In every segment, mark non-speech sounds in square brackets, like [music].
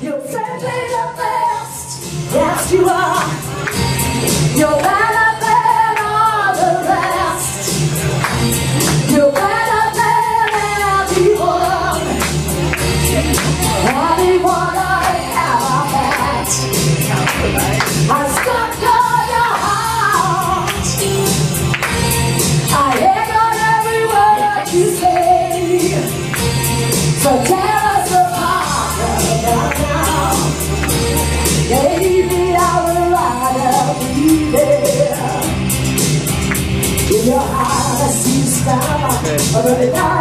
You're simply the best. Yes, you are. Ba-da-da-da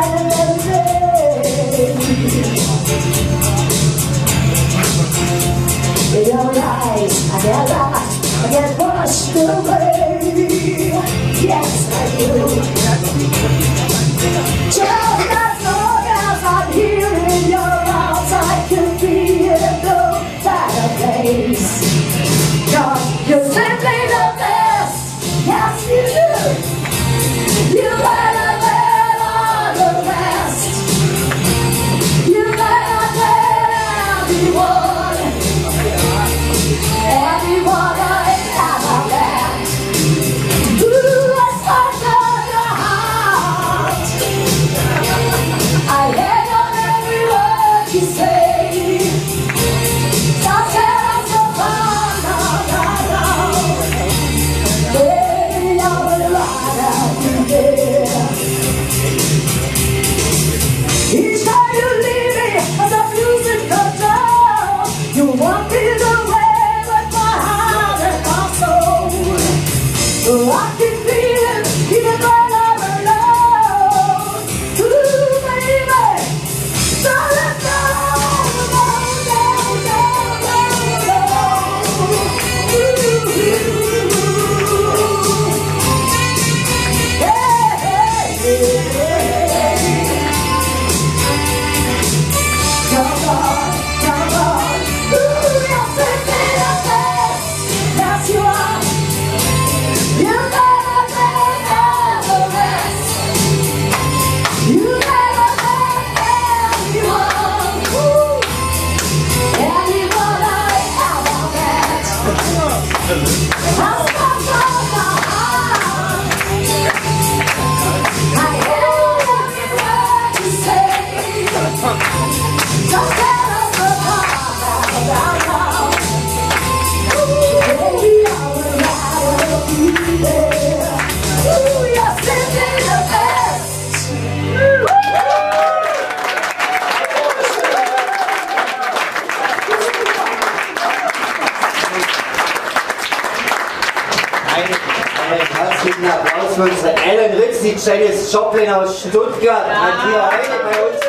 Joplin aus Stuttgart. Hat hier heute bei uns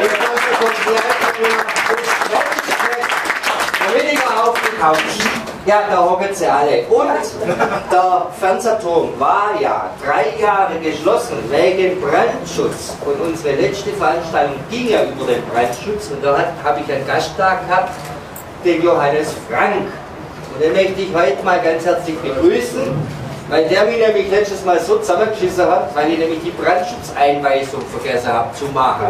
im Konzert weniger auf die Couch. Ja, da hocken sie alle. Und der Fernsehturm war ja drei Jahre geschlossen wegen Brandschutz. Und unsere letzte Veranstaltung ging ja über den Brandschutz. Und da habe ich einen Gasttag gehabt, den Johannes Frank. Und den möchte ich heute mal ganz herzlich begrüßen, weil der mich nämlich letztes Mal so zusammengeschissen hat, weil ich nämlich die Brandschutzeinweisung vergessen habe zu machen.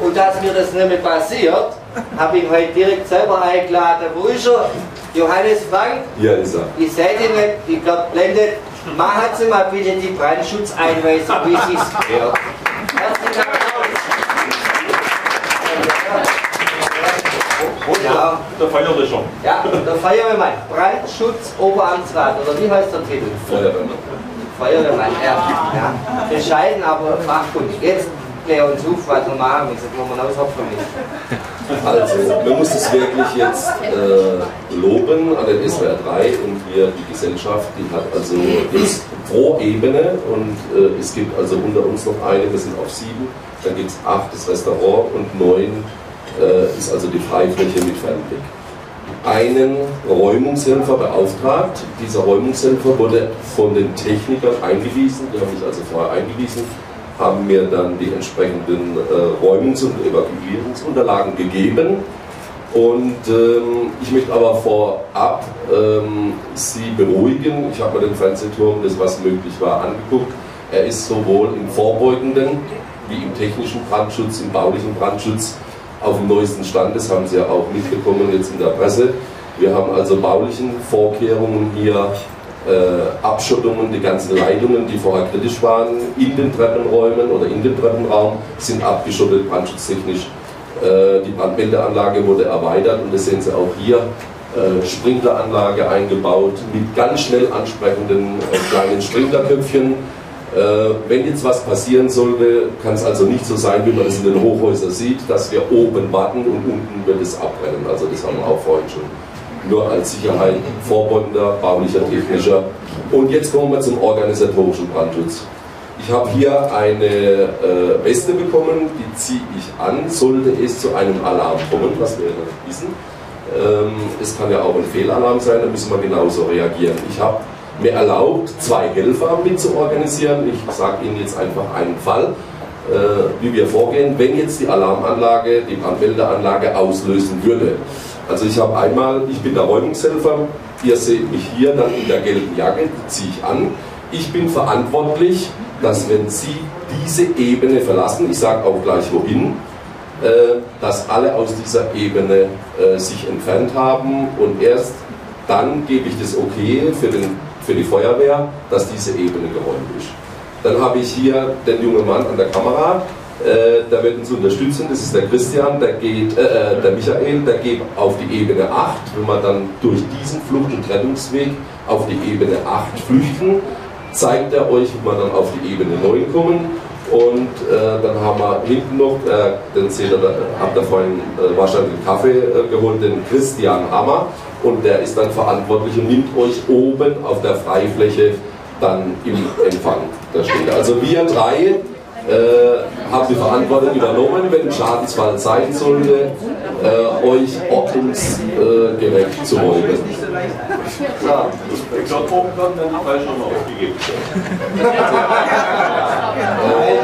Und dass mir das nicht mehr passiert, habe ich heute direkt selber eingeladen. Wo ist er? Johannes Frank? Hier ist er. Ich sehe ihn nicht, ich glaube blendet. Machen Sie mal bitte die Brandschutzeinweisung, wie Sie es gehört. Da feiert er schon. Ja, da feiern wir mal. Brandschutz Oberamtsrat, oder wie heißt der Titel? Feuerwehrmann. Feuerwehrmann, ja. ja. Bescheiden, aber fachkundig. Jetzt klär uns auf, was wir machen müssen, wo wir aushopfen müssen. Also, man muss es wirklich jetzt äh, loben an den SWR 3 und hier die Gesellschaft, die hat also jetzt pro Ebene und äh, es gibt also unter uns noch eine, wir sind auf sieben, dann gibt es acht das Restaurant und neun äh, ist also die Freifläche mit Fernblick. Einen Räumungshelfer beauftragt. Dieser Räumungshelfer wurde von den Technikern eingewiesen, die haben mich also vorher eingewiesen, haben mir dann die entsprechenden äh, Räumungs- und Evakuierungsunterlagen gegeben. Und ähm, ich möchte aber vorab ähm, Sie beruhigen. Ich habe mir den Fernsehturm, das was möglich war, angeguckt. Er ist sowohl im vorbeugenden wie im technischen Brandschutz, im baulichen Brandschutz auf dem neuesten Stand. Das haben Sie ja auch mitbekommen jetzt in der Presse. Wir haben also baulichen Vorkehrungen hier, äh, Abschottungen, die ganzen Leitungen, die vorher kritisch waren, in den Treppenräumen oder in dem Treppenraum, sind abgeschottet, brandschutztechnisch. Äh, die Brandmeldeanlage wurde erweitert und das sehen Sie auch hier. Äh, Sprinkleranlage eingebaut mit ganz schnell ansprechenden äh, kleinen Sprinklerköpfchen. Äh, wenn jetzt was passieren sollte, kann es also nicht so sein, wie man es in den Hochhäusern sieht, dass wir oben warten und unten wird es abbrennen. Also das haben wir auch vorhin schon nur als Sicherheit vorbeugender, baulicher, technischer. Und jetzt kommen wir zum organisatorischen Brandschutz. Ich habe hier eine äh, Weste bekommen, die ziehe ich an, sollte es zu einem Alarm kommen, was wir wissen. Ähm, es kann ja auch ein Fehlalarm sein, da müssen wir genauso reagieren. Ich habe mir erlaubt, zwei Helfer mit zu organisieren. Ich sage Ihnen jetzt einfach einen Fall, äh, wie wir vorgehen, wenn jetzt die Alarmanlage, die Brandmeldeanlage auslösen würde. Also ich habe einmal, ich bin der Räumungshelfer, ihr seht mich hier dann in der gelben Jacke, die ziehe ich an. Ich bin verantwortlich, dass wenn Sie diese Ebene verlassen, ich sage auch gleich wohin, äh, dass alle aus dieser Ebene äh, sich entfernt haben und erst dann gebe ich das Okay für, den, für die Feuerwehr, dass diese Ebene geräumt ist. Dann habe ich hier den jungen Mann an der Kamera, äh, der wird uns unterstützen, das ist der Christian, der geht, äh, äh der Michael, der geht auf die Ebene 8. Wenn wir dann durch diesen Flucht- und Rettungsweg auf die Ebene 8 flüchten, zeigt er euch, wie wir dann auf die Ebene 9 kommen. Und äh, dann haben wir hinten noch, äh, den seht ihr, habt ihr vorhin äh, wahrscheinlich einen Kaffee äh, geholt, den Christian Hammer. Und der ist dann verantwortlich und nimmt euch oben auf der Freifläche dann im Empfang. Da steht also wir drei äh, habe die Verantwortung übernommen, wenn ein Schadensfall sein sollte, äh, euch ordnungsgerecht zu räumen. Ja, dort oben kommt dann die Fall schon aufgegeben. [laughs]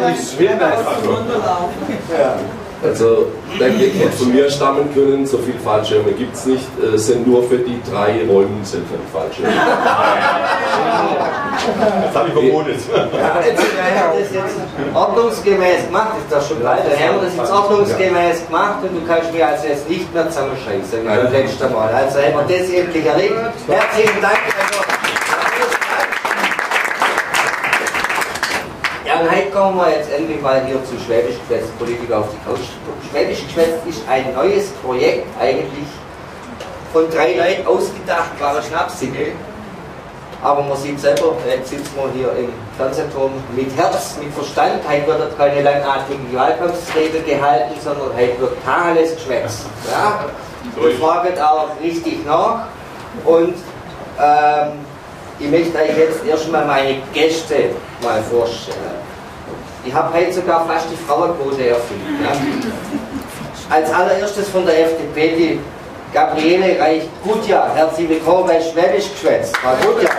äh, schwer einfach. Also der Gag hätte von mir stammen können, so viele Fallschirme gibt es nicht, äh, sind nur für die drei Räume sind für die Fallschirme. [laughs] Das habe ich vermutet. Ja, jetzt, wir haben das jetzt ordnungsgemäß gemacht, ist das schon weiter. Wir haben das jetzt ordnungsgemäß gemacht und du kannst mir also jetzt nicht mehr zusammenscheißen, wie beim letzten Mal. Also haben wir das endlich erledigt. Herzlichen Dank. Kommen wir jetzt endlich mal hier zu Schwäbisch Geschwätz, Politiker auf die Couch. Schwäbisch Geschwätz ist ein neues Projekt eigentlich von drei Leuten ausgedacht, war ein Schnapsidee. Aber man sieht selber, jetzt sitzen wir hier im Fernsehturm mit Herz, mit Verstand. Heute wird keine langatmige Wahlkampfsrede gehalten, sondern heute wird Tacheles geschwätzt. Ja? Wir fragen auch richtig nach. Und ähm, ich möchte euch jetzt erstmal meine Gäste mal vorstellen. Ich habe heute sogar fast die Frauenquote erfüllt. Ja? Als allererstes von der FDP die Gabriele Reich-Gutjahr. Herzlich willkommen bei Schwäbisch Geschwätz. Frau Gutjahr.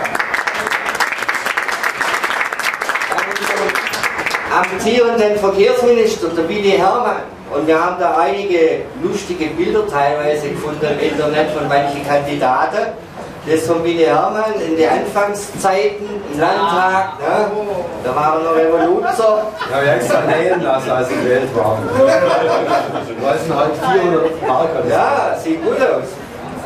amtierenden Verkehrsminister, der Willi Herrmann. Und wir haben da einige lustige Bilder teilweise gefunden im Internet von manchen Kandidaten. Das von Willi Herrmann in den Anfangszeiten im Landtag. Ne? Da waren noch Revoluzer. Ja, wir extra nähen lassen, als sie gewählt waren. [laughs] Weil es halt 400 Mark Ja, sieht gut aus.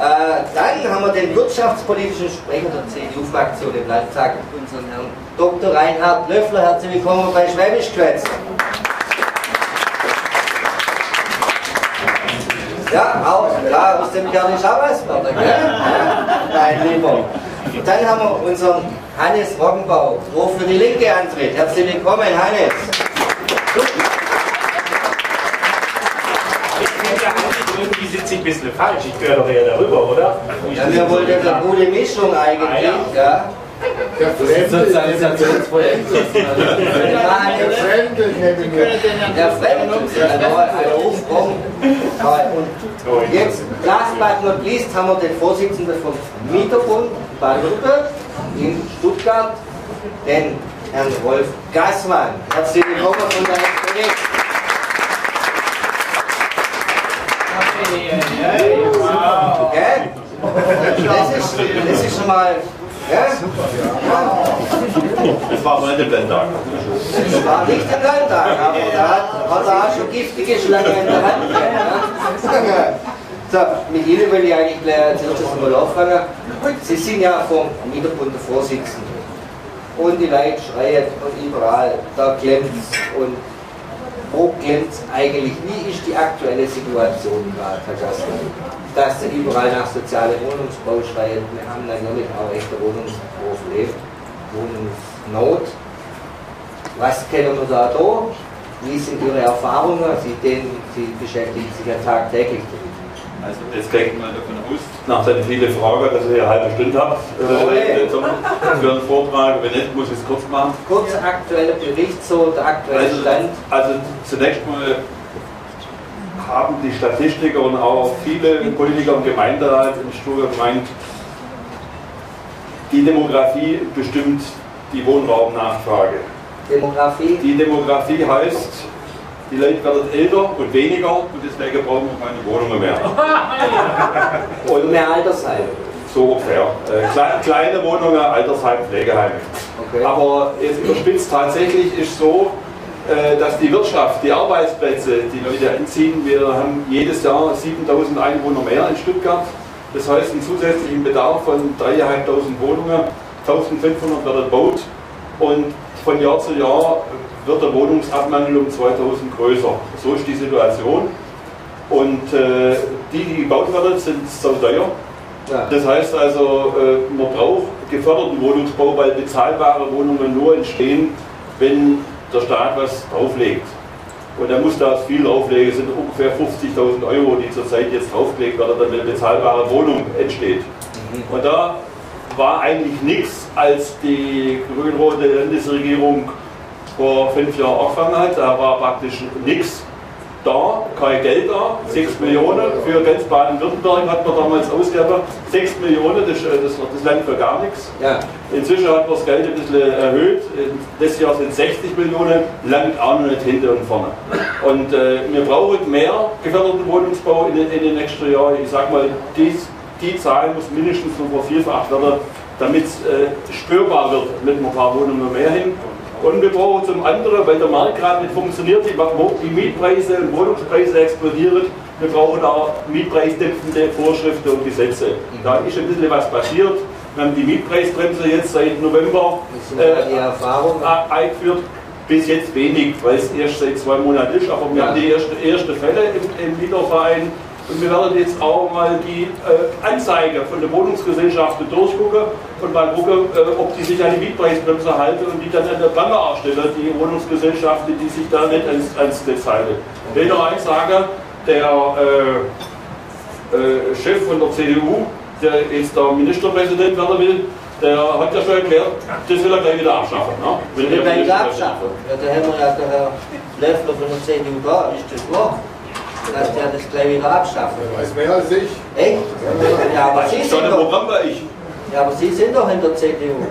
Äh, dann haben wir den wirtschaftspolitischen Sprecher der CDU-Fraktion im Landtag, unseren Herrn Dr. Reinhard Löffler. Herzlich willkommen bei Schwäbisch Quetz. Ja, auch klar aus dem Kernisch Arbeitswörter, gell? Nein, lieber. Und dann haben wir unseren Hannes Roggenbau, wo für die Linke antritt. Herzlich willkommen, Hannes. irgendwie sitze ich ein bisschen falsch. Ich gehöre doch eher darüber, oder? Ja, wir wollten eine gute Mischung eigentlich, Ah, ja. Der Sozialisationsprojekt. Der Fremde neben mir. Der Fremde. Und jetzt, last but not least, haben wir den Vorsitzenden vom Mieterbund Baden-Württemberg in Stuttgart, den Herrn Rolf Gassmann. Herzlich willkommen von der SPD. Gell? Das ist, das ist schon mal. Ja? Das war mal der Blendtag. Das war nicht der Landtag, aber da hat, hat er auch schon giftige Schlange in der Hand. Ja. So, mit Ihnen will ich eigentlich gleich als erstes mal anfangen. Sie sind ja vom Mieterbund der Vorsitzende. Und die Leute schreien und überall, da klemmt und wo klemmt eigentlich? Wie ist die aktuelle Situation gerade, Herr Gastner? Dass sie überall nach sozialem Wohnungsbau schreien. Wir haben natürlich auch echte Wohnungsproblem, Wohnungsnot. Was kennen wir da da? Wie sind Ihre Erfahrungen? Sie, den, Sie beschäftigen sich ja tagtäglich damit. Also jetzt geht man davon aus, nach seinen vielen Fragen, dass ihr eine halbe Stunde habt äh, zum, für einen Vortrag. Wenn nicht, muss ich es kurz machen. Kurz aktueller Bericht, so der aktuelle Also, Stand. also zunächst mal haben die Statistiker und auch viele Politiker im Gemeinderat in Stuttgart gemeint, die Demografie bestimmt die Wohnraumnachfrage. Demografie. Die Demografie heißt, die Leute werden älter und weniger und deswegen brauchen wir keine Wohnungen mehr. [laughs] Und mehr Altersheim. So ungefähr. Äh, klei- kleine Wohnungen, Altersheim, Pflegeheime. Okay. Aber jetzt überspitzt tatsächlich ist so, äh, dass die Wirtschaft, die Arbeitsplätze, die Leute anziehen. Wir haben jedes Jahr 7000 Einwohner mehr in Stuttgart. Das heißt, einen zusätzlichen Bedarf von 3.500 Wohnungen, 1500 wird gebaut und von Jahr zu Jahr wird der Wohnungsabmangel um 2000 größer. So ist die Situation. Und äh, die, die gebaut werden, sind so teuer. Ja. Das heißt also, äh, man braucht geförderten Wohnungsbau, weil bezahlbare Wohnungen nur entstehen, wenn der Staat was drauflegt. Und er muss da viel drauflegen, es sind ungefähr 50.000 Euro, die zurzeit jetzt draufgelegt werden, damit eine bezahlbare Wohnung entsteht. Und da war eigentlich nichts, als die grün-rote Landesregierung vor fünf Jahren angefangen hat. Da war praktisch nichts da, kein Geld da, 6 Millionen für ganz Baden-Württemberg hat man damals ausgegeben. 6 Millionen, das, äh, das, das Land für gar nichts. Ja. Inzwischen hat man das Geld ein bisschen erhöht. Das Jahr sind 60 Millionen, langt auch noch nicht hinten und vorne. Und äh, wir brauchen mehr geförderten Wohnungsbau in, den- in den nächsten Jahren. Ich sag mal, dies, die Zahl muss mindestens noch vervierfacht werden, damit es äh, spürbar wird mit ein paar Wohnungen mehr hin. Und wir brauchen zum anderen, weil der Markt gerade nicht funktioniert, die, Mietpreise und Wohnungspreise explodieren, wir brauchen auch mietpreisdämpfende Vorschriften und Gesetze. Da ist ein bisschen was passiert. Wir haben die Mietpreisbremse jetzt seit November äh, eingeführt. Bis jetzt wenig, weil es erst seit zwei Monaten ist, aber wir Ja. haben die ersten erste Fälle im, im Mieterverein und wir werden jetzt auch mal die äh, Anzeige von der Wohnungsgesellschaften durchgucken und mal gucken, äh, ob die sich an die Mietpreisbremse halten und die dann an der Bange aufstellen, die Wohnungsgesellschaften, die sich da nicht ans, ans Netz halten. Ich will noch eins sagen, der äh, äh, Chef von der CDU, der jetzt der Ministerpräsident werden will, der hat ja schon erklärt, das will er gleich wieder abschaffen. Ne? Wenn Wir der werden Ministerpräsident abschaffen. Ja, da haben wir ja der Herr Löffler von der CDU da, ist das wahr? Dass der das gleich wieder abschaffen will. Weiß mehr als ich. Echt? Ja, aber Sie ist sind schon Programm bei ich. Ja, aber Sie sind doch in der CDU. [laughs]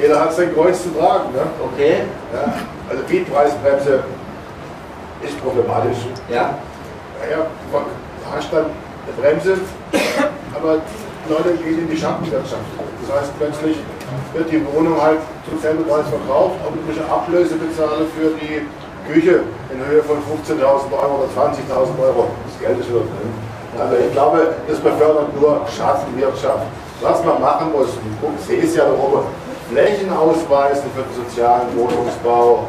Jeder hat sein Kreuz zu tragen. Ne? Okay? Ja. Also Mietpreisbremse ist problematisch. Ja. Naja, dann eine Bremse, aber Leute gehen in die Schattenwirtschaft. Das heißt, plötzlich wird die Wohnung halt zum selben Preis verkauft, aber du musst eine Ablöse bezahlen für die Küche in Höhe von 15.000 Euro oder 20.000 Euro. Das Geld ist wieder drin. Also ich glaube, das befördert nur Schattenwirtschaft. Was man machen muss, guck, sehe es ja da oben, Flächen ausweisen für den sozialen Wohnungsbau,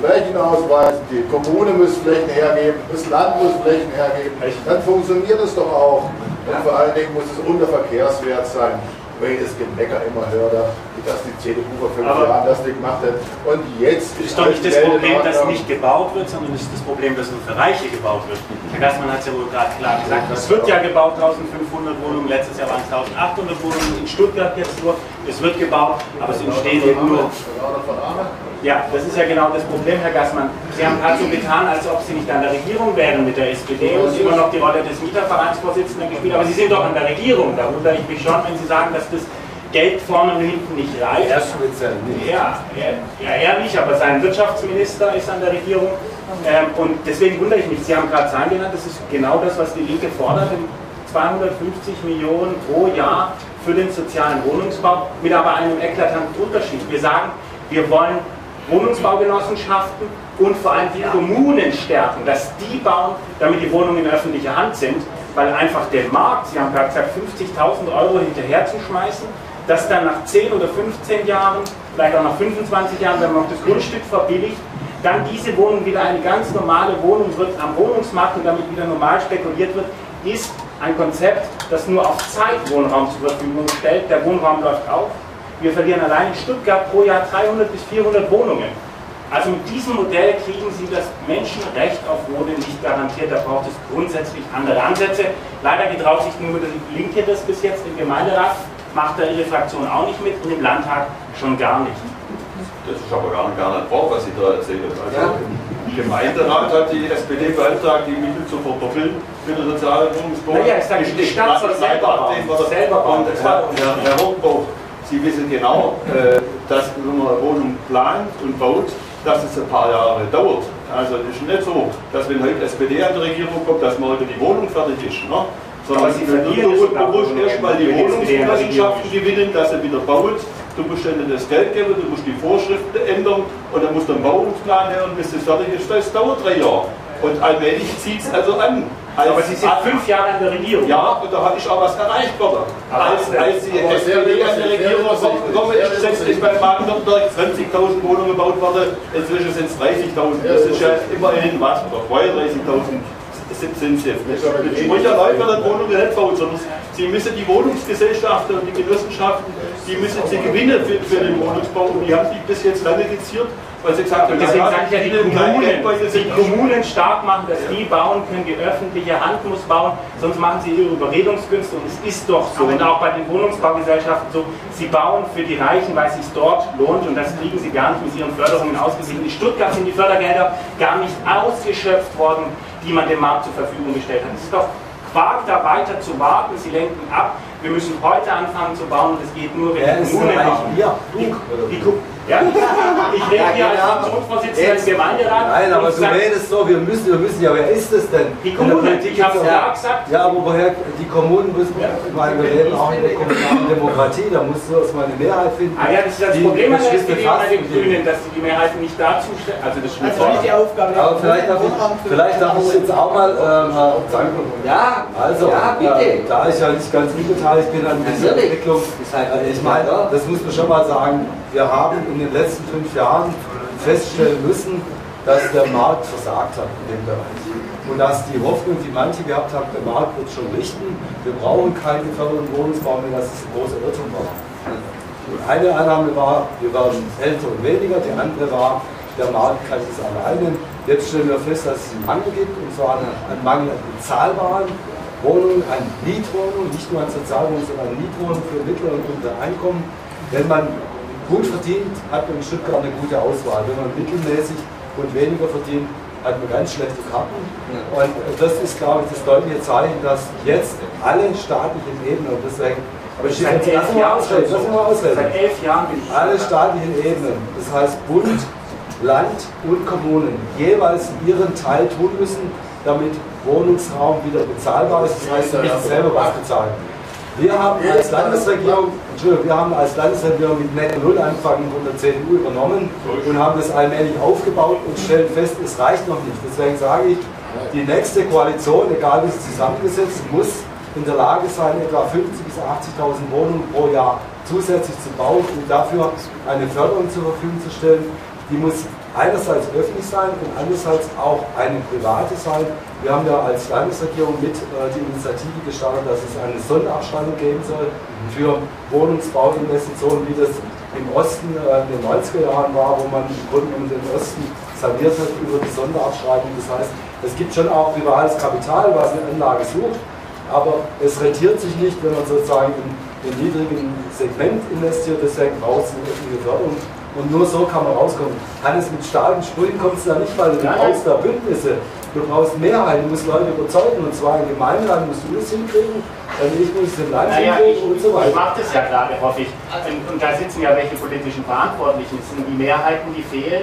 Flächen ausweisen, die Kommune muss Flächen hergeben, das Land muss Flächen hergeben, dann funktioniert es doch auch. Und vor allen Dingen muss es unter Verkehrswert sein. Wenn ich das Gemecker immer höre, dass die CDU vor fünf Aber- Jahren das nicht gemacht hat. Und jetzt ist doch nicht das Problem, dass nicht gebaut wird, sondern es ist das Problem, dass nur für Reiche gebaut wird. Herr Gassmann hat es ja wohl gerade klar gesagt. Es wird ja gebaut, 1500 Wohnungen, letztes Jahr waren es 1800 Wohnungen, in Stuttgart jetzt nur. Es wird gebaut, aber es entstehen eben nur. Ja, das ist ja genau das Problem, Herr Gassmann. Sie haben gerade so getan, als ob Sie nicht an der Regierung wären mit der SPD und immer noch die Rolle des Mietervereinsvorsitzenden gespielt. Aber Sie sind doch an der Regierung. Da wundere ich mich schon, wenn Sie sagen, dass das Geld vorne und hinten nicht reicht. Ja, er, ja, er nicht, aber sein Wirtschaftsminister ist an der Regierung. Ähm, und deswegen wundere ich mich, Sie haben gerade Zahlen genannt, das ist genau das, was die Linke fordert. Im 250 Millionen pro Jahr für den sozialen Wohnungsbau, mit aber einem eklatanten Unterschied. Wir sagen, wir wollen Wohnungsbaugenossenschaften und vor allem die Kommunen stärken, dass die bauen, damit die Wohnungen in öffentlicher Hand sind, weil einfach der Markt, Sie haben gerade gesagt, 50.000 Euro hinterherzuschmeißen, dass dann nach 10 oder 15 Jahren, vielleicht auch nach 25 Jahren, wenn man noch das Grundstück verbilligt, dann diese Wohnung wieder eine ganz normale Wohnung wird am Wohnungsmarkt und damit wieder normal spekuliert wird, ist ein Konzept, das nur auf Zeit Wohnraum zur Verfügung stellt. Der Wohnraum läuft auf. Wir verlieren allein in Stuttgart pro Jahr 300 bis 400 Wohnungen. Also mit diesem Modell kriegen Sie das Menschenrecht auf Wohnen nicht garantiert. Da braucht es grundsätzlich andere Ansätze. Leider getraut sich nur die Linke das bis jetzt im Gemeinderat, macht da Ihre Fraktion auch nicht mit und im Landtag schon gar nicht. Das ist aber gar nicht, gar nicht wahr, was Sie da erzählen. Also ja. Im Gemeinderat hat die SPD beantragt, die Mittel zu verdoppeln für den sozialen Wohnungsbau. Naja, ich sage, die Stadt soll selber bauen. Selber bauen. Herr, Herr Hochbauch, Sie wissen genau, äh, dass wenn man eine Wohnung plant und baut, dass es ein paar Jahre dauert. Also es ist nicht so, dass wenn heute SPD an die Regierung kommt, dass heute die Wohnung fertig ist. Ne? Sondern sie verdienen du musst erstmal die Wohnungsgenossenschaften gewinnen, dass sie wieder baut. Du musst dann das Geld geben, du musst die Vorschriften ändern und dann muss der Bauungsplan her und bis das fertig ist, das dauert drei Jahre. Und allmählich zieht es also an. Als aber Sie sind fünf Jahre in der Regierung. Ja, und da habe ich auch was erreicht, worden. Als, als die SPD an der Regierung gekommen ist, sind bei Baden-Württemberg 20.000 Wohnungen gebaut worden. Inzwischen sind es 30.000. Das ist ja immerhin was, oder 32.000 sind es jetzt. Ich spreche ja Leute, die Wohnungen nicht bauen, sondern sie müssen die Wohnungsgesellschaften und die Genossenschaften, die müssen sie gewinnen für, für den Wohnungsbau. Und die haben sich bis jetzt lange geziert weil Sie gesagt haben, deswegen sage ich ja, die Kommunen, die Kommunen stark machen, dass die bauen können, die öffentliche Hand muss bauen, sonst machen sie ihre Überredungskünste und es ist doch so. Und auch bei den Wohnungsbaugesellschaften so, sie bauen für die Reichen, weil es sich dort lohnt und das kriegen sie gar nicht mit ihren Förderungen ausgesiegt. In Stuttgart sind die Fördergelder gar nicht ausgeschöpft worden, die man dem Markt zur Verfügung gestellt hat. Es ist doch Quark, da weiter zu warten, sie lenken ab. Wir müssen heute anfangen zu bauen und es geht nur, wenn die Kommunen bauen. Die, die, die, ja? Ich rede hier als Fraktionsvorsitzender im Gemeinderat. Nein, aber du redest so, wir müssen, wir müssen ja, wer ist das denn? Die Kommunen, ich habe es ja gesagt. Ja, aber woher, die Kommunen müssen, ja. weil wir reden auch in der kommunalen Demokratie, da musst du erstmal eine Mehrheit finden. Ah ja, das ist das Problem an der SPD und den Grünen, dass sie die Mehrheit nicht dazu stellen. Also das ist also nicht die Aufgabe. Aber vielleicht darf ich, vielleicht darf ich jetzt auch mal sagen. Ja, also, ja, bitte. Äh, da ich ja nicht ganz unbeteiligt bin an dieser Entwicklung, halt ich meine, das muss man schon mal sagen, wir haben in den letzten fünf Jahren feststellen müssen, dass der Markt versagt hat in dem Bereich. Und dass die Hoffnung, die manche gehabt haben, der Markt wird schon richten, wir brauchen keinen geförderten Wohnungsbau mehr, dass es ein großer Irrtum war. Und eine Annahme war, wir werden älter und weniger, die andere war, der Markt kann es alleine. Jetzt stellen wir fest, dass es einen Mangel gibt, und zwar einen Mangel an bezahlbaren Wohnungen, an Mietwohnungen, nicht nur an Sozialwohnungen, sondern an Mietwohnungen für mittlere und untere Einkommen. Wenn man gut verdient, hat man in Stuttgart eine gute Auswahl. Wenn man mittelmäßig und weniger verdient, hat man ganz schlechte Karten. Und das ist, glaube ich, das deutliche Zeichen, dass jetzt alle staatlichen Ebenen, und deswegen, aber ich seit elf Jahren ausreden, lass mal ausreden. Seit elf Jahren bin ich Alle staatlichen Ebenen, das heißt Bund, Land und Kommunen, jeweils ihren Teil tun müssen, damit Wohnungsraum wieder bezahlbar ist. Das heißt, sie müssen selber was bezahlen. Wir haben als Landesregierung, Entschuldigung, wir haben als Landesregierung mit Netto Null angefangen von der CDU übernommen und haben das allmählich aufgebaut und stellen fest, es reicht noch nicht. Deswegen sage ich, die nächste Koalition, egal wie sie zusammengesetzt, muss in der Lage sein, etwa 50.000 bis 80.000 Wohnungen pro Jahr zusätzlich zu bauen und dafür eine Förderung zur Verfügung zu stellen. Die muss einerseits öffentlich sein und andererseits auch eine private sein. Wir haben ja als Landesregierung mit äh, die Initiative gestartet, dass es eine Sonderabschreibung geben soll für Wohnungsbauinvestitionen, wie das im Osten äh, in den 90er Jahren war, wo man im Grunde genommen den Osten saniert hat über die Sonderabschreibung. Das heißt, es gibt schon auch privates Kapital, was eine Anlage sucht, aber es rentiert sich nicht, wenn man sozusagen in den niedrigen Segment investiert, deswegen braucht es eine öffentliche Förderung. Und nur so kann man rauskommen. Hannes, mit starken Sprüchen kommst du da nicht, weil du brauchst da Bündnisse. Du brauchst Mehrheit, du musst Leute überzeugen. Und zwar im Gemeinderat musst du das hinkriegen, dann ich muss es im Land naja, hinkriegen und so weiter. Ich mache das ja gerade, hoffe ich. Und, und da sitzen ja welche politischen Verantwortlichen. Es sind die Mehrheiten, die fehlen.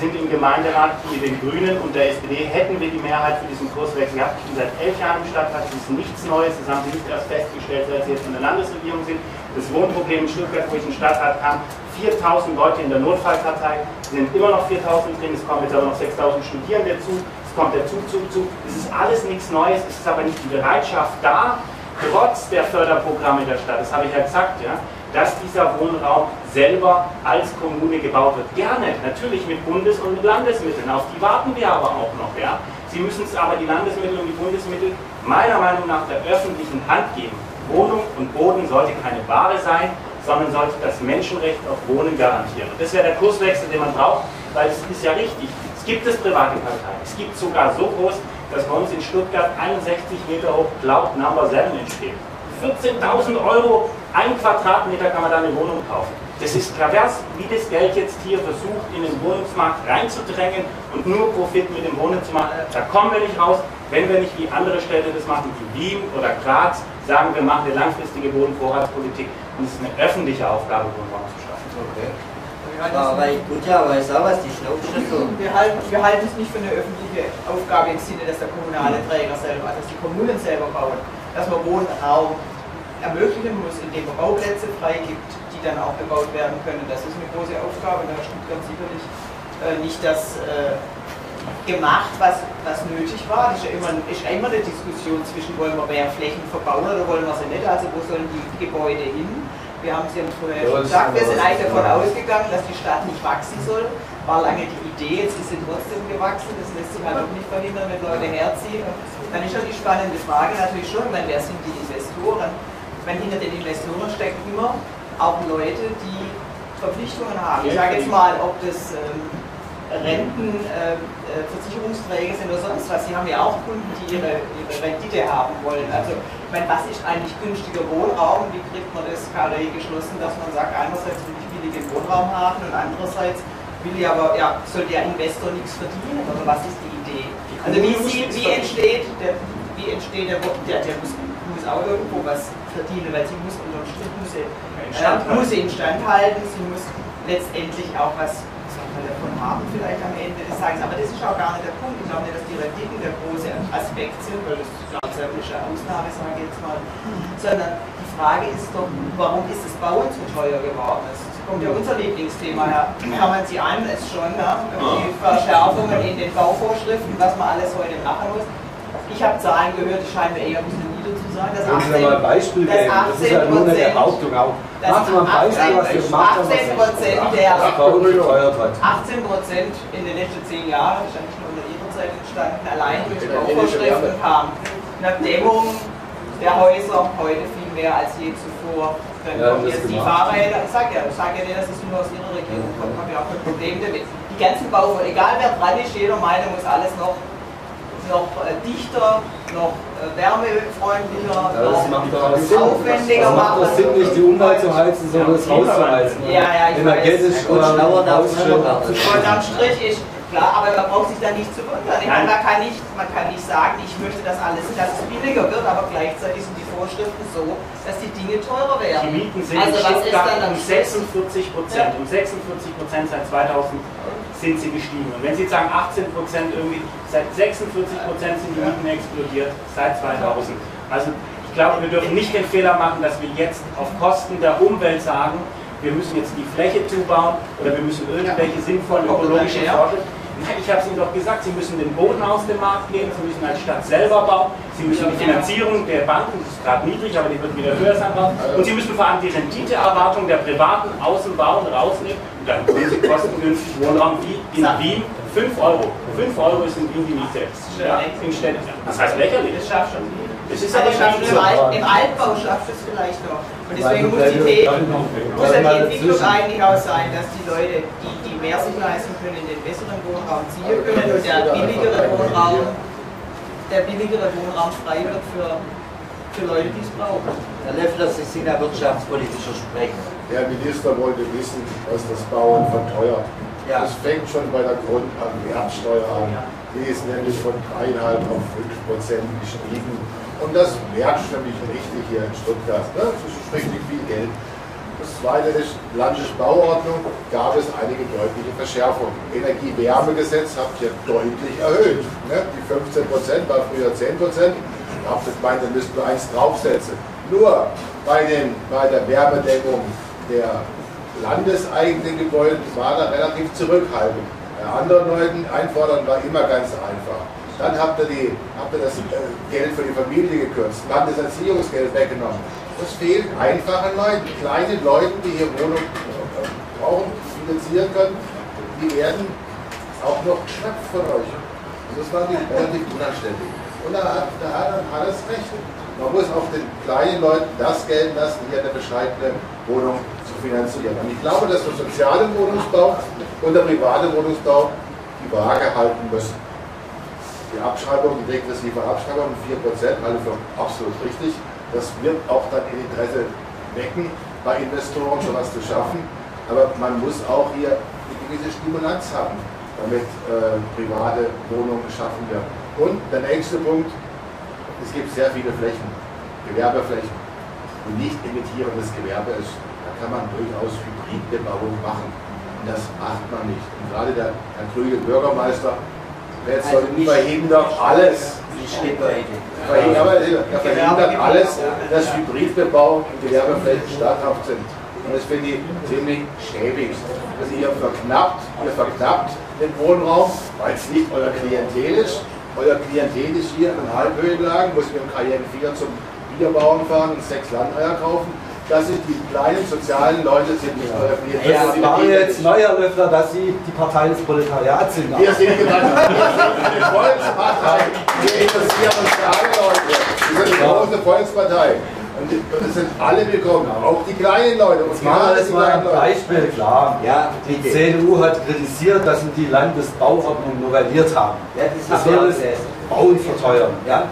Sind im Gemeinderat mit den Grünen und der SPD. Hätten wir die Mehrheit für diesen Kurswechsel gehabt, ich bin seit elf Jahren im Stadtrat, das ist nichts Neues, das haben Sie nicht erst festgestellt, seit Sie jetzt in der Landesregierung sind. Das Wohnproblem in Stuttgart, wo ich den Stadtrat kam, 4000 Leute in der Notfallkartei, sind immer noch 4000 drin, es kommen jetzt aber noch 6000 Studierende zu, es kommt der Zuzug zu. Es ist alles nichts Neues, es ist aber nicht die Bereitschaft da, trotz der Förderprogramme der Stadt, das habe ich ja gesagt, ja, dass dieser Wohnraum selber als Kommune gebaut wird. Gerne, natürlich mit Bundes- und mit Landesmitteln, auf die warten wir aber auch noch. Ja. Sie müssen es aber die Landesmittel und die Bundesmittel meiner Meinung nach der öffentlichen Hand geben. Wohnung und Boden sollte keine Ware sein, sondern sollte das Menschenrecht auf Wohnen garantieren. Das wäre der Kurswechsel, den man braucht, weil es ist ja richtig. Es gibt es private Parteien. Es gibt sogar so groß, dass bei uns in Stuttgart 61 Meter hoch Cloud Number 7 entsteht. 14.000 Euro, ein Quadratmeter kann man da eine Wohnung kaufen. Das ist pervers, wie das Geld jetzt hier versucht, in den Wohnungsmarkt reinzudrängen und nur Profit mit dem Wohnen zu machen. Da kommen wir nicht raus, wenn wir nicht wie andere Städte das machen, wie Wien oder Graz, sagen, wir machen eine langfristige Bodenvorratspolitik und es ist eine öffentliche Aufgabe, Wohnraum zu schaffen. Okay. Aber ich gut ja, weiß auch was, die. Wir halten, wir halten es nicht für eine öffentliche Aufgabe im Sinne, dass der kommunale Träger selber, dass die Kommunen selber bauen, dass man Wohnraum ermöglichen muss, indem man Bauplätze freigibt, die dann auch bebaut werden können. Das ist eine große Aufgabe, da stimmt ganz sicherlich äh, nicht das äh, gemacht, was, was nötig war. Das ist ja immer, ist immer eine Diskussion zwischen, wollen wir mehr Flächen verbauen oder wollen wir sie nicht, also wo sollen die Gebäude hin? Wir haben es ja vorher schon gesagt, wir sind eigentlich davon ausgegangen, dass die Stadt nicht wachsen soll. War lange die Idee, jetzt ist sie trotzdem gewachsen, das lässt sich halt auch nicht verhindern, wenn Leute herziehen. Dann ist ja die spannende Frage natürlich schon, ich meine, wer sind die Investoren? Ich meine, hinter den Investoren stecken immer auch Leute, die Verpflichtungen haben. Ich sage jetzt mal, ob das ähm, Renten, äh, äh, sind oder sonst was. Sie haben ja auch Kunden, die ihre, ihre Rendite haben wollen. Also, ich meine, was ist eigentlich günstiger Wohnraum? Wie kriegt man das Karree geschlossen, dass man sagt, einerseits will ich billigen Wohnraum haben und andererseits will ich aber, ja, soll der Investor nichts verdienen? Oder was ist die Idee? Also, wie, sie, wie entsteht der, wie entsteht der, der, der muss, muss auch irgendwo was verdienen, weil sie muss unterm Strich muss äh, muss sie instand halten, sie muss letztendlich auch was man davon haben vielleicht am Ende des Tages. Aber das ist auch gar nicht der Punkt. Ich glaube nicht, dass die Renditen der große Aspekt sind, weil das ist eine Ausnahme, sage ich jetzt mal. Sondern die Frage ist doch, warum ist das Bauen so teuer geworden? Das kommt ja unser Lieblingsthema her. Hermann, Sie ahnen es schon, ne? die Verschärfungen in den Bauvorschriften, was man alles heute machen muss. Ich habe Zahlen gehört, die scheinen mir eher ein bisschen sein. Dass Können Sie mir mal ein Beispiel geben? Das ist ja nur eine Behauptung auch. Machen Sie mal ein Beispiel, was wir gemacht haben. 18 Prozent der hat. 18 Prozent in den letzten zehn Jahren, das ist ja nicht nur unter Ihrer Zeit entstanden, allein durch die Bauvorschriften kam eine Dämmung der Häuser heute viel mehr als je zuvor. Dann Ja, kommen jetzt die. Fahrräder, ich sage ja, ich sag ja nicht, dass es nur aus Ihrer Regierung kommt, haben wir auch kein Problem damit. Die ganzen Bauvorschriften, egal wer dran ist, jeder Meinung muss alles noch, noch äh, dichter, noch äh, wärmefreundlicher, Ja, das noch macht aufwendiger Das macht machen. doch Sinn, nicht die Umwelt zu heizen, sondern das Haus zu heizen. Ja, ja, ich Energetisch weiß. Oder schlauer darf es Und am Strich ist klar, aber man braucht sich da nicht zu wundern. Ich meine, man kann nicht, man kann nicht sagen, ich möchte das alles, dass es billiger wird, aber gleichzeitig sind die Vorschriften so, dass die Dinge teurer Die werden. Mieten sind Also in was ist dann um Schluss? 46 Prozent. Um 46 Prozent seit 2000 sind sie gestiegen. Und wenn Sie jetzt sagen 18 Prozent irgendwie, seit 46 Prozent sind die Mieten explodiert seit 2000. Also ich glaube, wir dürfen nicht den Fehler machen, dass wir jetzt auf Kosten der Umwelt sagen, wir müssen jetzt die Fläche zubauen oder wir müssen irgendwelche sinnvollen ökologischen. Fortschritte. Ich habe es Ihnen doch gesagt, Sie müssen den Boden aus dem Markt nehmen, Sie müssen als Stadt selber bauen, Sie müssen die Finanzierung der Banken, das ist gerade niedrig, aber die wird wieder höher sein, bauen. und Sie müssen vor allem die Renditeerwartung der privaten Außenbauen rausnehmen und dann können Sie kostengünstig Wohnraum wie in Wien 5 Euro. 5 Euro ist in Wien die Miete. Ja, in Städten. Das heißt lächerlich. Das schafft schon. Das ist Also aber nicht im. Alt, Im Altbau schafft es vielleicht noch. Und deswegen muss, die Idee, muss die Entwicklung eigentlich auch sein, dass die Leute, die, die mehr sich leisten können, in den besseren Wohnraum ziehen können und der billigere Wohnraum, der billigere Wohnraum frei wird für, für Leute, die es brauchen. Herr Leffler, Sie sind ein wirtschaftspolitischer Sprecher. Der Minister wollte wissen, was das Bauen verteuert. Ja. Das fängt schon bei der Grund- an an. Die ist nämlich von 3,5 auf 5 Prozent gestiegen. Und das merkt für mich richtig hier in Stuttgart. Ne? Das ist richtig viel Geld. Zweite ist, Landesbauordnung gab es einige deutliche Verschärfungen. Energiewärmegesetz habt ihr deutlich erhöht. Ne? Die 15 Prozent war früher 10 Prozent. Da habt ihr gemeint, da müssten wir eins draufsetzen. Nur bei, den, bei der Wärmedämmung der landeseigenen Gebäude war da relativ zurückhaltend. Bei anderen Leuten einfordern war immer ganz einfach. Dann habt ihr, die, habt ihr das äh, Geld für die Familie gekürzt, Landeserziehungsgeld weggenommen. Das fehlt einfachen Leuten, kleinen Leuten, die hier Wohnung brauchen, finanzieren können, die werden auch noch geschnappt von euch. Das war nicht relativ unanständig. Und da hat, da hat er alles recht. Man muss auch den kleinen Leuten das gelten lassen, hier eine bescheidene Wohnung zu finanzieren. Und ich glaube, dass der soziale Wohnungsbau und der private Wohnungsbau die Waage halten müssen. Die Abschreibung, die regressive Abschreibung, 4%, halte ich für absolut richtig. Das wird auch dann in Interesse wecken, bei Investoren sowas zu schaffen. Aber man muss auch hier eine gewisse Stimulanz haben, damit äh, private Wohnungen geschaffen werden. Und der nächste Punkt, es gibt sehr viele Flächen, Gewerbeflächen, und nicht emittierendes Gewerbe ist. Da kann man durchaus Hybridbebauung machen. Und das macht man nicht. Und gerade der Herr Krüge, Bürgermeister, der jetzt Also verhindert alles. Verhindert, aber er verhindert alles, dass Hybridbebauung in Gewerbeflächen statthaft sind. Und das finde ich ziemlich schäbig. Also ihr verknappt, ihr verknappt den Wohnraum, weil es nicht euer Klientel ist. Euer Klientel ist hier in Halbhöhenlagen, muss mit dem Cayenne 4 zum Bierbauen fahren und sechs Landeier kaufen. Das sind die kleinen sozialen Leute, sind nicht euer Klientel. Das war jetzt neuer Löffler, dass Sie die Partei des Proletariats sind. Wir sind eine Volkspartei. Wir interessieren uns für alle Leute. Wir sind eine große Volkspartei. Und es sind alle willkommen, auch die kleinen Leute. Und Jetzt machen wir das die mal ein. Beispiel klar. Ja, Die. CDU hat kritisiert, dass wir die Landesbauordnung novelliert haben. Ja, das Das ist soll ja das. Bauen verteuern. Ja?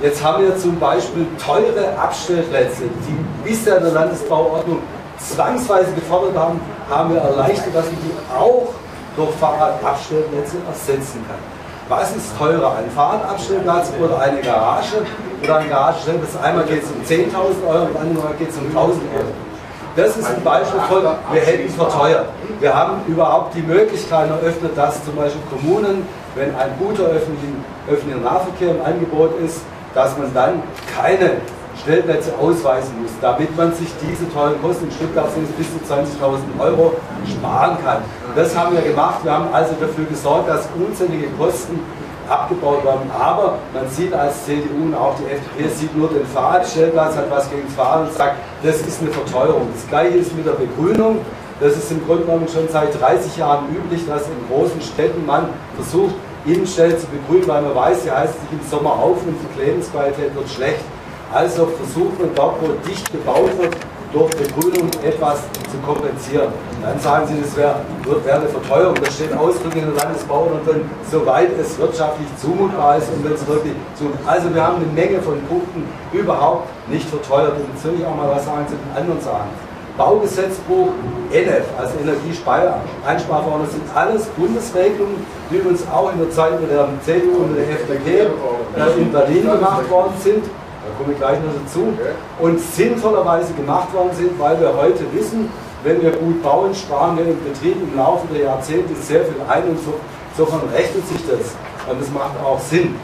Jetzt haben wir zum Beispiel teure Abstellplätze, die bisher in der Landesbauordnung zwangsweise gefordert haben, haben wir erleichtert, dass man die auch durch Fahrradabstellplätze ersetzen kann. Was ist teurer, ein Fahrradabstellplatz oder eine Garage oder ein Garagenstellplatz? Einmal geht es um 10.000 Euro und einmal geht es um 1.000 Euro. Das ist ein Beispiel von, wir hätten verteuert. Wir haben überhaupt die Möglichkeit eröffnet, dass zum Beispiel Kommunen, wenn ein guter öffentlicher Nahverkehr im Angebot ist, dass man dann keine Stellplätze ausweisen muss, damit man sich diese teuren Kosten, in Stuttgart sind es bis zu 20.000 Euro, sparen kann. Das haben wir gemacht. Wir haben also dafür gesorgt, dass unzählige Kosten abgebaut werden. Aber man sieht als CDU und auch die FDP sieht nur den Fahrradstellplatz, hat was gegen das Fahrrad und sagt, das ist eine Verteuerung. Das gleiche ist mit der Begrünung. Das ist im Grunde genommen schon seit 30 Jahren üblich, dass in großen Städten man versucht, Innenstädte zu begrünen, weil man weiß, sie heißt sich im Sommer auf und die Lebensqualität wird schlecht. Also versucht man dort, wo dicht gebaut wird, durch Begrünung etwas zu kompensieren. Dann sagen Sie, das wäre wär eine Verteuerung. Das steht ausdrücklich in der Landesbauordnung drin, soweit es wirtschaftlich zumutbar ist und wenn es wirklich zumutbar ist. Also wir haben eine Menge von Punkten überhaupt nicht verteuert. Und jetzt will ich auch mal was sagen zu den anderen Sachen. Baugesetzbuch, NF, also Energieeinsparverordnung, sind alles Bundesregelungen, die übrigens auch in der Zeit mit der CDU und der FDP äh, in Berlin gemacht worden sind. Da komme ich gleich noch dazu. Und sinnvollerweise gemacht worden sind, weil wir heute wissen, wenn wir gut bauen, sparen wir im Betrieb im Laufe der Jahrzehnte sehr viel ein und so, insofern rechnet sich das. Und das macht auch Sinn.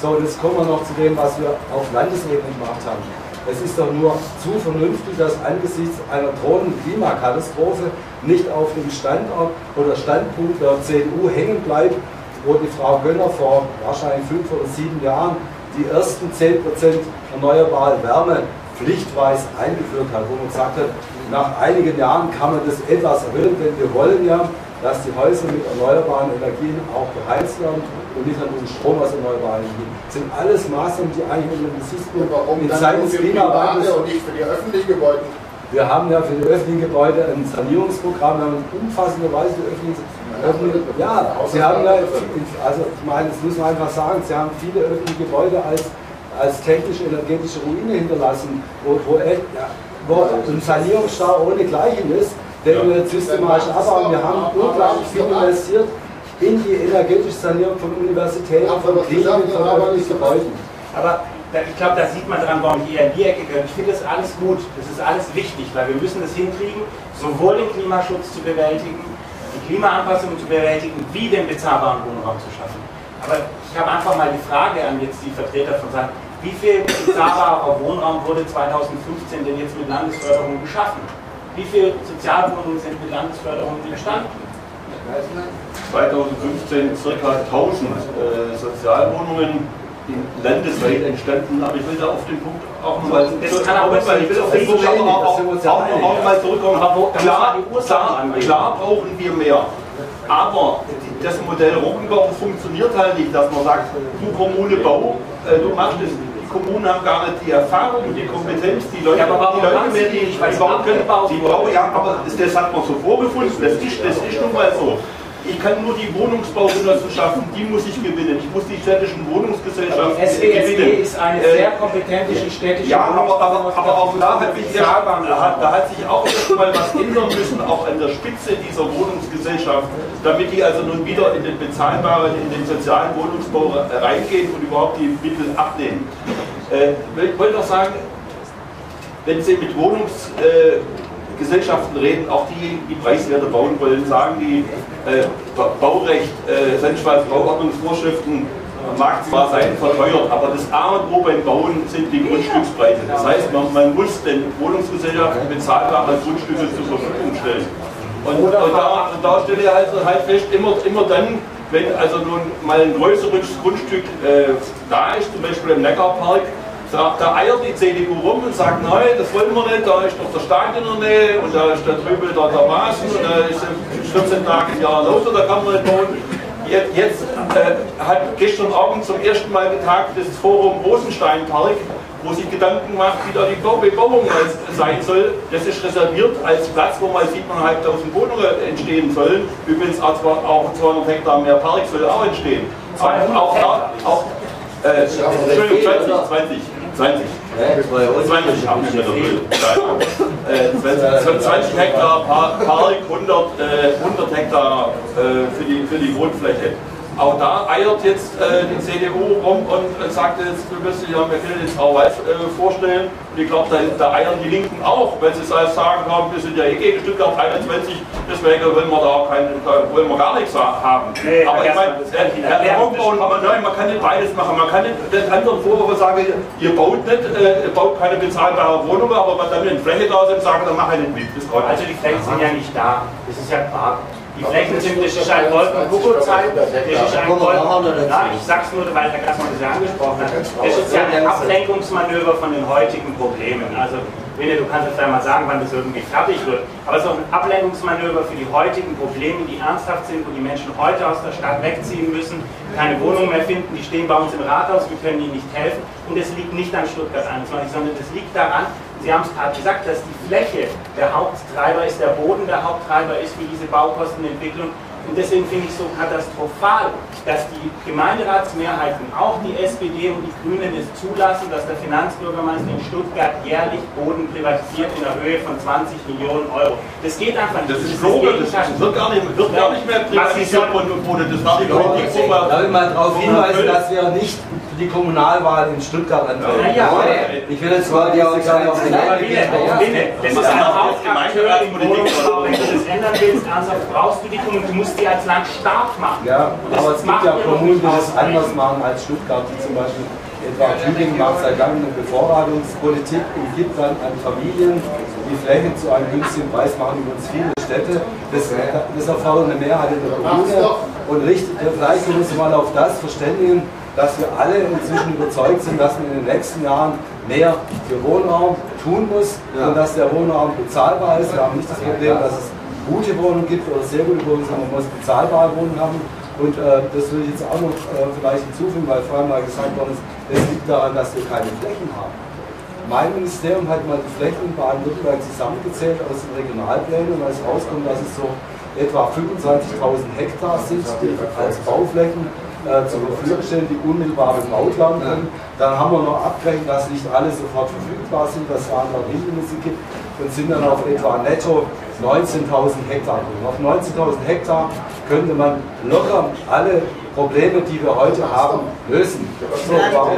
So, und jetzt kommen wir noch zu dem, was wir auf Landesebene gemacht haben. Es ist doch nur zu vernünftig, dass angesichts einer drohenden Klimakatastrophe nicht auf dem Standort oder Standpunkt der CDU hängen bleibt, wo die Frau Gönner vor wahrscheinlich fünf oder sieben Jahren die ersten 10% erneuerbare Wärme pflichtweise eingeführt hat, wo man gesagt hat, nach einigen Jahren kann man das etwas erhöhen, denn wir wollen ja, dass die Häuser mit erneuerbaren Energien auch beheizt werden und nicht nur Strom aus erneuerbaren Energien. Das sind alles Maßnahmen, die eigentlich unter dem Gesichtspunkt Warum in Zeiten des Klimawandels und nicht für die öffentlichen Gebäude? wir haben ja für die öffentlichen Gebäude ein Sanierungsprogramm, wir haben umfassenderweise die öffentlichen, ja, Sie haben ja, also ich meine, das muss man einfach sagen, Sie haben viele öffentliche Gebäude als, als technisch-energetische Ruine hinterlassen, wo, wo, ja, wo ein Sanierungsstau ohne Gleichen ist, den wir jetzt systematisch abbauen. Wir haben unglaublich viel investiert in die energetische Sanierung von Universitäten, von Kliniken, von öffentlichen Gebäuden. Aber ich glaube, da sieht man dran, warum eher in die Ecke gehöre. Ich finde das alles gut, das ist alles wichtig, weil wir müssen es hinkriegen, sowohl den Klimaschutz zu bewältigen, die Klimaanpassung zu bewältigen, wie den bezahlbaren Wohnraum zu schaffen. Aber ich habe einfach mal die Frage an jetzt die Vertreter von Sagen, wie viel bezahlbarer Wohnraum wurde 2015 denn jetzt mit Landesförderung geschaffen? Wie viele Sozialwohnungen sind mit Landesförderung entstanden? 2015 circa 1000 äh, Sozialwohnungen in landesweit entstanden, aber ich will da auf den Punkt auch nochmal Das kann aber weil ich will auf den Punkt aber auch, auch, auch, auch noch mal zurückkommen. Wo- Klar, klar brauchen wir mehr. Aber das Modell Roggenbau funktioniert halt nicht, dass man sagt, du Kommune bau, äh, du machst es. Die Kommunen haben gar nicht die Erfahrung, die Kompetenz, die Leute, Ja, aber die Leute mehr, die die, bauen können. Die bauen, ja, aber das, das hat man so vorgefunden, das ist, das ist nun mal so. Ich kann nur die Wohnungsbaugenossenschaften, die muss ich gewinnen. Ich muss die städtischen Wohnungsgesellschaften SWSG gewinnen. ist eine Äh, sehr kompetente städtische ja, aber, aber, aber auch da hat, sich da, hat, da hat sich auch mal was ändern müssen, auch an der Spitze dieser Wohnungsgesellschaft, damit die also nun wieder in den bezahlbaren, in den sozialen Wohnungsbau reingehen und überhaupt die Mittel abnehmen. Äh, ich wollte noch sagen, wenn Sie mit Wohnungsgesellschaften reden, auch diejenigen, die preiswerte bauen wollen, sagen die, äh, Ba- Baurecht, äh, Sendschweiz, Bauordnungsvorschriften mag zwar sein verteuert, aber das A und O beim Bauen sind die Grundstückspreise. Das heißt, man, man muss den Wohnungsgesellschaften bezahlbare Grundstücke zur Verfügung stellen. Und, und, da, da stelle ich also halt fest, immer, immer dann, wenn also nun mal ein größeres Grundstück äh, da ist, zum Beispiel im Neckarpark, da, da eiert die CDU rum und sagt, nein, das wollen wir nicht, da ist doch der Staat in der Nähe und da ist da drüben der, der Maßen und da ist äh, 14 Tage im Jahr lauter, da kann man nicht bauen. Jetzt, jetzt äh, hat gestern Abend zum ersten Mal getagt das Forum Rosensteinpark, wo sich Gedanken macht, wie da die Bau- Bebauung sein soll. Das ist reserviert als Platz, wo mal 7.500 Wohnungen entstehen sollen. Übrigens auch, zwar- auch 200 Hektar mehr Park soll auch entstehen. Auch da, auch, äh, Entschuldigung, 20, 20, 20. 20 haben wir nicht. Äh, 20, 20 Hektar Pa- Park, 100, äh, 100 Hektar äh, für, die, für die Wohnfläche. Auch da eiert jetzt äh, die CDU rum und äh, sagt jetzt, wir müssen können jetzt auch was äh, vorstellen. Und ich glaube, da, da eiern die Linken auch, weil sie sagen haben, wir sind ja eh gegen Stuttgart 21, deswegen wollen wir da auch kein, wollen wir gar nichts haben. Nee, Aber ich meine, kann äh, erklären. Raubbau, aber nein, man kann nicht beides machen. Man kann nicht den anderen Vorwürfe sagen, ihr baut nicht, äh, ihr baut keine bezahlbare Wohnung, aber wenn dann in Fläche da sind, sagen, dann mach ich nicht mit. Also die Flächen sind ja nicht da. Das ist ja klar. Die Flächen sind, das ist ein Wolken-Kuckuck-Zeit, das ist ein Wolken... Ja, ich sag's nur, weil Herr Gassmann das ja angesprochen hat. Das ist ja ein Ablenkungsmanöver von den heutigen Problemen. Also, Winne, du kannst jetzt ja mal sagen, wann das irgendwie fertig wird. Aber es ist auch ein Ablenkungsmanöver für die heutigen Probleme, die ernsthaft sind, wo die Menschen heute aus der Stadt wegziehen müssen, keine Wohnung mehr finden, die stehen bei uns im Rathaus, wir können ihnen nicht helfen. Und es liegt nicht an Stuttgart 21, sondern es liegt daran, Sie haben es gerade gesagt, dass die Fläche der Haupttreiber ist, der Boden der Haupttreiber ist für diese Baukostenentwicklung. Und deswegen finde ich so katastrophal, dass die Gemeinderatsmehrheiten, auch die SPD und die Grünen, es zulassen, dass der Finanzbürgermeister in Stuttgart jährlich Boden privatisiert in der Höhe von 20 Millionen Euro. Das geht einfach nicht. Das ist Loge, das wird gar nicht, wird gar nicht mehr privatisiert und wurde. Das war die Politik. Darf ich mal darauf hinweisen, dass wir nicht für die Kommunalwahl in Stuttgart antreten? Ja, ja. Ich will jetzt mal die Aussage auf den Wille, das ist ein Hauptakteur im Wohnungsbau. Wenn du das ändern willst, ernsthaft brauchst du die Kommunen. Du musst die als Land stark machen. Ja, aber es gibt ja Kommunen, die das anders machen als Stuttgart, die zum Beispiel etwa Tübingen macht seit langem eine Bevorratungspolitik und gibt dann an Familien die Fläche zu einem günstigen Preis, machen übrigens viele Städte. Das, das erfordert eine Mehrheit in der Kommune und richtet vielleicht uns mal auf das verständigen, dass wir alle inzwischen überzeugt sind, dass man in den nächsten Jahren mehr für Wohnraum tun muss und dass der Wohnraum bezahlbar ist. Wir haben nicht das Problem, dass es gute Wohnungen gibt oder sehr gute Wohnungen, sondern man muss bezahlbare Wohnungen haben. Und äh, das will ich jetzt auch noch äh, vielleicht hinzufügen, weil vorhin mal gesagt worden ist, es liegt daran, dass wir keine Flächen haben. Mein Ministerium hat mal die Flächen in Baden-Württemberg zusammengezählt aus den Regionalplänen und als rauskommt, dass es so etwa 25.000 Hektar sind, die als Bauflächen äh, zur Verfügung stehen, die unmittelbar bebaut werden können. Dann haben wir noch abgerechnet, dass nicht alle sofort verfügbar sind, dass es andere Hindernisse gibt und sind dann auf etwa netto 19.000 Hektar. Und auf 19.000 Hektar könnte man locker alle Probleme, die wir heute haben, lösen. So, warum?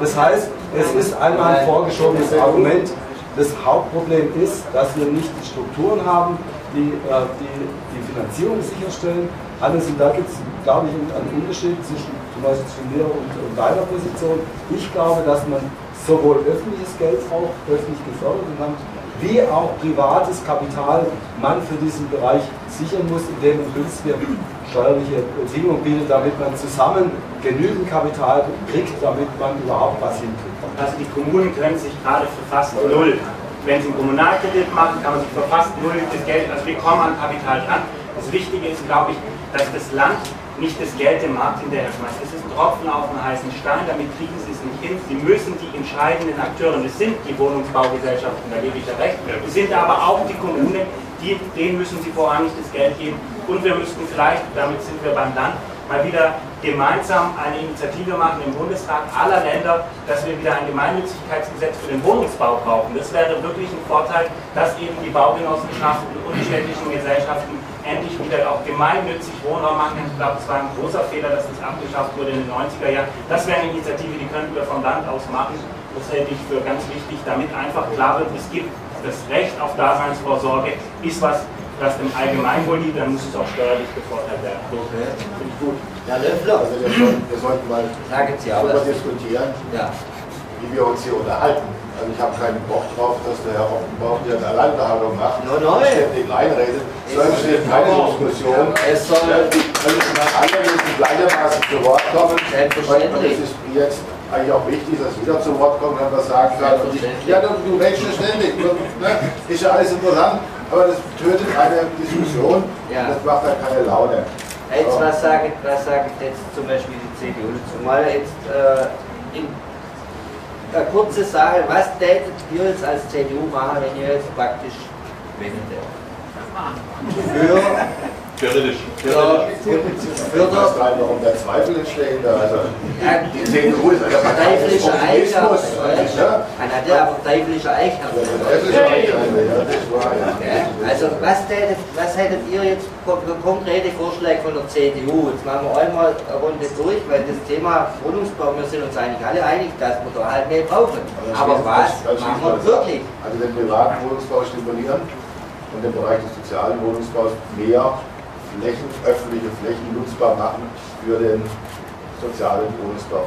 Das heißt, es ist einmal ein vorgeschobenes Argument. Das Hauptproblem ist, dass wir nicht die Strukturen haben, die äh, die, die Finanzierung sicherstellen. Hannes, und da gibt es, glaube ich, einen Unterschied zwischen zum Beispiel zwischen mir und, und deiner Position. Ich glaube, dass man sowohl öffentliches Geld braucht, öffentlich gefördert und wie auch privates Kapital man für diesen Bereich sichern muss, indem man günstige steuerliche Bedingungen bietet, damit man zusammen genügend Kapital kriegt, damit man überhaupt was hinkriegt. Also die Kommunen können sich gerade für fast null, wenn sie einen Kommunalkredit machen, kann man sich für fast null das Geld, also wir kommen an Kapital dran. Das Wichtige ist, glaube ich, dass das Land nicht das Geld dem Markt hinterher schmeißt. Das ist ein Tropfen auf einen heißen Stein, damit kriegen sie es nicht hin. Sie müssen die entscheidenden Akteure, das sind die Wohnungsbaugesellschaften, da gebe ich ja recht, das sind aber auch die Kommunen, die, denen müssen sie vorrangig das Geld geben. Und wir müssten vielleicht, damit sind wir beim Land, mal wieder gemeinsam eine Initiative machen im Bundestag aller Länder, dass wir wieder ein Gemeinnützigkeitsgesetz für den Wohnungsbau brauchen. Das wäre wirklich ein Vorteil, dass eben die Baugenossenschaften und die städtischen Gesellschaften endlich wieder auch gemeinnützig Wohnraum machen. Ich glaube, es war ein großer Fehler, dass das abgeschafft wurde in den 90er Jahren. Das wäre eine Initiative, die könnten wir vom Land aus machen. Das hätte ich für ganz wichtig, damit einfach klar wird, es gibt das Recht auf Daseinsvorsorge, ist was, das dem Allgemeinwohl liegt, dann muss es auch steuerlich bevorteilt werden. Okay. Finde ich gut. Herr Löffler, Also wir sollten, wir sollten mal darüber diskutieren, Ja. wie wir uns hier unterhalten. Also ich habe keinen Bock drauf, dass der Herr Offenbach hier eine Alleinbehandlung macht No, no. und ständig reinredet. So entsteht keine Diskussion. Es soll Also alle müssen gleichermaßen zu Wort kommen. Und es ist jetzt eigentlich auch wichtig, dass jeder zu Wort kommt und was sagen kann. Ich, ja, du, redest ständig. Ne? Ist ja alles interessant, aber das tötet eine Diskussion. Ja. Das macht dann keine Laune. Jetzt, was sagt, was sagt jetzt zum Beispiel die CDU? Zumal jetzt äh, in eine kurze Sache, was tätet ihr jetzt als CDU machen, wenn ihr jetzt praktisch wendet? Für, Theoretisch. Ich weiß gar nicht, warum der Zweifel entstehen da. Also, ja, die CDU ist eine Partei des teuflische Populismus. Eichhörnchen. Ja? Man hat ja Eichhörnchen. ja ja. Ja, also was, tätet, was hättet ihr jetzt konkrete Vorschläge von der CDU? Jetzt machen wir einmal eine Runde durch, weil das Thema Wohnungsbau, wir sind uns eigentlich alle einig, dass wir da halt mehr brauchen. Aber was machen wir wirklich? Also den privaten Wohnungsbau stimulieren und den Bereich des sozialen Wohnungsbaus mehr Flächen, öffentliche Flächen nutzbar machen für den sozialen Wohnungsbau.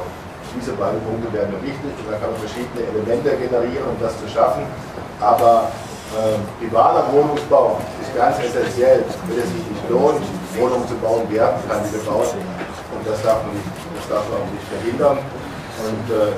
Diese beiden Punkte wären mir wichtig und dann kann man verschiedene Elemente generieren, um das zu schaffen. Aber äh, privater Wohnungsbau ist ganz essentiell. Wenn es sich nicht lohnt, Wohnungen zu bauen, werden kann die gebaut. Und das darf man nicht, das darf man auch nicht verhindern. Und äh,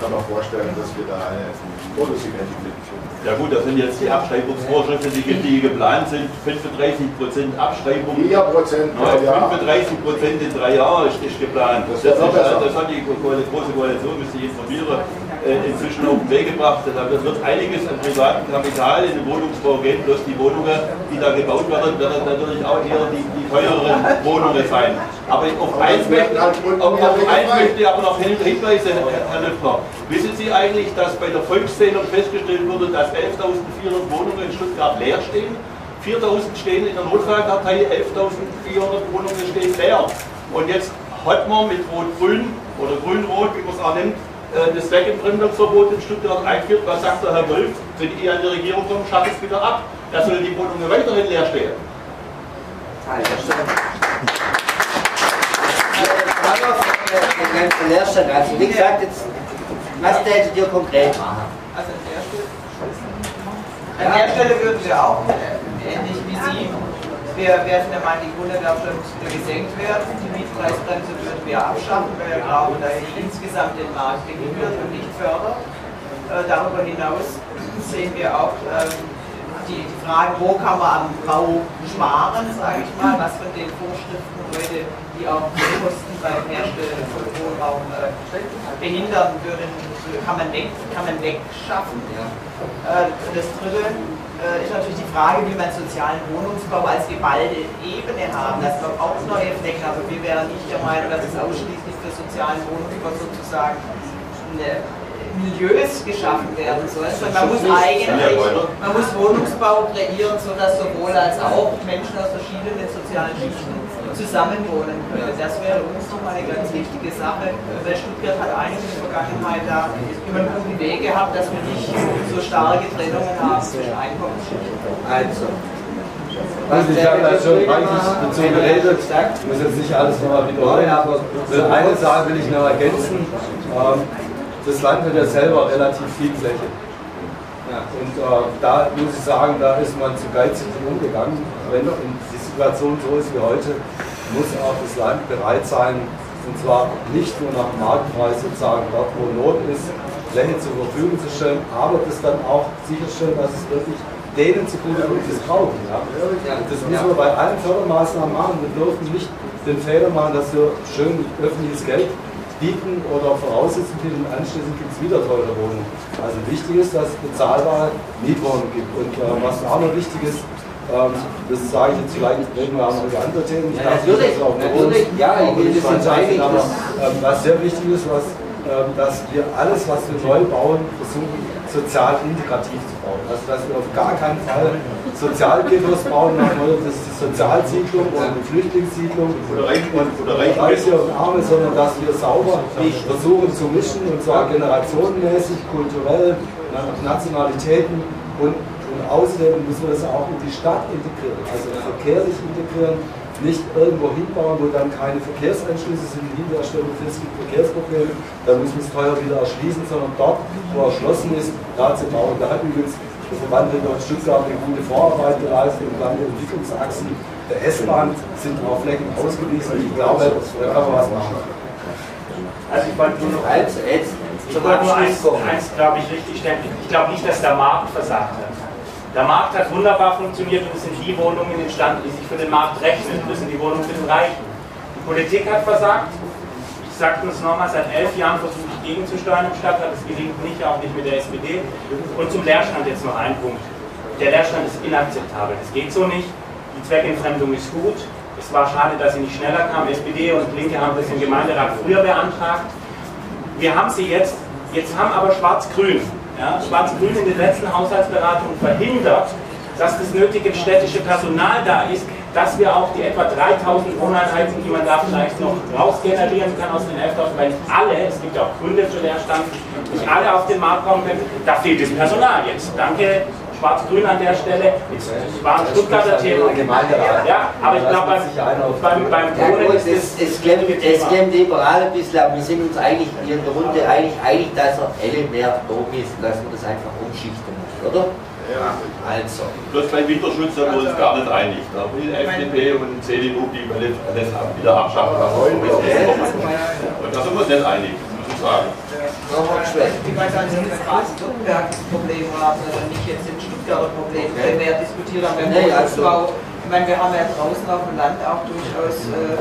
kann mir vorstellen, dass wir da eine Policy entwickeln. Ja gut, das sind jetzt die Abschreibungsvorschriften, die, die geplant sind. 35% Abschreibung. 4 Prozent pro Jahr. 35 Prozent in drei Jahren ist, ist geplant. Das, Das ist, das hat die große Koalition, müsste ich informieren, inzwischen auf den Weg gebracht. Da wird einiges an privatem Kapital in den Wohnungsbau gehen, bloß die Wohnungen, die da gebaut werden, werden natürlich auch eher die, die teureren Wohnungen sein. Aber auf eins werden möchte, auf, eins möchte ich aber noch hin- hinweisen, Herr Löffler. Wissen Sie eigentlich, dass bei der Volkszählung festgestellt wurde, dass 11.400 Wohnungen in Stuttgart leer stehen? 4.000 stehen in der Notfallkartei, 11.400 Wohnungen stehen leer. Und jetzt hat man mit Rot-Grün oder Grün-Rot, wie man es auch nennt, äh, das Wegentfremdungsverbot in Stuttgart eingeführt. Was sagt der Herr Wolf? Wenn ihr an die Regierung kommt, schafft es wieder ab. Da sollen die Wohnungen weiterhin leer stehen. Leerstand. Also wie gesagt, jetzt, was tätet ihr konkret machen? Also an der Stelle, an der Stelle würden wir auch äh, ähnlich wie Sie, wir werden der Meinung, die Grunderwerbsteuer wieder gesenkt werden. Die Mietpreisbremse würden wir abschaffen, weil wir glauben, dass sie insgesamt den Markt behindert und nicht fördert. Äh, darüber hinaus sehen wir auch ähm, die, die Frage, wo kann man am Bau sparen, sage ich mal, was von den Vorschriften heute, die auch die Kosten beim Herstellen von Wohnraum äh, behindern würden, kann man, weg, kann man wegschaffen. Äh, das dritte ist natürlich die Frage, wie man sozialen Wohnungsbau als geballte Ebene haben. Das wir auch neue Flächen, aber wir wären nicht der Meinung, dass es ausschließlich für sozialen Wohnungsbau sozusagen eine Milieus geschaffen werden sollen, sondern man muss eigentlich, man muss Wohnungsbau kreieren, sodass sowohl als auch Menschen aus verschiedenen sozialen Schichten zusammenwohnen können. Das wäre uns nochmal eine ganz wichtige Sache, weil Stuttgart hat eigentlich in der Vergangenheit da immer einen guten Weg gehabt, dass wir nicht so starke Trennungen haben zwischen Einkommensschichten. Also, Also ich habe da schon reichlich dazu geredet, ich muss jetzt nicht alles nochmal wiederholen, aber eine Sache will ich noch ergänzen. Ähm, Das Land hat ja selber relativ viel Fläche. Und äh, da muss ich sagen, da ist man zu geizig umgegangen. Wenn die Situation so ist wie heute, muss auch das Land bereit sein, und zwar nicht nur nach dem Marktpreis sozusagen dort, wo Not ist, Fläche zur Verfügung zu stellen, aber das dann auch sicherstellen, dass es wirklich denen zugute kommt, die es brauchen. Ja? Und das müssen wir bei allen Fördermaßnahmen machen. Wir dürfen nicht den Fehler machen, dass wir schön öffentliches Geld bieten oder voraussetzen und anschließend gibt es wieder teure Wohnungen. Also wichtig ist, dass es bezahlbare Mietwohnungen gibt. Und äh, was auch noch wichtig ist, das sage ich jetzt vielleicht, reden wir auch noch über andere Themen. Ich Ja, darf natürlich, auch natürlich. uns Ja, ich will jetzt verzeichnen, einig, aber ähm, was sehr wichtig ist, was, ähm, dass wir alles, was wir neu bauen, versuchen sozial integrativ zu bauen. Also dass wir auf gar keinen Fall Sozialghettos bauen, nach das ist die Sozialsiedlung oder die Flüchtlingssiedlung Oder Reich- und oder Reich- Reiche und Arme, sondern dass wir sauber versuchen zu mischen und zwar generationenmäßig, kulturell, nach Nationalitäten und, und außerdem müssen wir das auch in die Stadt integrieren, also verkehrlich integrieren, nicht irgendwo hinbauen, wo dann keine Verkehrsanschlüsse sind, stellen wir fest, es gibt Verkehrsprobleme, dann müssen wir es teuer wieder erschließen, sondern dort, wo erschlossen ist, da zu bauen. Da hat übrigens der Verband in Stuttgart eine gute Vorarbeit geleistet entlang der Entwicklungsachsen der S-Bahn sind auch Flecken ausgewiesen. Ich glaube, da kann man was machen. Also ich wollte nur noch also jetzt Ich wollte nur eins, eins glaube ich, richtig stellen. Ich glaube nicht, dass der Markt versagt hat. Der Markt hat wunderbar funktioniert und es sind die Wohnungen entstanden, die sich für den Markt rechnen. Das sind die Wohnungen für den Reichen. Die Politik hat versagt. Ich sagte es nochmal, seit elf Jahren versuche ich gegenzusteuern im Stadtrat. Das gelingt nicht, auch nicht mit der SPD. Und zum Leerstand jetzt noch ein Punkt. Der Leerstand ist inakzeptabel. Das geht so nicht. Die Zweckentfremdung ist gut. Es war schade, dass sie nicht schneller kam. SPD und Linke haben das im Gemeinderat früher beantragt wir haben sie jetzt, jetzt haben aber Schwarz-Grün, ja, Schwarz-Grün in den letzten Haushaltsberatungen verhindert, dass das nötige städtische Personal da ist, dass wir auch die etwa 3000 Wohneinheiten, die man da vielleicht noch rausgenerieren kann aus den 11.000, weil nicht alle, es gibt ja auch Gründe für Leerstand, nicht alle auf den Markt kommen können, da fehlt das Personal jetzt. Danke Schwarz-Grün an der Stelle, es war ein Stuttgarter Thema. Ja, aber ich glaube, beim, beim, Wohnen ist es, es, klemmt, es klemmt überall ein bisschen, aber wir sind uns eigentlich hier in der Runde eigentlich einig, dass er elementär dumm ist, dass man das einfach umschichten muss, oder? Ja. Also. Bloß beim Winterschutz sind wir uns gar nicht einig. Da will FDP und CDU, die wollen alles wieder abschaffen, wir Und da sind wir uns nicht einig, muss ich sagen. Ich weiß also nicht, wenn Baden-Württemberg das Problem haben oder nicht jetzt in Stuttgarter Problem primär diskutiert haben beim also- Wohnungsbau. Ich meine, wir haben ja draußen auf dem Land auch durchaus äh,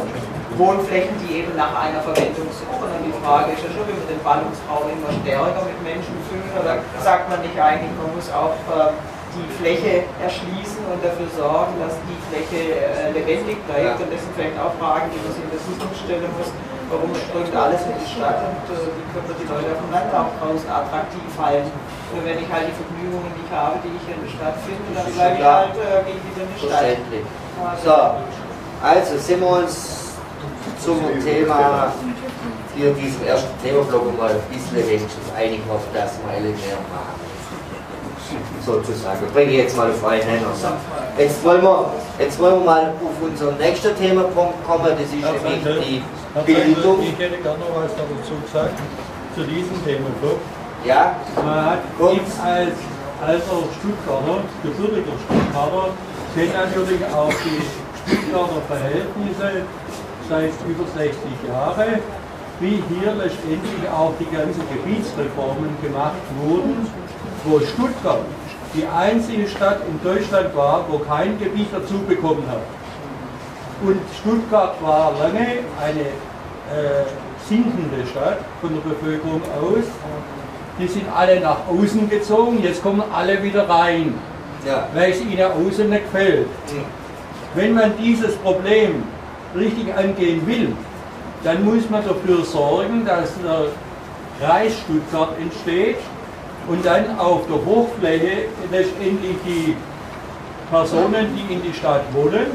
Wohnflächen, die eben nach einer Verwendung suchen. Und die Frage ist ja schon, wie wir den Ballungsraum immer stärker mit Menschen füllen. Oder sagt man nicht eigentlich, man muss auch äh, die Fläche erschließen und dafür sorgen, dass die Fläche äh, lebendig bleibt. Ja. Und das sind vielleicht auch Fragen, die man sich in der Zukunft stellen muss. Warum strömt alles in die Stadt und äh, wie können wir die Leute auf dem Land auch draußen attraktiv halten? Nur wenn ich halt die Vergnügungen nicht habe, die ich in der Stadt finde, dann bleibe ich halt äh, gehe ich wieder in die Stadt. Verständlich. So, also sind wir uns zum Thema hier diesem ersten Themablock mal ein bisschen wenigstens einig auf das wir mehr machen. Sozusagen. Wir bringen jetzt mal auf einen Nenner. Jetzt wollen, wir, jetzt wollen wir mal auf unseren nächsten Themenpunkt kommen, das ist nämlich die Herr Bildung. Ich hätte gerne noch was dazu gesagt, zu diesem Themenblock. Ja, Man hat Kurz. ich als alter Stuttgarter, gebürtiger Stuttgarter, kennt natürlich auch die Stuttgarter Verhältnisse seit über 60 Jahren, wie hier letztendlich auch die ganzen Gebietsreformen gemacht wurden, wo Stuttgart die einzige Stadt in Deutschland war, wo kein Gebiet dazu bekommen hat. Und Stuttgart war lange eine äh, sinkende Stadt von der Bevölkerung aus. Die sind alle nach außen gezogen, jetzt kommen alle wieder rein, ja. weil es ihnen außen nicht gefällt. Wenn man dieses Problem richtig angehen will, dann muss man dafür sorgen, dass der Kreis Stuttgart entsteht und dann auf der Hochfläche letztendlich die Personen, die in die Stadt wollen,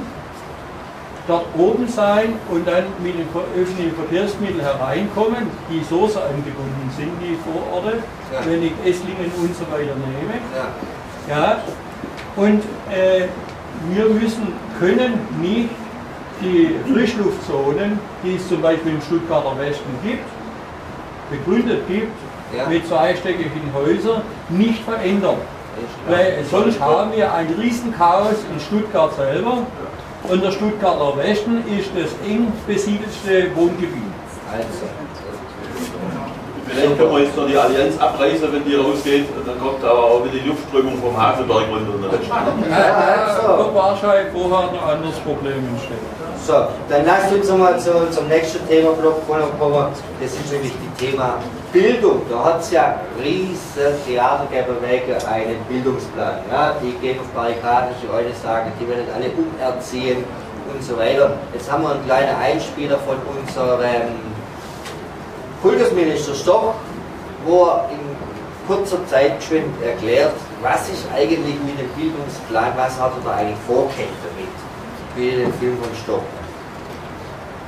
dort oben sein und dann mit den öffentlichen Verkehrsmitteln hereinkommen, die so angebunden sind, die Vororte, Ja. wenn ich Esslingen und so weiter nehme. Ja. Ja, und äh, wir müssen, können nicht die Frischluftzonen, die es zum Beispiel im Stuttgarter Westen gibt, begründet gibt, Ja. mit zweistöckigen Häusern, nicht verändern. Weil sonst haben wir ein Riesenchaos in Stuttgart selber und der Stuttgarter Westen ist das eng besiedelste Wohngebiet. Also, Vielleicht können wir jetzt noch die Allianz abreißen, wenn die rausgeht. Dann kommt aber auch wieder die Luftströmung vom Haselberg runter. Und dann ja, Wird wahrscheinlich vorher ein anderes Problem entstehen. so. so, dann lasst uns nochmal zu, zum nächsten Themablock kommen. Das ist nämlich das Thema Bildung. Da hat es ja riesen Theater einem Bildungsplan. Ja, die gehen auf Barrikaden, die heute sagen, die werden alle umerziehen und so weiter. Jetzt haben wir einen kleinen Einspieler von unserem Kultusminister Stoch, wo er in kurzer Zeit geschwind erklärt, was ist eigentlich mit dem Bildungsplan, was hat er da eigentlich vorkennt damit, wie den Film von Stoch.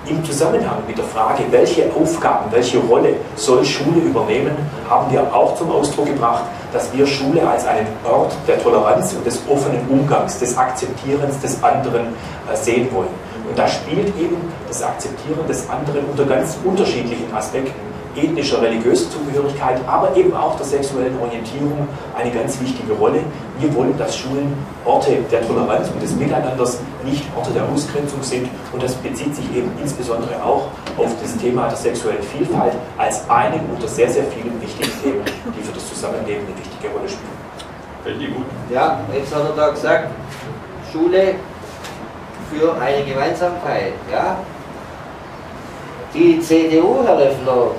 Im Zusammenhang mit der Frage, welche Aufgaben, welche Rolle soll Schule übernehmen, haben wir auch zum Ausdruck gebracht, dass wir Schule als einen Ort der Toleranz und des offenen Umgangs, des Akzeptierens des anderen äh, sehen wollen. Und da spielt eben das Akzeptieren des anderen unter ganz unterschiedlichen Aspekten ethnischer, religiöser Zugehörigkeit, aber eben auch der sexuellen Orientierung eine ganz wichtige Rolle. Wir wollen, dass Schulen Orte der Toleranz und des Miteinanders, nicht Orte der Ausgrenzung sind. Und das bezieht sich eben insbesondere auch auf das Thema der sexuellen Vielfalt als einen unter sehr, sehr vielen wichtigen Themen, die für das Zusammenleben eine wichtige Rolle spielen. Finde ich gut. Ja, jetzt hat er da gesagt, Schule für eine Gemeinsamkeit. Ja? Die CDU, Herr Löffler,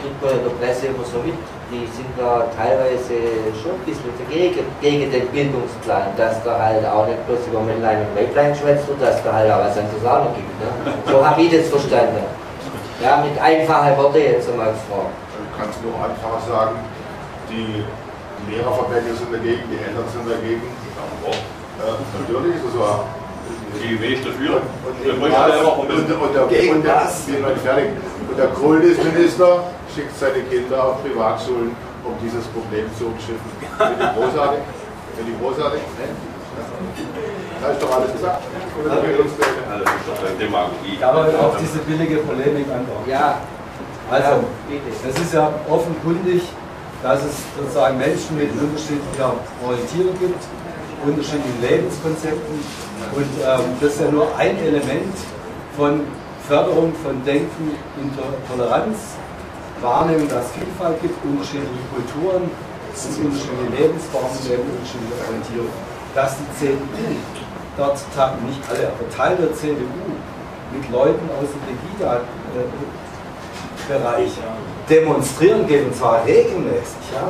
kriegt man in der Presse immer so mit, die sind da teilweise schon ein bisschen dagegen, gegen den Bildungsplan, dass da halt auch nicht bloß über Männlein und Weiblein geschwätzt wird, dass da halt auch was auch noch gibt. Ne? So habe ich das verstanden. Ja, mit einfachen Worten jetzt einmal gefragt. Du kannst nur einfach sagen, die Lehrerverbände sind dagegen, die Eltern sind dagegen. Äh, natürlich ist es so. Die Weg dafür. Und, und, und, und, und, und, noch nicht fertig. und der Kultusminister schickt seine Kinder auf Privatschulen, um dieses Problem zu umschiffen. Finde ich großartig. Finde ich großartig. Da ist doch alles gesagt. Oder die Bildungspläne. Das ist doch eine Demagogie. Man auf diese billige Polemik antworten? Ja, Also, es ist ja offenkundig, dass es sozusagen Menschen mit unterschiedlicher Orientierung gibt, unterschiedlichen Lebenskonzepten. Und ähm, das ist ja nur ein Element von Förderung von Denken und Tol- Toleranz, Wahrnehmung, dass es Vielfalt gibt, unterschiedliche Kulturen, es unterschiedliche Lebensformen, eben unterschiedliche Orientierung. Dass die CDU dort nicht alle, aber Teil der CDU mit Leuten aus dem Legida äh, Bereich demonstrieren geht, und zwar regelmäßig. Ja?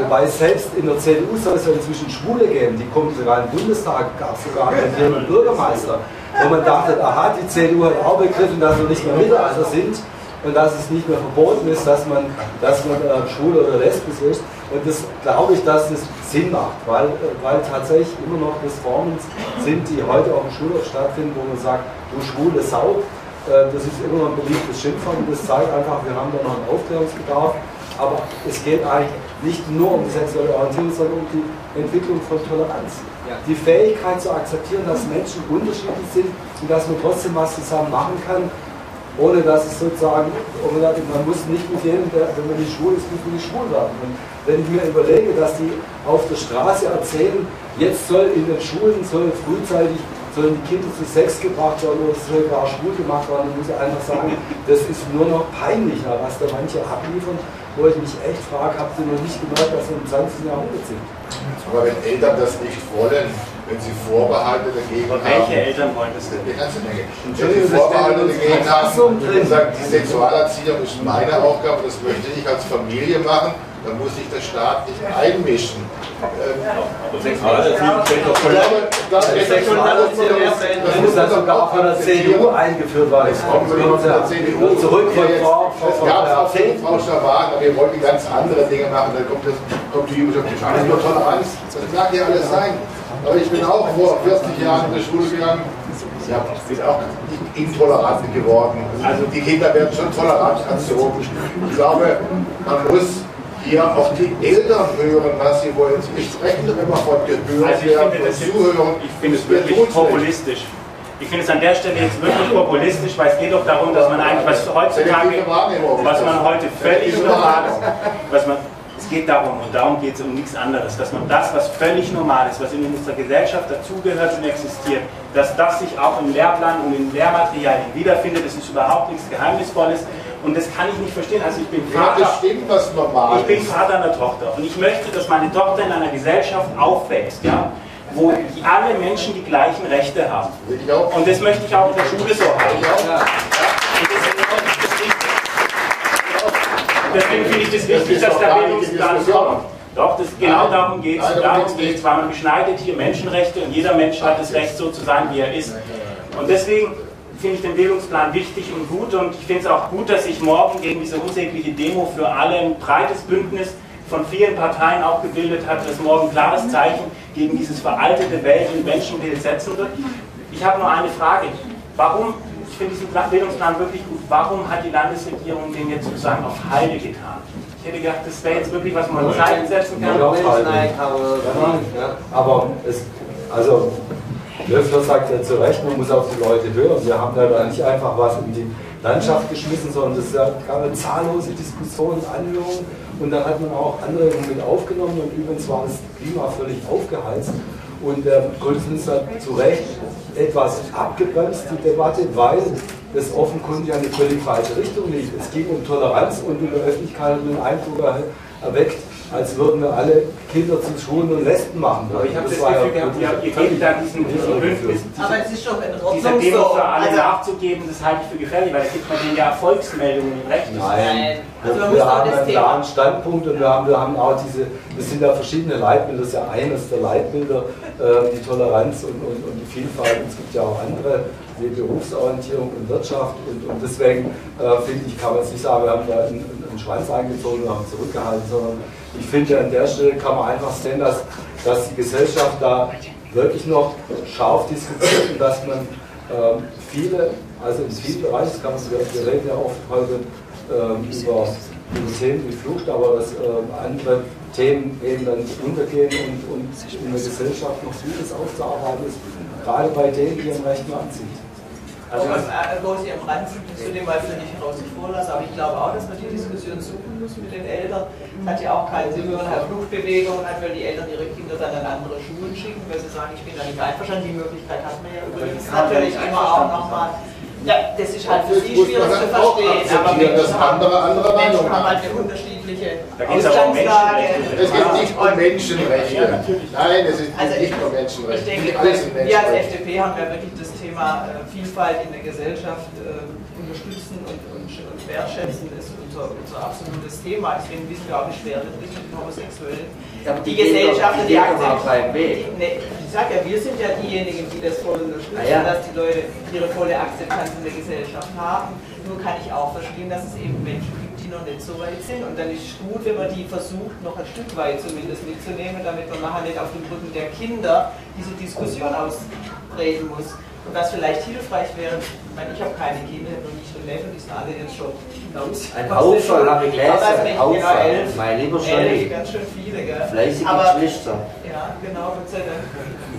Wobei selbst in der CDU soll es ja inzwischen Schwule geben, die kommen sogar im Bundestag, gab es sogar einen Bürgermeister, wo man dachte, aha, die CDU hat auch begriffen, dass wir nicht mehr Mittelalter sind und dass es nicht mehr verboten ist, dass man, dass man äh, schwul oder lesbisch ist. Und das glaube ich, dass das Sinn macht, weil, äh, weil tatsächlich immer noch das Formen sind, die heute auch im Schulhof stattfinden, wo man sagt, du schwule Sau, äh, das ist immer noch ein beliebtes Schimpfwort und das zeigt einfach, wir haben da noch einen Aufklärungsbedarf. Aber es geht eigentlich nicht nur um die sexuelle Orientierung, sondern um die Entwicklung von Toleranz. Die Fähigkeit zu akzeptieren, dass Menschen unterschiedlich sind und dass man trotzdem was zusammen machen kann, ohne dass es sozusagen, man muss nicht mit jedem, der, wenn man nicht schwul ist, muss man nicht schwul werden. Und wenn ich mir überlege, dass die auf der Straße erzählen, jetzt soll in den Schulen soll frühzeitig sollen die Kinder zu Sex gebracht werden oder soll gar schwul gemacht werden, dann muss ich einfach sagen, das ist nur noch peinlicher, was da manche abliefern, wo ich mich echt frage, habt ihr noch nicht gemerkt, dass wir im 20. Jahrhundert sind? Aber wenn Eltern das nicht wollen, wenn sie Vorbehalte dagegen Aber haben, welche Eltern wollen das denn? Eine ganze Menge. Wenn Sie das Vorbehalte dagegen haben und sagen, die Sexualerziehung ist meine Aufgabe, das möchte ich als Familie machen Da muss sich der Staat nicht einmischen. Ähm, Aber Sexualerziehung fällt doch das Die ist Sexualerziehung das ist ja sogar von der CDU eingeführt worden. Das kommt von der CDU. Zurück von Es gab es auch von. Frau Schawan, aber wir wollten ganz andere Dinge machen. Dann kommt, das, kommt die Jugend auf die Schule. Nur Toleranz, das mag ja alles sein. Aber ich bin auch vor 40 Jahren in die Schule gegangen. Ja, bin auch intolerant geworden. Also die Kinder werden schon tolerant erzogen. Ich glaube, man muss hier auch die Eltern hören, was sie wollen. Sie sprechen immer von gehört Also ich finde zuhören. ich finde es Wir wirklich populistisch. Ich finde es an der Stelle jetzt wirklich populistisch, weil es geht doch darum, dass man eigentlich, was heutzutage, was man heute völlig normal was man, es geht darum, und darum geht es um nichts anderes, dass man das, was völlig normal ist, was in unserer Gesellschaft dazugehört und existiert, dass das sich auch im Lehrplan und in Lehrmaterialien wiederfindet, das ist überhaupt nichts Geheimnisvolles und das kann ich nicht verstehen. Also ich bin Ja, Vater. das stimmt, was normal Ich bin. Vater einer Tochter und ich möchte, dass meine Tochter in einer Gesellschaft aufwächst, ja, wo alle Menschen die gleichen Rechte haben. Und das möchte ich auch in der Schule so haben. Deswegen finde ich das wichtig, dass der Bildungsplan kommt. Doch, das, genau Nein. darum geht es. Darum geht es, weil man beschneidet hier Menschenrechte und jeder Mensch hat das Recht, so zu sein, wie er ist. Und deswegen finde ich den Bildungsplan wichtig und gut und ich finde es auch gut, dass sich morgen gegen diese unsägliche Demo für alle ein breites Bündnis von vielen Parteien auch gebildet hat, das morgen ein klares Zeichen gegen dieses veraltete Welt- und Menschenbild setzen wird. Ich habe nur eine Frage. Warum, finde diesen Pla- Bildungsplan wirklich gut, warum hat die Landesregierung den jetzt sozusagen auf Halde getan? Ich hätte gedacht, das wäre jetzt wirklich, was man in Zeichen setzen kann. Ja, aber es, also Löffler sagt ja zu Recht, man muss auf die Leute hören. Wir haben da nicht einfach was in die Landschaft geschmissen, sondern es gab eine zahllose Diskussionen, Anhörungen und dann hat man auch Anregungen mit aufgenommen und übrigens war das Klima völlig aufgeheizt. Und der Kultusminister hat zu Recht etwas abgebremst, die Debatte, weil es offenkundig eine völlig falsche Richtung liegt. Es ging um Toleranz und der Öffentlichkeit man den Eindruck erweckt, als würden wir alle Kinder zu Schwulen und Lesben machen. Aber ich habe das ja Gefühl gehabt, ihr, gebt da diesen, diesen Bündnis, Aber es ist doch in Ordnung dieser Demo so. für alle Also, nachzugeben, das halte ich für gefährlich, weil da gibt man denen ja Erfolgsmeldungen im Recht. Nein, Also wir doch haben das einen klaren Standpunkt und wir haben, wir haben auch diese, das sind ja verschiedene Leitbilder, das ist ja eines der Leitbilder, äh, die Toleranz und, und, und die Vielfalt. Und es gibt ja auch andere, wie Berufsorientierung und Wirtschaft und, und deswegen äh, finde ich, kann man jetzt nicht sagen, wir haben da einen, einen Schwanz eingezogen und haben zurückgehalten, sondern ich finde, an der Stelle kann man einfach sehen, dass, dass die Gesellschaft da wirklich noch scharf diskutiert und dass man ähm, viele, also in vielen Bereichen, das kann man, wir, wir reden ja oft heute ähm, über, über Themen wie Flucht, aber dass ähm, andere Themen eben dann untergehen und, und in der Gesellschaft noch vieles aufzuarbeiten ist, gerade bei denen, die am rechten Land sind. Also, Also, äh, sie am Rand zu dem Beispiel nicht raus nicht vorlassen, aber ich glaube auch, dass man die Diskussion suchen muss mit den Eltern. Es hat ja auch keinen Sinn, wenn man halt Fluchtbewegungen hat, weil die Eltern ihre Kinder dann an andere Schulen schicken, weil sie sagen, ich bin da nicht einverstanden. Die Möglichkeit hat man ja übrigens natürlich immer auch nochmal. Ja, das ist halt für Das sie schwierig zu verstehen, aber Menschen haben, andere andere Meinung Menschen haben halt eine unterschiedliche Ausgangslage. Menschenrechte. Es geht nicht um Menschenrechte. Nein, es ist Also nicht ich, um ich Menschenrechte. denke, Alles sind wir als Menschenrechte. FDP haben ja wirklich das Thema äh, Vielfalt in der Gesellschaft äh, unterstützen und, und, und wertschätzen ist unser, unser absolutes Thema. Deswegen wissen wir auch, wie schwer das ist mit den Homosexuellen. Aber Die die Gesellschaft, die die akzeptieren. seinem Weg. Ich sage ja, wir sind ja diejenigen, die das voll unterstützen, Ah ja. dass die Leute ihre volle Akzeptanz in der Gesellschaft haben. Nur kann ich auch verstehen, dass es eben Menschen gibt, die noch nicht so weit sind. Und dann ist es gut, wenn man die versucht, noch ein Stück weit zumindest mitzunehmen, damit man nachher nicht auf dem Rücken der Kinder diese Diskussion ausreden muss. Und was vielleicht hilfreich wäre, ich meine, ich habe keine Kinder, ich nicht so Neffen, die sind alle jetzt schon raus. Ein Haufen habe ich gelesen, ein Haufen. Genau, elf, Mein lieber Scholli. ganz schön viele, gell? Fleißige Aber- Geschwister. ja, genau, Gott sei Dank.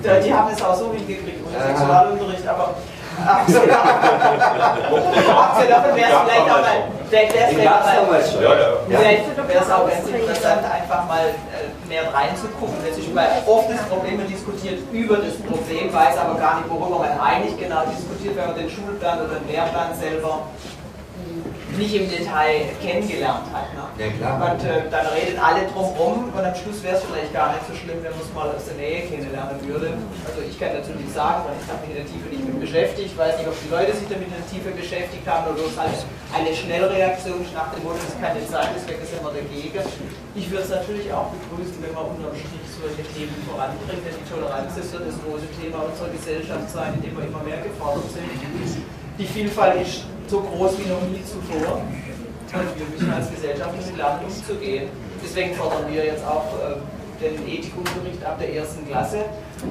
Da- Die haben es auch so hingekriegt, ohne Aha. Sexualunterricht, aber abgesehen abgesehen davon wäre es vielleicht auch mal, vielleicht wäre es vielleicht gab es auch mal, damals schon. Ja, ja. vielleicht wäre es auch ganz interessant, einfach mal mehr reinzugucken. Ist weil oft das Problem, diskutiert über das Problem, weiß aber gar nicht, worüber man eigentlich genau diskutiert, wenn man den Schulplan oder den Lehrplan selber nicht im Detail kennengelernt hat. Ne? Ja, klar. Und äh, dann reden alle drum rum und am Schluss wäre es vielleicht gar nicht so schlimm, wenn man es mal aus der Nähe kennenlernen würde. Also ich kann dazu nichts sagen, weil ich habe mich in der Tiefe nicht mit beschäftigt. Ich weiß nicht, ob die Leute sich damit in der Tiefe beschäftigt haben oder ob es halt eine Schnellreaktion ist nach dem Motto, das kann nicht sein, deswegen sind wir dagegen. Ich würde es natürlich auch begrüßen, wenn man unterm Strich solche Themen voranbringt, denn die Toleranz ist so das große Thema unserer Gesellschaft sein, in dem wir immer mehr gefordert sind. Die Vielfalt ist so groß wie noch nie zuvor. Und wir müssen als Gesellschaft mit lernen, umzugehen. Deswegen fordern wir jetzt auch äh, den Ethikunterricht ab der ersten Klasse.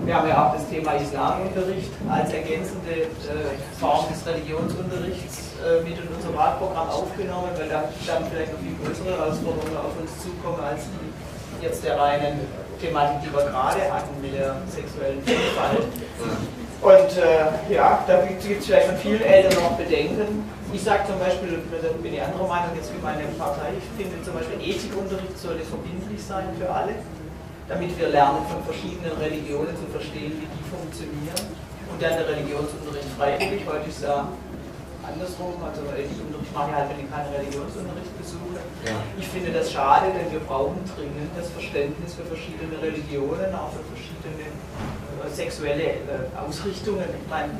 Wir haben ja auch das Thema Islamunterricht als ergänzende äh, Form des Religionsunterrichts äh, mit in unser Wahlprogramm aufgenommen, weil da dann vielleicht noch viel größere Herausforderungen auf uns zukommen als die jetzt der reinen Thematik, die wir gerade hatten mit der sexuellen Vielfalt. Und äh, ja, da gibt es vielleicht von vielen Eltern noch Bedenken. Ich sage zum Beispiel, da bin ich anderer Meinung jetzt wie meine Partei, ich finde zum Beispiel Ethikunterricht sollte verbindlich sein für alle, damit wir lernen von verschiedenen Religionen zu verstehen, wie die funktionieren. Und dann der Religionsunterricht freiwillig, heute ist ja andersrum, also Ethikunterricht mache ich halt, wenn ich keinen Religionsunterricht besuche. Ja. Ich finde das schade, denn wir brauchen dringend das Verständnis für verschiedene Religionen, auch für verschiedene sexuelle äh, Ausrichtungen. Ich meine,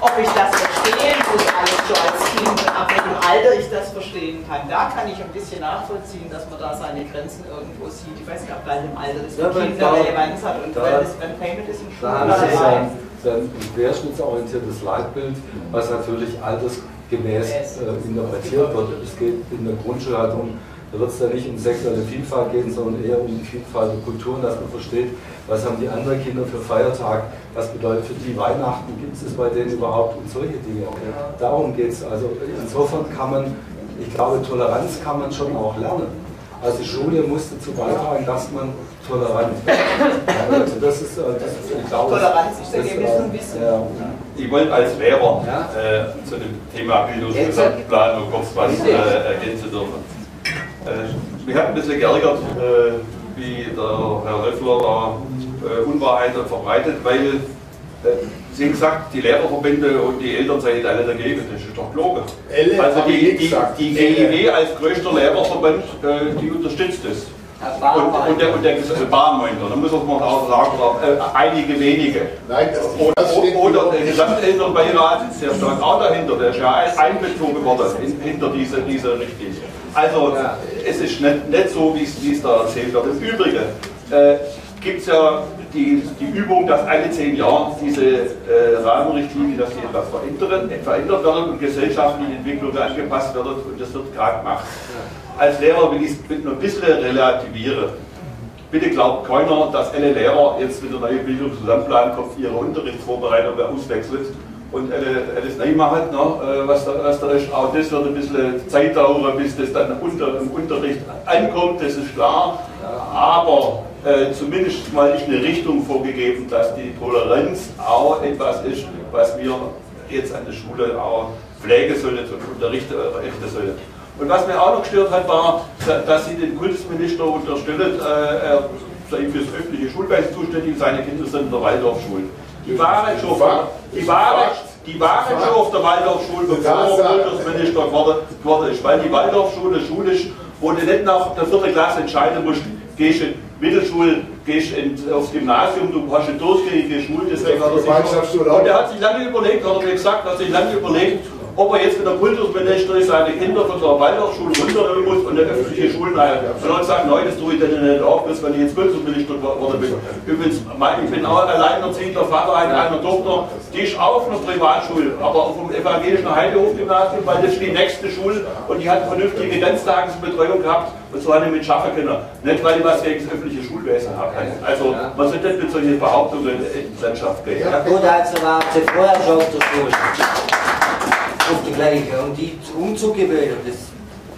ob ich das verstehen muss, alles so als Kind, ab welchem Alter ich das verstehen kann, da kann ich ein bisschen nachvollziehen, dass man da seine Grenzen irgendwo sieht. Ich weiß nicht, ab welchem Alter das Ja, Kinder da- Relevanz hat und da- wenn das wenn Payment ist im Da Schulbereich. sein querschnittsorientiertes Leitbild, was natürlich altersgemäß äh, interpretiert wird. Es geht in der Grundschule halt um, da wird es ja nicht um sexuelle Vielfalt gehen, sondern eher um die Vielfalt der Kulturen, dass man versteht, was haben die anderen Kinder für Feiertag, was bedeutet für die Weihnachten, gibt es bei denen überhaupt und solche Dinge. Darum geht es. Also insofern kann man, ich glaube, Toleranz kann man schon auch lernen. Also die Schule muss dazu beitragen, dass man tolerant wird. Also das ist, äh, das ist ich glaube, Toleranz ist das, Ergebnis äh, von Wissen. ja. Ich wollte als Lehrer Ja. äh, zu dem Thema Bildungsgesamtplan noch kurz was äh, ergänzen dürfen. Äh, mich hat ein bisschen geärgert, äh, wie der Herr Löffler da äh, Unwahrheiten verbreitet, weil äh, Sie haben gesagt, die Lehrerverbände und die Eltern seien alle dagegen. Das ist doch. Elle Also die, die, die. GIW als größter Lehrerverband, äh, die unterstützt es. Herr Und, und der, und der Bahnmeister, da muss man auch sagen, äh, einige wenige. Nein, das, Oder, das steht oder der. Gesamtelternbeirat, der stand auch dahinter, der ist ja ein- einbezogen worden in, hinter diese, diese Richtlinie. Also Ja. es ist nicht, nicht so, wie es da erzählt wird. Im Übrigen äh, gibt es ja die, die Übung, dass alle zehn Jahre diese äh, Rahmenrichtlinie, dass die etwas verändern, verändert werden und gesellschaftliche Entwicklungen angepasst werden und das wird gerade gemacht. Als Lehrer will ich es noch ein bisschen relativieren. Bitte glaubt keiner, dass alle Lehrer jetzt mit der neuen Bildungszusammenplan kommt, ihre Unterrichtsvorbereitung auswechselt und alle, alles neu machen, ne, äh, was, da, was da ist. Auch das wird ein bisschen Zeit dauern, bis das dann unter, im Unterricht ankommt, das ist klar. Aber äh, zumindest mal ist eine Richtung vorgegeben, dass die Toleranz auch etwas ist, was wir jetzt an der Schule auch pflegen sollen und unterrichten äh, sollen. Und was mir auch noch gestört hat, war, da- dass sie den Kultusminister unterstellt, äh, er sei für das öffentliche Schulwesen zuständig seine Kinder sind in der Waldorfschule. Die waren schon, die waren, die waren schon auf der Waldorfschule, bevor er Kultusminister geworden, ist, weil die Waldorfschule ist, wo du nicht nach der vierten Klasse entscheiden musst, gehst du in die Mittelschule, gehst in, aufs Gymnasium, du hast eine durchgängige Schule, deswegen hat er sich und er hat sich lange überlegt, hat er mir gesagt, hat sich lange überlegt, ob er jetzt mit der Kultusminister seine Kinder von der Waldorfschule runternehmen muss und eine öffentliche Schule rein. Und hat gesagt, nein, das tue ich dann nicht auf, bis wenn ich jetzt Kultusminister geworden bin. Übrigens, ich bin auch alleinerziehender Vater einer, einer Tochter, die ist auch auf einer Privatschule, aber auf dem evangelischen Heidehof-Gymnasium, weil das ist die nächste Schule und die hat vernünftige Ganztagesbetreuung gehabt und so eine mit schaffen können. Nicht, weil ich was gegen das öffentliche Schulwesen habe. Also, man sollte nicht mit solchen Behauptungen in die Landschaft gehen. Ja gut, also sie vorher schon der Schule. Auf die gleiche. Und die umzugewöhnen, das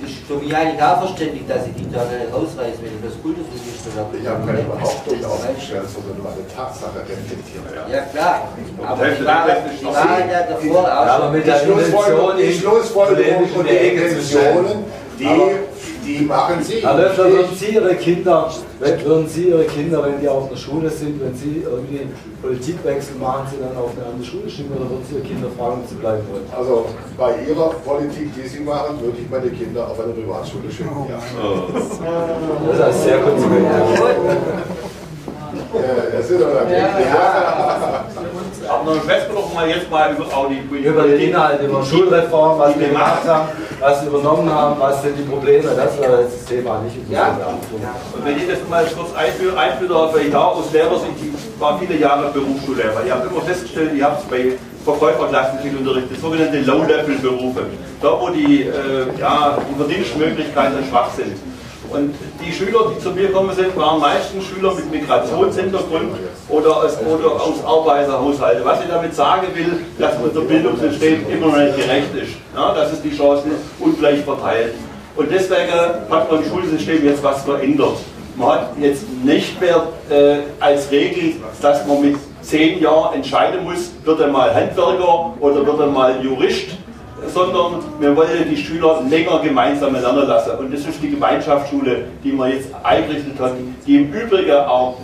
ist für mich eigentlich auch verständlich, dass ich die da nicht rausreiße, wenn ich das Kultusminister habe. Ich habe keine Behauptung aufgestellt, sondern nur eine Tatsache reflektiert. Ja klar, aber die waren, noch waren ja davor auch Ja, aber schon. mit Die der Schlussfolgerung, Intention, die ihn Schlussfolgerung polemisch in und die. Intentionen, die, Die machen Sie. Herr Löffler, würden Sie Ihre Kinder, wenn- würden Sie Ihre Kinder, wenn die auf einer Schule sind, wenn Sie irgendwie Politikwechsel machen, Sie dann auf eine andere Schule schicken oder würden Sie Ihre Kinder fragen, ob sie bleiben wollen? Also bei Ihrer Politik, die Sie machen, würde ich meine Kinder auf eine Privatschule schicken. Ja. Das ist sehr konsequent. Ja, das sind doch natürlich. Ja. Aber dann sprechen wir doch mal jetzt mal über die Über den Inhalt, über Schulreform, was wir gemacht haben, was wir übernommen haben, was sind die Probleme, das war jetzt das Thema, nicht über Ja. Und wenn ich das mal kurz einführe, einführe weil ich da aus Lehrersicht, ich war viele Jahre Berufsschullehrer. Ich habe immer festgestellt, ich habe es bei Verkäuferklassen viel unterrichtet, sogenannte Low-Level-Berufe. Da, wo die, äh, ja, die Verdienstmöglichkeiten schwach sind. Und die Schüler, die zu mir gekommen sind, waren meistens Schüler mit Migrationshintergrund oder aus, oder aus Arbeiterhaushalten. Was ich damit sagen will, dass unser Bildungssystem immer noch nicht gerecht ist. Ja, dass es die Chancen ungleich verteilt. Und deswegen hat man im Schulsystem jetzt was verändert. Man hat jetzt nicht mehr äh, als Regel, dass man mit zehn Jahren entscheiden muss, wird er mal Handwerker oder wird er mal Jurist, sondern wir wollen die Schüler länger gemeinsam lernen lassen. Und das ist die Gemeinschaftsschule, die man jetzt eingerichtet hat, die im Übrigen auch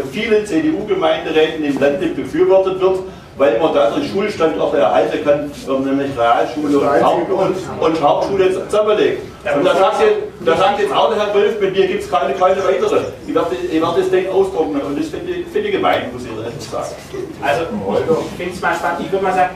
von vielen CDU-Gemeinderäten im Lande befürwortet wird, weil man dadurch Schulstandorte erhalten kann, wenn man nämlich Realschule und, Haupt und, und Hauptschule zusammenlegt. Und da sagt, jetzt, da sagt jetzt auch der Herr Wolf, mit mir gibt es keine, keine weitere. Ich werde, ich werde das Ding ausdrucken und das finde ich, finde ich gemein, muss ich ehrlich sagen. Also, ich finde es mal spannend. Ich würde mal sagen,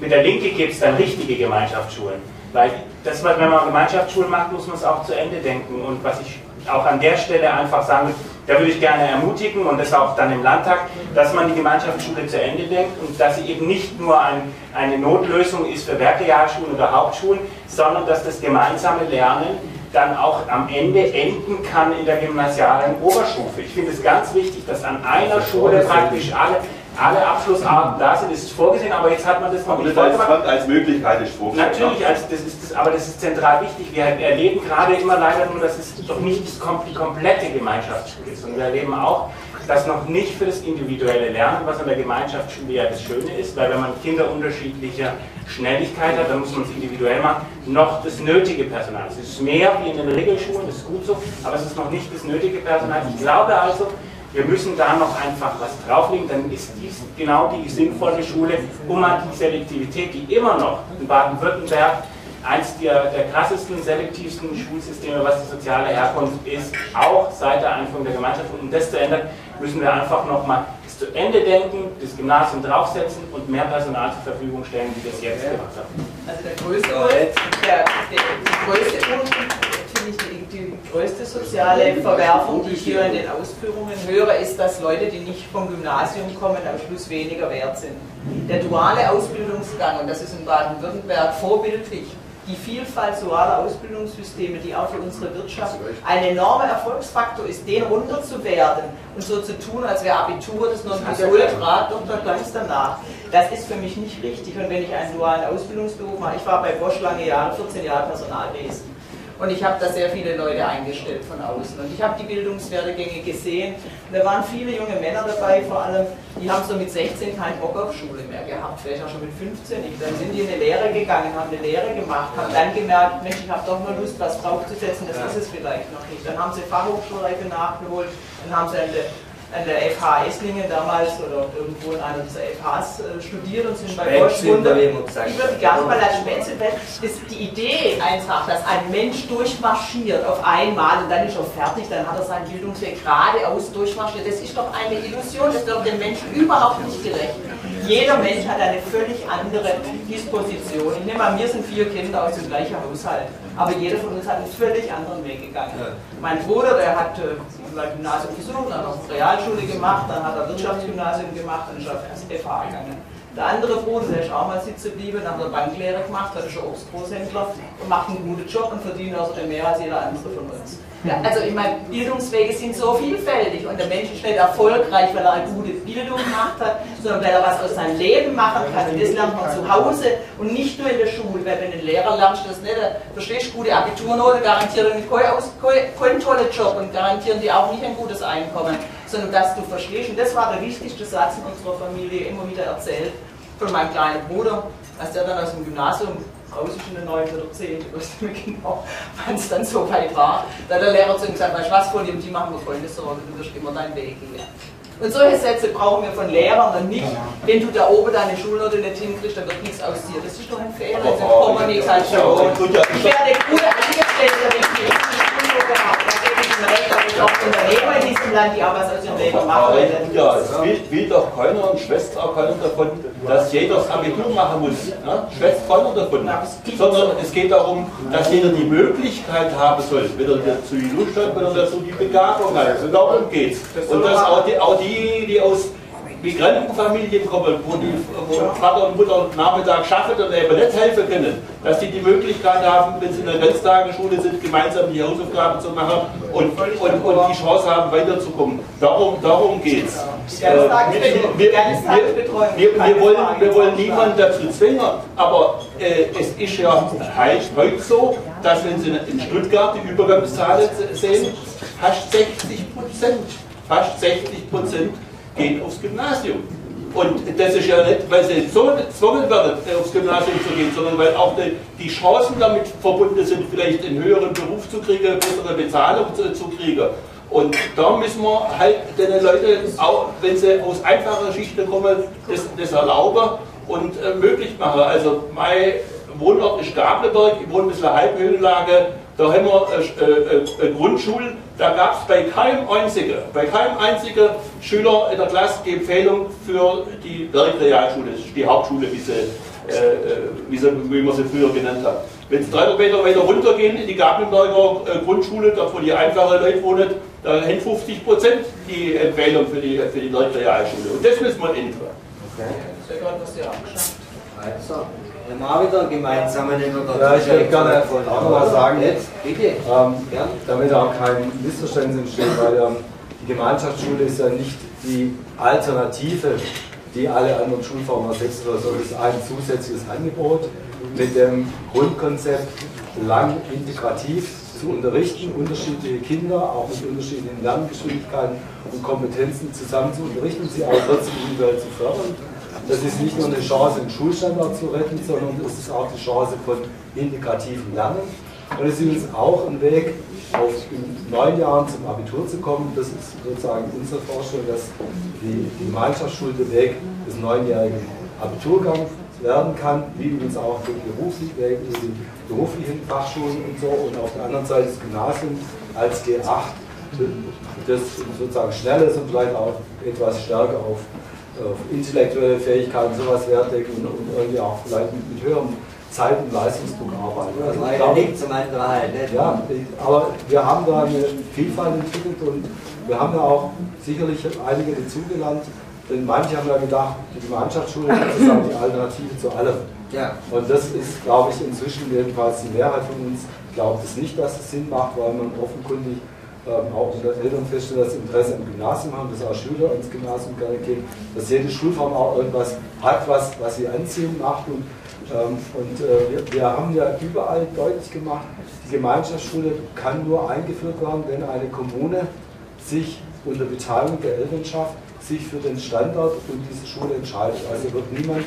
mit der Linke gibt es dann richtige Gemeinschaftsschulen. Weil das, was- wenn man Gemeinschaftsschulen macht, muss man es auch zu Ende denken. Und was ich auch an der Stelle einfach sagen will, da würde ich gerne ermutigen und das auch dann im Landtag, dass man die Gemeinschaftsschule zu Ende denkt und dass sie eben nicht nur ein, eine Notlösung ist für Werkrealschulen oder Hauptschulen, sondern dass das gemeinsame Lernen dann auch am Ende enden kann in der gymnasialen Oberstufe. Ich finde es ganz wichtig, dass an einer Schule praktisch alle, alle Abschlussarten da sind. Ist vorgesehen, aber jetzt hat man das noch Aber nicht vorgemacht. als Möglichkeit ist vorgestellt. Natürlich, also das ist das, aber das ist zentral wichtig. Wir erleben gerade immer leider nur, dass es doch nicht die komplette Gemeinschaftsschule ist. Und wir erleben auch, dass noch nicht für das individuelle Lernen, was an der Gemeinschaftsschule ja das Schöne ist, weil wenn man Kinder unterschiedlicher Schnelligkeit hat, dann muss man es individuell machen, noch das nötige Personal. Es ist mehr wie in den Regelschulen, das ist gut so, aber es ist noch nicht das nötige Personal. Ich glaube also, wir müssen da noch einfach was drauflegen, dann ist dies genau die sinnvolle Schule, um an die Selektivität, die immer noch in Baden-Württemberg eins der, der krassesten, selektivsten Schulsysteme, was die soziale Herkunft ist, auch seit der Einführung der Gemeinschaft. Und um das zu ändern, müssen wir einfach nochmal das zu Ende denken, das Gymnasium draufsetzen und mehr Personal zur Verfügung stellen, wie wir es jetzt gemacht haben. Also der größte, der, der, die größte finde ich, die, die größte soziale Verwerfung, die ich hier in den Ausführungen höre, ist, dass Leute, die nicht vom Gymnasium kommen, am Schluss weniger wert sind. Der duale Ausbildungsgang, und das ist in Baden-Württemberg vorbildlich, die Vielfalt dualer Ausbildungssysteme, die auch für unsere Wirtschaft ein enormer Erfolgsfaktor ist, den runterzuwerten und so zu tun, als wäre Abitur das Nonplusultra, Doktor gleich danach. Das ist für mich nicht richtig. Und wenn ich einen dualen Ausbildungsberuf mache, ich war bei Bosch lange Jahre, 14 Jahre Personalwesen. Und ich habe da sehr viele Leute eingestellt von außen. Und ich habe die Bildungswerdegänge gesehen. Da waren viele junge Männer dabei, vor allem, die haben so mit 16 keinen Bock auf Schule mehr gehabt, vielleicht auch schon mit 15 nicht. Dann sind die in eine Lehre gegangen, haben eine Lehre gemacht, haben dann gemerkt, Mensch, ich habe doch mal Lust, was draufzusetzen, das ist es vielleicht noch nicht. Dann haben sie Fachhochschulreife nachgeholt, dann haben sie eine an der FH Esslingen damals oder irgendwo in einer dieser FHs äh, studiert und sind bei Bosch Spätzle, Wunder. da will man sagen. Ich würde gerne mal als ist die Idee einfach, dass ein Mensch durchmarschiert auf einmal und dann ist er fertig, dann hat er seinen Bildungsweg geradeaus durchmarschiert. Das ist doch eine Illusion, das wird dem Menschen überhaupt nicht gerecht. Jeder Mensch hat eine völlig andere Disposition. Ich nehme an, wir sind vier Kinder aus dem gleichen Haushalt, aber jeder von uns hat einen völlig anderen Weg gegangen. Mein Bruder, der hat äh, Gymnasium besucht, dann hat er Realschule gemacht, dann hat er Wirtschaftsgymnasium gemacht, dann ist er FH gegangen. Der andere Bruder, der ist auch mal sitzen geblieben, dann hat er Banklehre gemacht, hat ein Obstgroßhändler und macht einen guten Job und verdient außerdem mehr als jeder andere von uns. Ja, also ich meine, Bildungswege sind so vielfältig und der Mensch ist nicht erfolgreich, weil er eine gute Bildung gemacht hat, sondern weil er was aus seinem Leben machen kann. Und das lernt man zu Hause und nicht nur in der Schule, weil wenn ein Lehrer lernst, das nicht, verstehst du, gute Abiturnote garantieren keinen- keinen tollen Job und garantieren dir auch nicht ein gutes Einkommen, sondern dass du verstehst. Und das war der wichtigste Satz in unserer Familie immer wieder erzählt von meinem kleinen Bruder, als der dann aus dem Gymnasium raus ist in der 9. oder 10. Ich weiß nicht mehr genau, wann es dann so weit war. Da hat der Lehrer zu ihm gesagt, weißt du was, von dem, die machen wir folgende Sorge, du wirst immer deinen Weg gehen. Und solche Sätze brauchen wir von Lehrern und nicht, wenn du da oben deine Schulnote nicht hinkriegst, dann wird nichts aus dir. Das ist doch ein Fehler in der Kommunikation. Ich werde gute Angestellte, wenn ich die Schulnote habe. Da gebe ich Ihnen auch Unternehmer in diesem Land, die auch was aus ihrem Leben machen wollen. Ja, es will, will doch keiner und schwätzt auch keiner davon, dass jeder das Abitur machen muss. Ne? Schwätzt keiner davon. Sondern es geht darum, dass jeder die Möglichkeit haben soll, wenn er dazu die Lust hat, wenn er dazu die Begabung hat. Und darum geht es. Und dass auch die, auch die, die aus Migrantenfamilien kommen, wo, die, wo Vater und Mutter Nachmittag schaffen und eben nicht helfen können, dass die die Möglichkeit haben, wenn sie in der Ganztagesschule sind, gemeinsam die Hausaufgaben zu machen und, und, und die Chance haben, weiterzukommen. Darum, darum geht es. wir, wir, wir, wir, wollen, wir wollen niemanden dazu zwingen, aber äh, es ist ja heute so, dass wenn Sie in Stuttgart die Übergangszahlen sehen, fast 60 Prozent, fast 60 Prozent gehen aufs Gymnasium. Und das ist ja nicht, weil sie so gezwungen werden, aufs Gymnasium zu gehen, sondern weil auch die, Chancen damit verbunden sind, vielleicht einen höheren Beruf zu kriegen, bessere Bezahlung zu, zu kriegen. Und da müssen wir halt den Leuten, auch wenn sie aus einfacher Schichten kommen, das, das erlauben und äh, möglich machen. Also mein Wohnort ist Gableberg, ich wohne ein bisschen Halbhöhenlage, da haben wir äh, äh, Grundschulen, da gab es bei keinem einzigen, bei keinem einzigen Schüler in der Klasse die Empfehlung für die Werkrealschule, die Hauptschule, wie, sie, äh, wie, sie, wie man sie früher genannt hat. Wenn Sie 300 Meter weiter runtergehen in die Gablenberger äh, Grundschule, dort wo die einfachen Leute wohnen, da haben 50 Prozent die Empfehlung für die, für die Realschule. Und das müssen wir ändern. Okay. Das ist ja gerade, was Sie abgeschafft Also, wir haben auch wieder gemeinsam Nehmer Ja, ich würde gerne auch noch was sagen. Jetzt, bitte. Ähm, damit auch kein Missverständnis entsteht, weil ähm, die Gemeinschaftsschule ist ja nicht die Alternative, die alle anderen Schulformen ersetzt, sondern es ist ein zusätzliches Angebot mit dem Grundkonzept, lang integrativ zu unterrichten, unterschiedliche Kinder auch mit unterschiedlichen Lerngeschwindigkeiten und Kompetenzen zusammen zu unterrichten sie auch trotzdem individuell zu fördern. Das ist nicht nur eine Chance, den Schulstandard zu retten, sondern es ist auch die Chance von integrativem Lernen. Und es ist übrigens auch ein Weg, auf in neun Jahren zum Abitur zu kommen. Das ist sozusagen unsere Vorstellung, dass die, Gemeinschaftsschule der Weg des neunjährigen Abiturgangs werden kann, wie übrigens auch für beruflich, die beruflichen Fachschulen und so. Und auf der anderen Seite das Gymnasium als G8, das sozusagen schnell ist und vielleicht auch etwas stärker auf auf intellektuelle Fähigkeiten sowas Wert legen und, und, irgendwie auch vielleicht mit, mit höherem Zeit- und Leistungsdruck arbeiten. Also ich glaube, nicht zum anderen halt. Nicht? Ja, aber wir haben da eine Vielfalt entwickelt und wir haben ja auch sicherlich einige dazugelernt, denn manche haben ja gedacht, die Gemeinschaftsschule ist sozusagen die Alternative zu allem. Ja. Und das ist, glaube ich, inzwischen jedenfalls die Mehrheit von uns glaubt es nicht, dass es Sinn macht, weil man offenkundig ähm, auch Eltern feststellen, dass sie Interesse am Gymnasium haben, dass auch Schüler ins Gymnasium gerne gehen, dass jede Schulform auch irgendwas hat, was, was sie anziehen macht. Und, ähm, und äh, wir, wir haben ja überall deutlich gemacht, die Gemeinschaftsschule kann nur eingeführt werden, wenn eine Kommune sich unter Beteiligung der Elternschaft sich für den Standort und diese Schule entscheidet. Also wird niemand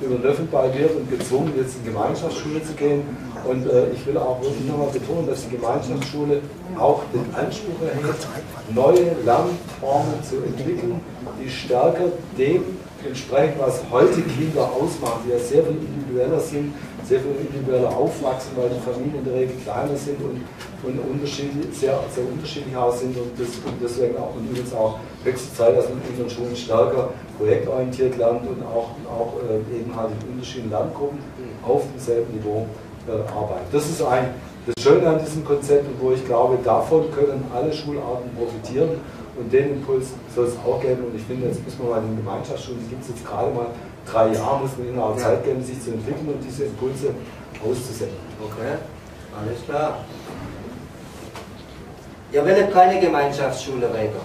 über den Löffel balliert und gezwungen, jetzt in Gemeinschaftsschule zu gehen. Und äh, ich will auch wirklich nochmal betonen, dass die Gemeinschaftsschule auch den Anspruch erhebt, neue Lernformen zu entwickeln, die stärker dem entsprechen, was heute Kinder ausmachen, die ja sehr viel individueller sind, sehr viel individueller aufwachsen, weil die Familien in der Regel kleiner sind und, und unterschiedlich, sehr, sehr unterschiedlich auch sind und, das, und deswegen auch und übrigens auch höchste Zeit, dass man in unseren Schulen stärker projektorientiert lernt und auch, auch äh, eben halt in unterschiedlichen Lerngruppen auf demselben Niveau äh, arbeitet. Das ist ein, das Schöne an diesem Konzept und wo ich glaube, davon können alle Schularten profitieren und den Impuls soll es auch geben. Und ich finde, jetzt müssen wir mal in den Gemeinschaftsschulen, die gibt es jetzt gerade mal drei Jahre, muss man ihnen auch Zeit geben, sich zu entwickeln und diese Impulse auszusenden. Okay, alles klar. Ihr wollt keine Gemeinschaftsschule weiter.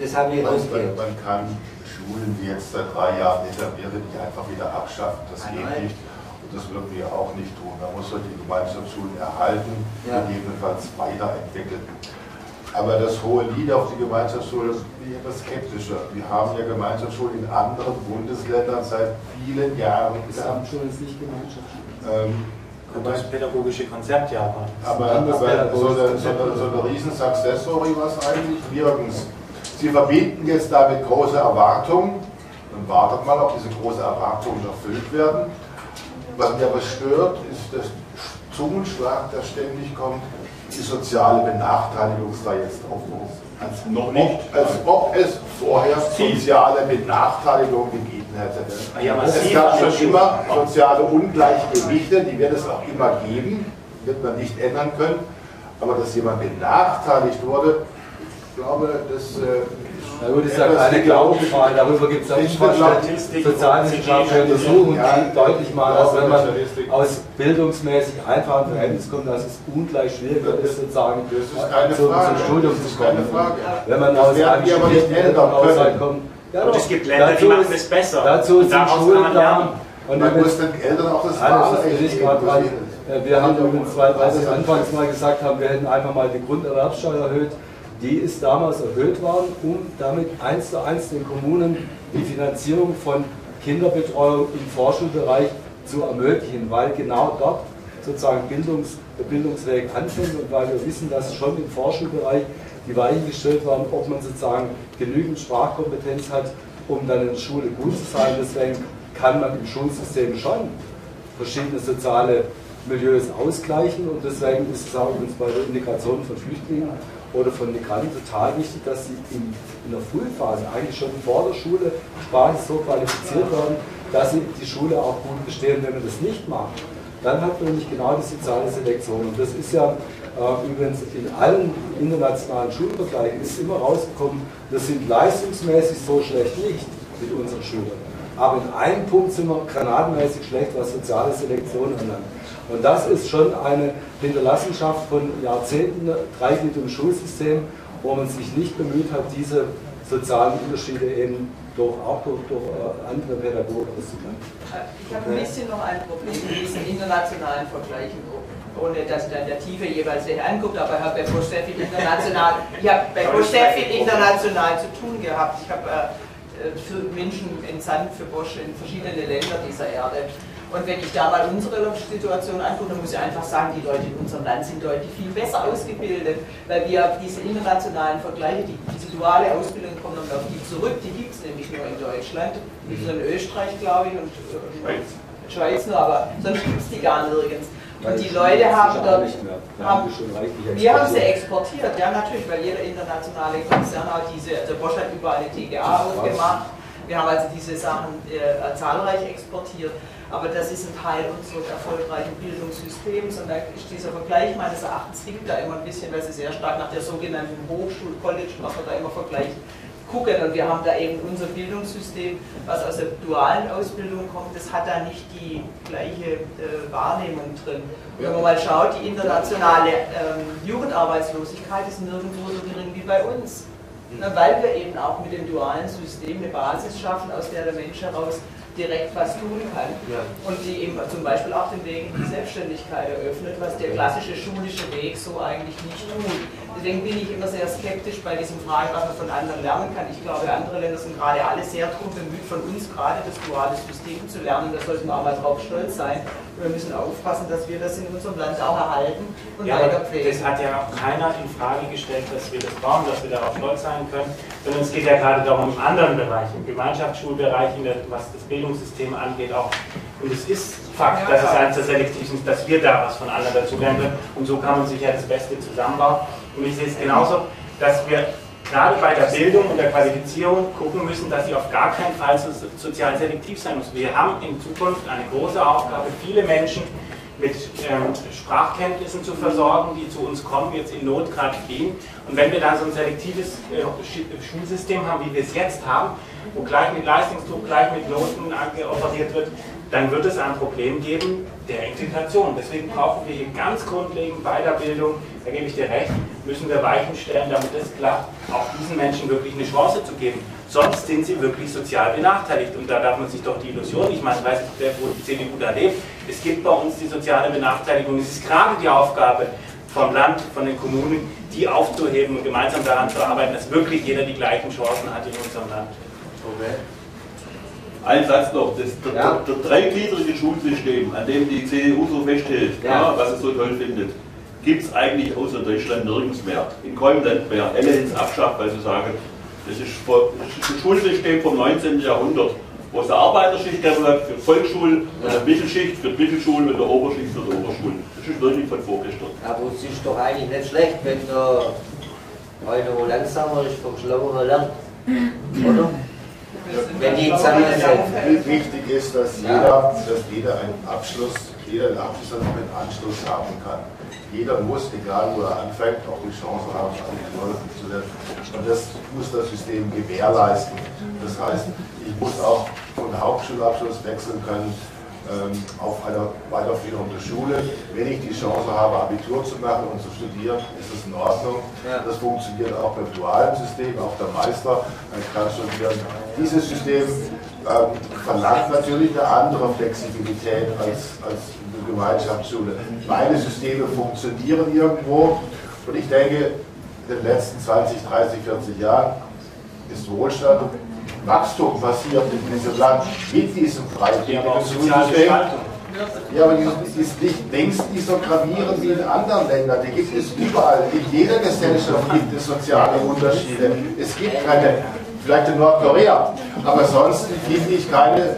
Das habe ich man, rausgehört. man, man kann Schulen, die jetzt seit drei Jahren etabliert sind, nicht einfach wieder abschaffen. Das Nein, geht nicht. Das würden wir auch nicht tun. Man muss die Gemeinschaftsschulen erhalten, Ja. gegebenenfalls weiterentwickeln. Aber das hohe Lied auf die Gemeinschaftsschule ist bin ich etwas skeptischer. Wir haben ja Gemeinschaftsschulen in anderen Bundesländern seit vielen Jahren. Gesamtschule ist nicht Gemeinschaftsschule. Ähm, Und das pädagogische Konzept ja aber, aber so, eine, so, eine, so eine riesen Success Story war es eigentlich nirgends. Sie verbinden jetzt damit große Erwartungen und wartet mal, ob diese großen Erwartungen erfüllt werden. Was mir aber stört, ist der Zungenschlag, der ständig kommt, die soziale Benachteiligung sei jetzt aufgerufen. Als Noch nicht. Ob, als ob es vorher soziale Benachteiligung gegeben hätte. Ja, es gab schon immer soziale Ungleichgewichte, die wird es auch immer geben, wird man nicht ändern können. Aber dass jemand benachteiligt wurde, ich glaube, das äh, Na gut, das ist ja keine Glaubensfrage, darüber gibt es auch Ich Statistik, sozialwissenschaftliche Untersuchungen, ja. die deutlich machen, dass wenn man aus bildungsmäßig einfachen Verhältnissen kommt, dass es ungleich schwieriger ist, sozusagen Das ist keine zum, Frage. zum Studium Das zu ist keine kommen. Frage. Wenn man aus einem studierten Elternhaushalt kommt. Ja, Und es gibt Länder, die Dazu machen ist- es besser. Dazu sind Schulen da. Und man muss den Eltern auch das ich dran. Äh, Wir haben übrigens, weil, wir anfangs mal gesagt haben, wir hätten einfach mal die Grunderwerbsteuer erhöht. Die ist damals erhöht worden, um damit eins zu eins den Kommunen die Finanzierung von Kinderbetreuung im Vorschulbereich zu ermöglichen, weil genau dort sozusagen Bildungs, der Bildungsweg anfängt und weil wir wissen, dass schon im Vorschulbereich die Weichen gestellt werden, ob man sozusagen genügend Sprachkompetenz hat, um dann in der Schule gut zu sein. Deswegen kann man im Schulsystem schon verschiedene soziale Milieus ausgleichen und deswegen ist es auch übrigens bei der Integration von Flüchtlingen oder von Migranten total wichtig, dass sie in, in der Frühphase, eigentlich schon vor der Schule, sprachlich so qualifiziert werden, dass sie die Schule auch gut bestehen. Wenn man das nicht macht, dann hat man nämlich genau die soziale Selektion. Und das ist ja äh, übrigens in allen internationalen Schulvergleichen ist immer rausgekommen, das sind leistungsmäßig so schlecht nicht mit unseren Schülern. Aber in einem Punkt sind wir granatenmäßig schlecht, was soziale Selektion anlangt. Und das ist schon eine Hinterlassenschaft von Jahrzehnten, Dreiglied im Schulsystem, wo man sich nicht bemüht hat, diese sozialen Unterschiede eben durch, auch durch, durch äh, andere Pädagogen auszugleichen. Ich habe ein bisschen noch ein Problem mit diesen internationalen Vergleichen, ohne dass dann der Tiefe jeweils sich anguckt, aber ich habe bei Bosch sehr viel international, ich habe bei Bosch sehr viel international zu tun gehabt. Ich habe äh, für Menschen entsandt für Bosch in verschiedene Länder dieser Erde. Und wenn ich da mal unsere Situation angucke, dann muss ich einfach sagen, die Leute in unserem Land sind deutlich viel besser ausgebildet, weil wir diese internationalen Vergleiche, die, diese duale Ausbildung kommen noch auf die zurück, die gibt es nämlich nur in Deutschland, nicht nur in Österreich, glaube ich, und, und Schweiz. Schweiz nur, aber sonst gibt es die gar nirgends. Und die Leute haben dort, auch nicht mehr. Da haben, wir schon reichlich wir haben sie exportiert. exportiert, ja natürlich, weil jeder internationale Konzern hat diese, also Bosch hat überall eine TGA ausgemacht, wir haben also diese Sachen äh, zahlreich exportiert, aber das ist ein Teil unseres erfolgreichen Bildungssystems und da ist dieser Vergleich meines Erachtens hinkt da immer ein bisschen, weil sie sehr stark nach der sogenannten Hochschul-, College, was wir da immer vergleichen, gucken und wir haben da eben unser Bildungssystem, was aus der dualen Ausbildung kommt, das hat da nicht die gleiche äh, Wahrnehmung drin. Und wenn man mal schaut, die internationale ähm, Jugendarbeitslosigkeit ist nirgendwo so gering wie bei uns. Na, weil wir eben auch mit dem dualen System eine Basis schaffen, aus der der Mensch heraus direkt was tun kann. Und die eben zum Beispiel auch den Weg in die Selbstständigkeit eröffnet, was der klassische schulische Weg so eigentlich nicht tut. Deswegen bin ich immer sehr skeptisch bei diesen Fragen, was man von anderen lernen kann. Ich glaube, andere Länder sind gerade alle sehr darum bemüht, von uns gerade das duale System zu lernen. Da sollten wir auch mal drauf stolz sein. Wir müssen aufpassen, dass wir das in unserem Land auch erhalten und Ja, weiterpflegen. das hat ja auch keiner in Frage gestellt, dass wir das brauchen, dass wir darauf stolz sein können, sondern es geht ja gerade darum, in anderen Bereichen, im Gemeinschaftsschulbereich, was das Bildungssystem angeht, auch. Und es ist Fakt, dass es eines der selektiv ist, dass wir da was von anderen dazu lernen können. Und so kann man sich ja das Beste zusammenbauen. Und ich sehe es genauso, dass wir gerade bei der Bildung und der Qualifizierung gucken müssen, dass sie auf gar keinen Fall so sozial selektiv sein muss. Wir haben in Zukunft eine große Aufgabe, viele Menschen mit ähm, Sprachkenntnissen zu versorgen, die zu uns kommen, jetzt in Not gerade fliehen. Und wenn wir dann so ein selektives äh, Sch- Schulsystem haben, wie wir es jetzt haben, wo gleich mit Leistungsdruck, gleich mit Noten operiert wird, dann wird es ein Problem geben der Integration. Deswegen brauchen wir hier ganz grundlegend bei der Bildung, da gebe ich dir recht, müssen wir Weichen stellen, damit es klappt, auch diesen Menschen wirklich eine Chance zu geben. Sonst sind sie wirklich sozial benachteiligt. Und da darf man sich doch die Illusion, ich meine, ich weiß nicht, wer- wo die CDU da lebt, es gibt bei uns die soziale Benachteiligung. Es ist gerade die Aufgabe vom Land, von den Kommunen, die aufzuheben und gemeinsam daran zu arbeiten, dass wirklich jeder die gleichen Chancen hat in unserem Land. Ein Satz noch, das, das, Ja. das dreigliedrige Schulsystem, an dem die CDU so festhält, Ja. ja. was es so toll findet, gibt es eigentlich außer Deutschland nirgends mehr. In keinem Land mehr. Elle ins abschafft, weil sie sagen, das ist, vor- das ist ein Schulsystem vom 19. Jahrhundert, wo es der Arbeiterschicht gegeben hat für Volksschulen und der Mittelschicht für die Mittelschulen und der Oberschicht für die Oberschulen. Das ist wirklich von vorgestern. Aber es ist doch eigentlich nicht schlecht, wenn der einer, wo langsamer ist, vom Schlaueren lernt. Oder? Wenn die zusammen sind. Wichtig ist, dass jeder, dass jeder einen Abschluss, jeder einen Abschluss also mit Anschluss haben kann. Jeder muss, egal wo er anfängt, auch die Chance haben, Abitur zu lernen. Und das muss das System gewährleisten. Das heißt, ich muss auch von Hauptschulabschluss wechseln können ähm, auf eine weiterführende Schule. Wenn ich die Chance habe, Abitur zu machen und zu studieren, ist es in Ordnung. Das funktioniert auch beim dualen System, auch der Meister kann studieren. Dieses System ähm, verlangt natürlich eine andere Flexibilität als, als Gemeinschaftsschule. Beide Systeme funktionieren irgendwo und ich denke, in den letzten 20, 30, 40 Jahren ist Wohlstand und Wachstum passiert in diesem Land mit diesem freiwilligen Schulsystem. Ja, aber die ist nicht längst nicht so gravierend wie in anderen Ländern. Die gibt es überall. In jeder Gesellschaft gibt es soziale Unterschiede. Es gibt keine, vielleicht in Nordkorea, aber sonst finde ich keine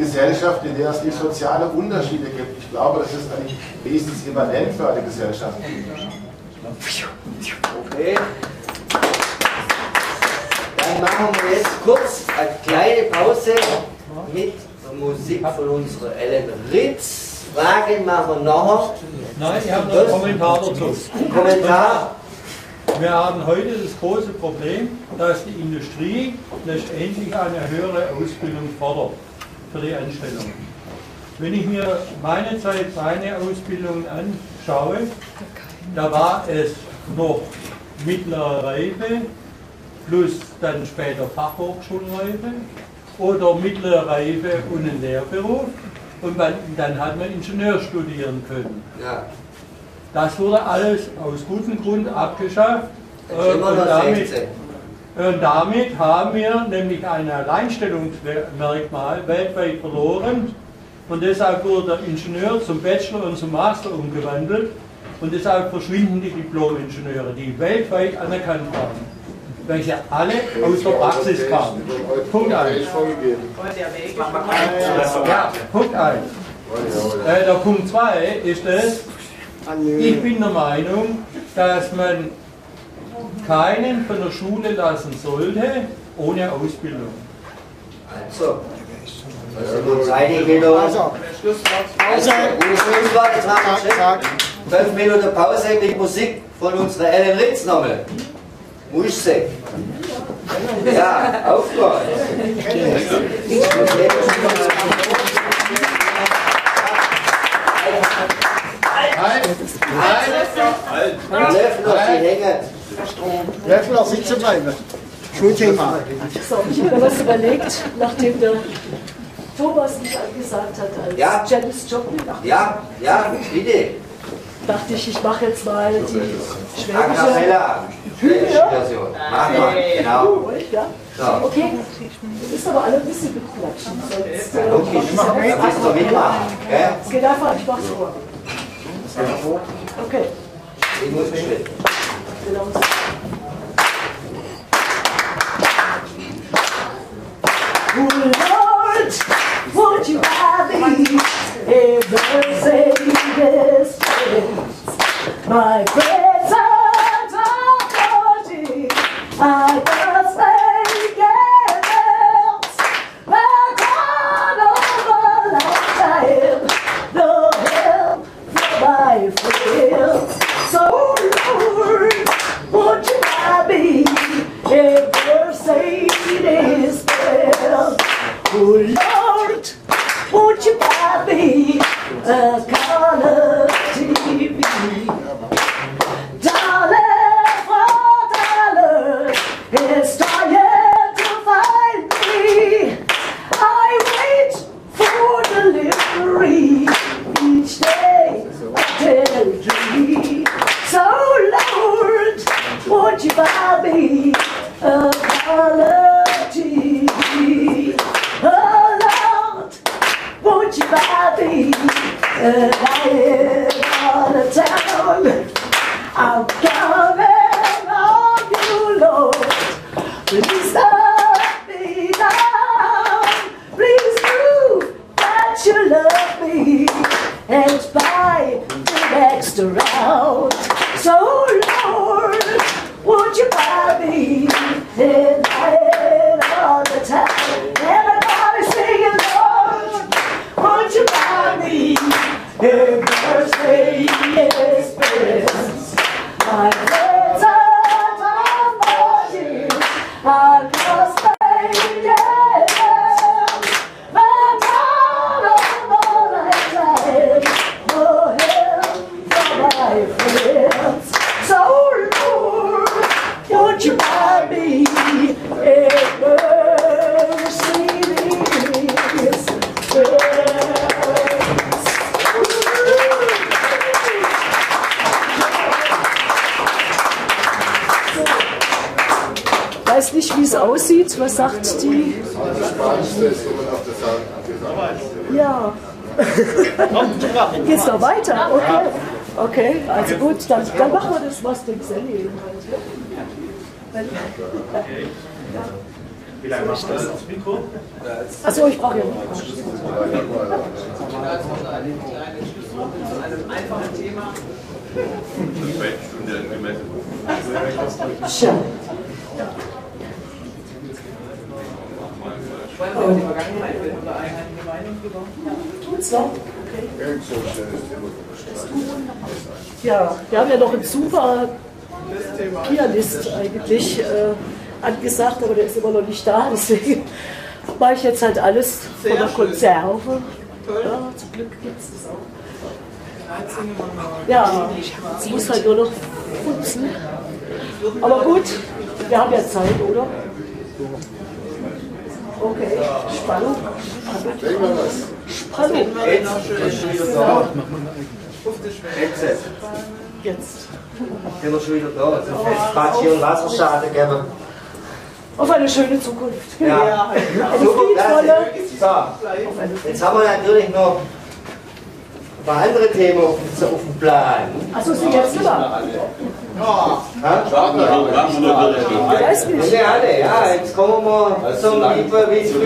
Gesellschaft, in der es nicht soziale Unterschiede gibt. Ich glaube, das ist eigentlich wesentlich immanent für eine Gesellschaft. Okay. Dann machen wir jetzt kurz eine kleine Pause mit Musik von unserer Ellen Ritz. Fragen machen wir nachher. Nein, ich habe noch einen Kommentar dazu. Kommentar. Wir haben heute das große Problem, dass die Industrie letztendlich eine höhere Ausbildung fordert für die Anstellung. Wenn ich mir meine Zeit, meine Ausbildung anschaue, da war es noch mittlere Reife plus dann später Fachhochschulreife oder mittlere Reife und ein Lehrberuf und dann, hat man Ingenieur studieren können. Ja. Das wurde alles aus gutem Grund abgeschafft. Wir und, damit, 16. und damit haben wir nämlich ein Alleinstellungsmerkmal weltweit verloren. Und deshalb wurde der Ingenieur zum Bachelor und zum Master umgewandelt. Und deshalb verschwinden die Diplom-Ingenieure, die weltweit anerkannt waren, welche alle aus der Praxis kamen. Punkt 1. Und der Weg Ja, Punkt 1. Äh, der Punkt 2 ist es, ich bin der Meinung, dass man keinen von der Schule lassen sollte ohne Ausbildung. Also, einig wieder. Also, Schlusswort. Also, fünf Minuten Pause mit Musik von unserer Ellen Ritz nochmal. Muss sie. Ja, aufgehört. Löffler, sie hängen. Löffler, sitzen bleiben. Schulthema. So, ich habe mir was überlegt, nachdem der Thomas mich angesagt hat als Ja. Janis Joplin, Ja, ja, bitte. dachte ich, ich mache jetzt mal die schwäbische Version. Mach mal, genau. Ja? Okay, ihr müsst aber alle ein bisschen mitklatschen, sonst äh, Okay, es ja da ganz willst du mitmachen. Es geht einfach, ich mach's vor. Okay, Ich muss mich belongs to Oh Lord, would you have me ever say this praise? My present apology, I Oh Lord, won't you buy me a color TV? Ee, Geht's noch weiter? Okay. Okay, also gut, dann, dann machen wir das, was den halt. Wie lange machst du das Mikro? Achso, ich brauche ja noch. einem einfachen Thema. Stunde angemessen. Tja. Wollen wir in die Vergangenheit will oder einheitliche Meinung drüber? Tut's noch? Ja, wir haben ja noch einen super Pianist eigentlich äh, angesagt, aber der ist immer noch nicht da, [laughs] deswegen mache ich jetzt halt alles von der Konserve. Ja, zum Glück gibt es das auch. Ja, es muss halt nur noch putzen. Aber gut, wir haben ja Zeit, oder? Okay, Spannung. Spannung. Jetzt. Jetzt. Sind wir schon wieder da. Also es hat hier einen Wasserschaden gegeben. Auf eine schöne Zukunft. Ja. Eine Super. So, jetzt haben wir natürlich noch ein paar andere Themen auf, dem- auf dem Plan. Achso, Sie jetzt nicht. Ja, alle, ja, jetzt kommen wir zum lieben Wilfried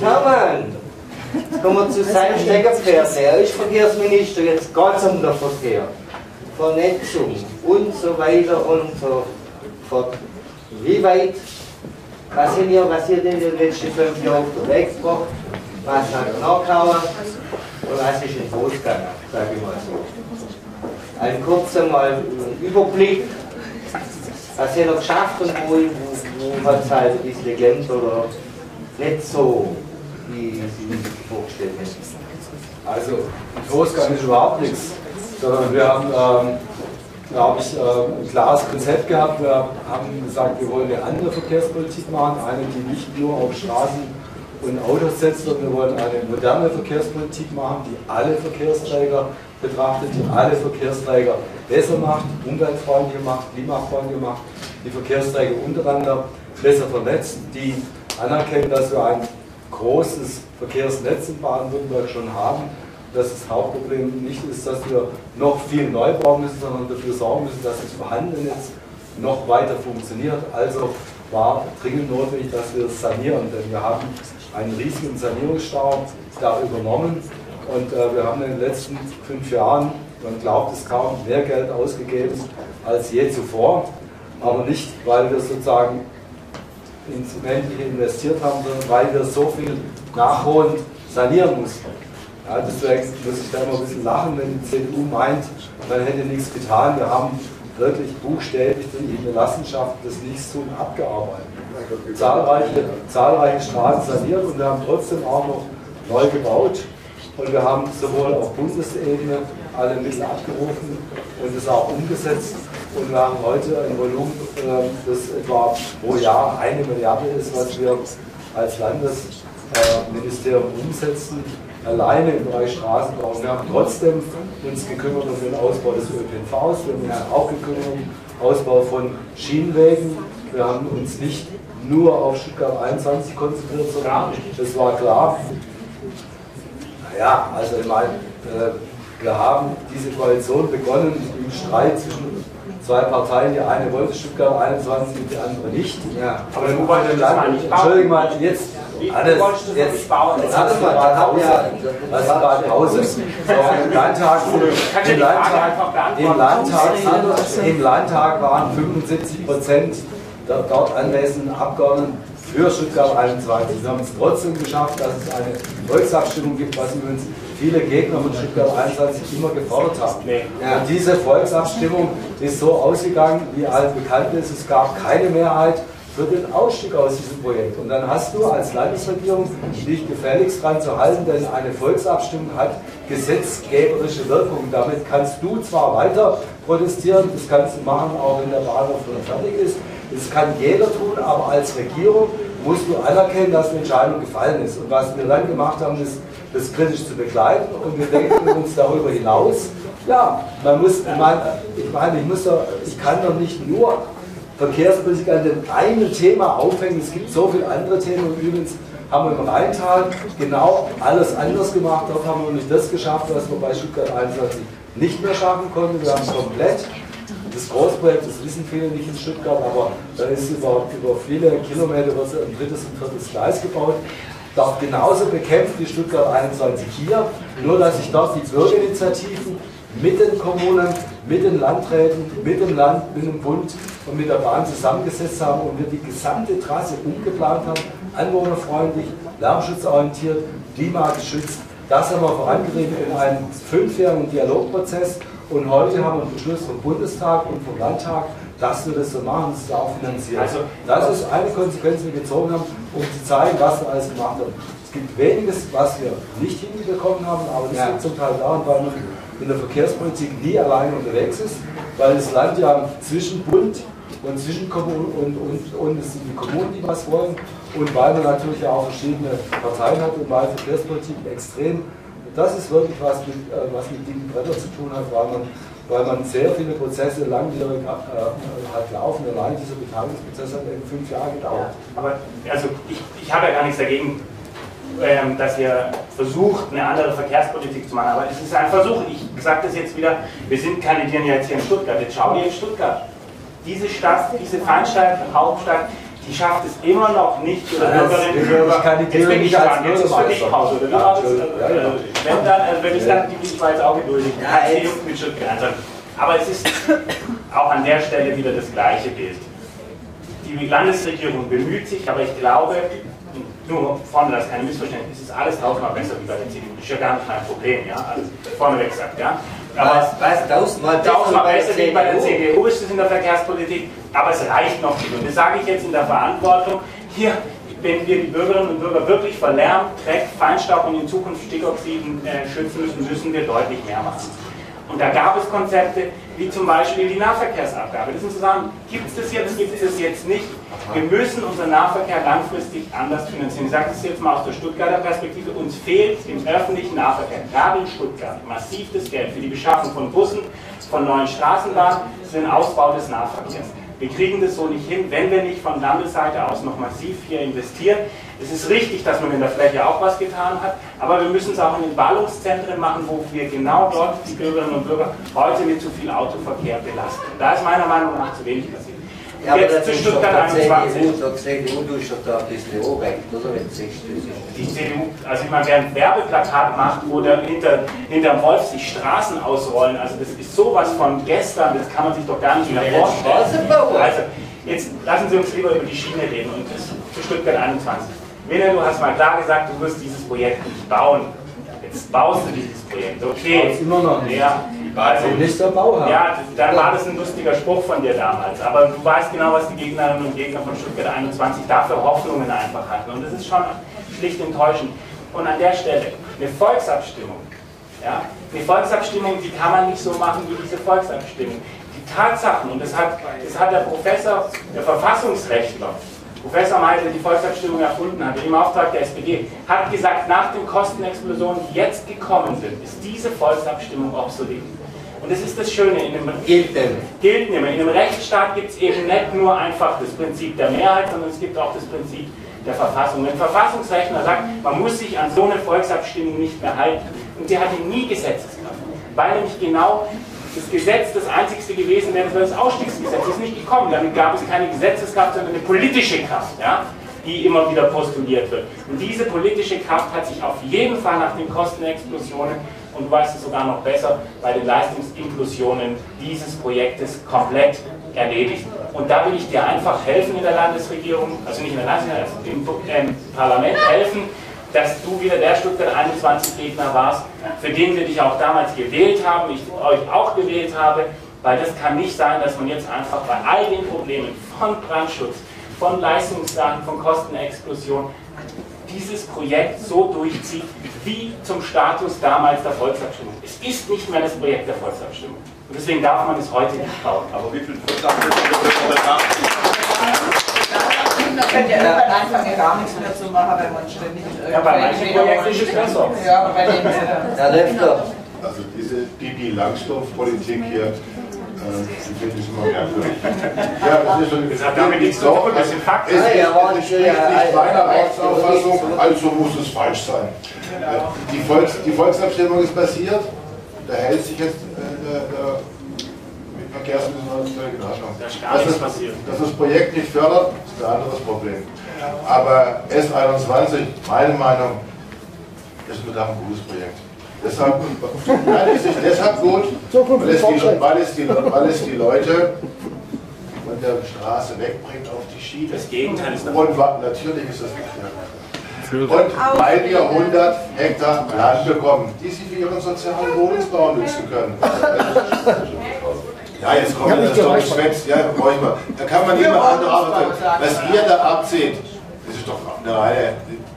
Hermann. Jetzt kommen wir zu seinem Steckerpferd. Er ist Verkehrsminister, jetzt geht es um den Verkehr. Vernetzung und so weiter und so fort. Wie weit, was sind hier, was hier in den letzten fünf Jahren Weg gebracht? Was hat nachgehauen? Und was ist in Groß gegangen, sage ich mal so. Ein kurzer mal Überblick was hat er geschafft und wo, wo, wo hat es halt ein bisschen geglänzt oder nicht so, wie Sie sich vorgestellt hätten? Also, im Großgang ist überhaupt nichts, sondern wir haben, ähm, glaube ich, ähm, ein klares Konzept gehabt. Wir haben gesagt, wir wollen eine andere Verkehrspolitik machen, eine, die nicht nur auf Straßen und Autos setzt, sondern wir wollen eine moderne Verkehrspolitik machen, die alle Verkehrsträger betrachtet, die alle Verkehrsträger besser macht, umweltfreundlicher macht, klimafreundlicher macht, die Verkehrsträger untereinander besser vernetzt, die anerkennen, dass wir ein großes Verkehrsnetz in Baden-Württemberg schon haben, dass das Hauptproblem. Nicht ist, dass wir noch viel neu bauen müssen, sondern dafür sorgen müssen, dass das vorhandene Netz noch weiter funktioniert. Also war dringend notwendig, dass wir es sanieren, denn wir haben einen riesigen Sanierungsstau da übernommen. Und äh, wir haben in den letzten fünf Jahren, man glaubt es kaum, mehr Geld ausgegeben als je zuvor, aber nicht, weil wir sozusagen ins Ländliche investiert haben, sondern weil wir so viel nachholend sanieren mussten. Ja, deswegen muss ich da immer ein bisschen lachen, wenn die CDU meint, man hätte nichts getan. Wir haben wirklich buchstäblich die Hinterlassenschaften des Nichtstun abgearbeitet. Zahlreiche, zahlreiche Straßen saniert und wir haben trotzdem auch noch neu gebaut. Und wir haben sowohl auf Bundesebene alle Mittel abgerufen und es auch umgesetzt. Und wir haben heute ein Volumen, äh, das etwa pro Jahr eine Milliarde ist, was wir als Landesministerium umsetzen, alleine im Bereich Straßenbau. Wir haben trotzdem uns gekümmert um den Ausbau des ÖPNVs, wir haben uns auch gekümmert um den Ausbau von Schienenwegen. Wir haben uns nicht nur auf Stuttgart 21 konzentriert, sondern das war klar. Naja, also ich meine, äh, wir haben diese Koalition begonnen im Streit zwischen zwei Parteien, die eine wollte Stuttgart 21 und die andere nicht. Ja. Aber wolltest im das Land- nicht. Entschuldigung mal, jetzt alles, jetzt, bauen. jetzt hat es mal Pause. Das war Pause. So, im Landtag, im Landtag, im Landtag, im Landtag waren 75 Prozent der dort anwesenden Abgeordneten für Stuttgart 21. Wir haben es trotzdem geschafft, dass es eine Volksabstimmung gibt, was übrigens viele Gegner von Stuttgart 21 immer gefordert haben. Und diese Volksabstimmung ist so ausgegangen, wie halt bekannt ist, es gab keine Mehrheit für den Ausstieg aus diesem Projekt. Und dann hast du als Landesregierung dich gefälligst dran zu halten, denn eine Volksabstimmung hat gesetzgeberische Wirkung. Damit kannst du zwar weiter protestieren, das kannst du machen, auch wenn der Bahnhof schon fertig ist. Das kann jeder tun, aber als Regierung musst du anerkennen, dass eine Entscheidung gefallen ist. Und was wir dann gemacht haben, ist, das kritisch zu begleiten und wir denken uns darüber hinaus, ja, man muss, ich meine, ich, meine, ich, muss doch, ich kann doch nicht nur Verkehrspolitik an dem einen Thema aufhängen, es gibt so viele andere Themen. Und übrigens haben wir im Rheintal genau alles anders gemacht, dort haben wir nicht das geschafft, was wir bei Stuttgart 21 nicht mehr schaffen konnten, wir haben komplett das Großprojekt, das wissen viele nicht in Stuttgart, aber da ist über, über viele Kilometer wird ein drittes und viertes Gleis gebaut. Doch genauso bekämpft wie Stuttgart 21 hier, nur dass sich dort die Bürgerinitiativen mit den Kommunen, mit den Landräten, mit dem Land, mit dem Bund und mit der Bahn zusammengesetzt haben und wir die gesamte Trasse umgeplant haben, anwohnerfreundlich, lärmschutzorientiert, klimageschützt. Das haben wir vorangetrieben in einem fünfjährigen Dialogprozess und heute haben wir einen Beschluss vom Bundestag und vom Landtag, dass wir das so machen, das ist auch finanziert. Also, das ist eine Konsequenz, die wir gezogen haben, um zu zeigen, was wir alles gemacht haben. Es gibt weniges, was wir nicht hinbekommen haben, aber das Ja. liegt zum Teil daran, weil man in der Verkehrspolitik nie alleine unterwegs ist, weil das Land ja zwischen Bund und zwischen Kommunen und, und, und es sind die Kommunen, die was wollen und weil man natürlich auch verschiedene Parteien hat und weil Verkehrspolitik extrem, das ist wirklich was mit, äh, was mit dicken Bretter zu tun hat, weil man, weil man sehr viele Prozesse langwierig äh, hat laufen. Allein dieser Beteiligungsprozess hat eben fünf Jahre gedauert. Aber also ich, ich habe ja gar nichts dagegen, ähm, dass ihr versucht, eine andere Verkehrspolitik zu machen. Aber es ist ein Versuch. Ich sage das jetzt wieder, wir sind kandidieren jetzt hier in Stuttgart. Jetzt schau dir in Stuttgart. Diese Stadt, diese Veranstaltung, Hauptstadt, die schafft es immer noch nicht, ihre Ja, Bürgerinnen und ich Bürger. bin ich nicht als dran, jetzt ist für dich. Pause, oder? Ja, ja. wenn dann, also wenn ich dann, ich war jetzt auch geduldig. Ja, Ich Stuttgart. Also, aber es ist auch an der Stelle wieder das gleiche Bild. Die Landesregierung bemüht sich, aber ich glaube, nur vorne, das keine Missverständnis, es ist alles tausendmal besser wie bei der CDU. Das ist ja gar nicht mein Problem, ja, also vorneweg gesagt, ja. Aber Was, tausendmal besser tausendmal besser wie bei der? CDU ist es in der Verkehrspolitik, aber es reicht noch nicht. Und das sage ich jetzt in der Verantwortung. Hier, wenn wir die Bürgerinnen und Bürger wirklich vor Lärm, Dreck, Feinstaub und in Zukunft Stickoxiden äh, schützen müssen, müssen wir deutlich mehr machen. Und da gab es Konzepte, wie zum Beispiel die Nahverkehrsabgabe. Das sind zu sagen, gibt es das jetzt, gibt es das jetzt nicht? Wir müssen unseren Nahverkehr langfristig anders finanzieren. Ich sage das jetzt mal aus der Stuttgarter Perspektive. Uns fehlt im öffentlichen Nahverkehr, gerade in Stuttgart, massiv das Geld für die Beschaffung von Bussen, von neuen Straßenbahnen, für den Ausbau des Nahverkehrs. Wir kriegen das so nicht hin, wenn wir nicht von Landesseite aus noch massiv hier investieren. Es ist richtig, dass man in der Fläche auch was getan hat, aber wir müssen es auch in den Ballungszentren machen, wo wir genau dort die Bürgerinnen und Bürger heute mit zu viel Autoverkehr belasten. Da ist meiner Meinung nach zu wenig passiert. Ja, Jetzt zu ist Stuttgart der 21. CDU, CDU tust doch da ein bisschen recht, oder? Wenn du siehst, das ist- die CDU, also ich meine, wer ein Werbeplakat macht, wo der hinter, hinterm Wolf sich Straßen ausrollen, also das ist sowas von gestern, das kann man sich doch gar nicht mehr vorstellen. Also, jetzt lassen Sie uns lieber über die Schiene reden und das zu Stuttgart 21. Wiener, du hast mal klar gesagt, du wirst dieses Projekt nicht bauen. Jetzt baust du dieses Projekt, okay. Baust immer noch nicht. Ja, also, der Bauherr. ja, dann war das ein lustiger Spruch von dir damals. Aber du weißt genau, was die Gegnerinnen und Gegner von Stuttgart 21 da für Hoffnungen einfach hatten. Und das ist schon schlicht enttäuschend. Und an der Stelle, eine Volksabstimmung, ja, eine Volksabstimmung, die kann man nicht so machen wie diese Volksabstimmung. Die Tatsachen, und das hat, das hat der Professor, der Verfassungsrechtler, Professor Meisel, der die Volksabstimmung erfunden hatte, im Auftrag der SPD, hat gesagt, nach den Kostenexplosionen, die jetzt gekommen sind, ist diese Volksabstimmung obsolet. Und das ist das Schöne, in einem, nicht mehr. In einem Rechtsstaat gibt es eben nicht nur einfach das Prinzip der Mehrheit, sondern es gibt auch das Prinzip der Verfassung. Wenn ein Verfassungsrechtler sagt, man muss sich an so eine Volksabstimmung nicht mehr halten, und sie hatte nie Gesetzeskraft, weil nämlich genau das Gesetz das einzigste gewesen wäre, das wäre das Ausstiegsgesetz. Das ist nicht gekommen. Damit gab es keine Gesetzeskraft, sondern eine politische Kraft, ja, die immer wieder postuliert wird. Und diese politische Kraft hat sich auf jeden Fall nach den Kostenexplosionen und du weißt es sogar noch besser, bei den Leistungsinklusionen dieses Projektes komplett erledigt. Und da will ich dir einfach helfen in der Landesregierung, also nicht in der Landesregierung, also im ähm, Parlament helfen, dass du wieder der Stuttgart 21 Gegner warst, für den wir dich auch damals gewählt haben, ich euch auch gewählt habe, weil das kann nicht sein, dass man jetzt einfach bei all den Problemen von Brandschutz, von Leistungsdaten, von Kostenexplosion dieses Projekt so durchzieht, wie zum Status damals der Volksabstimmung. Es ist nicht mehr das Projekt der Volksabstimmung. Und deswegen darf man es heute nicht bauen. Aber wie viel Volksabstimmung Man könnte ja irgendwann anfangen, gar nichts mehr zu machen, wenn man ständig mit Ja, bei manchen Projekten ist es besser. Ja, aber bei denen Herr Lefter. Also diese Bibi Langstoff-Politik hier, die finde ich immer merkwürdig. Ja, das ist schon. Das hat damit nichts zu tun, das sind Fakten. Es entspricht nicht meiner Rechtsauffassung, also muss es falsch sein. Die, Volks, die Volksabstimmung ist passiert, da hält sich jetzt äh, der, der mit Verkehrsmitteln alles völlig in Ordnung. Da ist das- passiert. Dass das Projekt nicht fördert, ist ein anderes Problem. Aber S21, meine Meinung, ist ein verdammt gutes Projekt. Deshalb, nein, es ist deshalb gut, weil es, die, weil, es die, weil es die Leute von der Straße wegbringt auf die Schiene. Das Gegenteil ist Und natürlich ist das nicht Und weil wir 100 Hektar Land bekommen, die sie für ihren sozialen Wohnungsbau nutzen können. Ja, jetzt kommt das doch geschwätzt. Ja, brauche ich mal. Da kann man niemand andere arbeiten. Was ihr da abzieht, das ist doch eine reine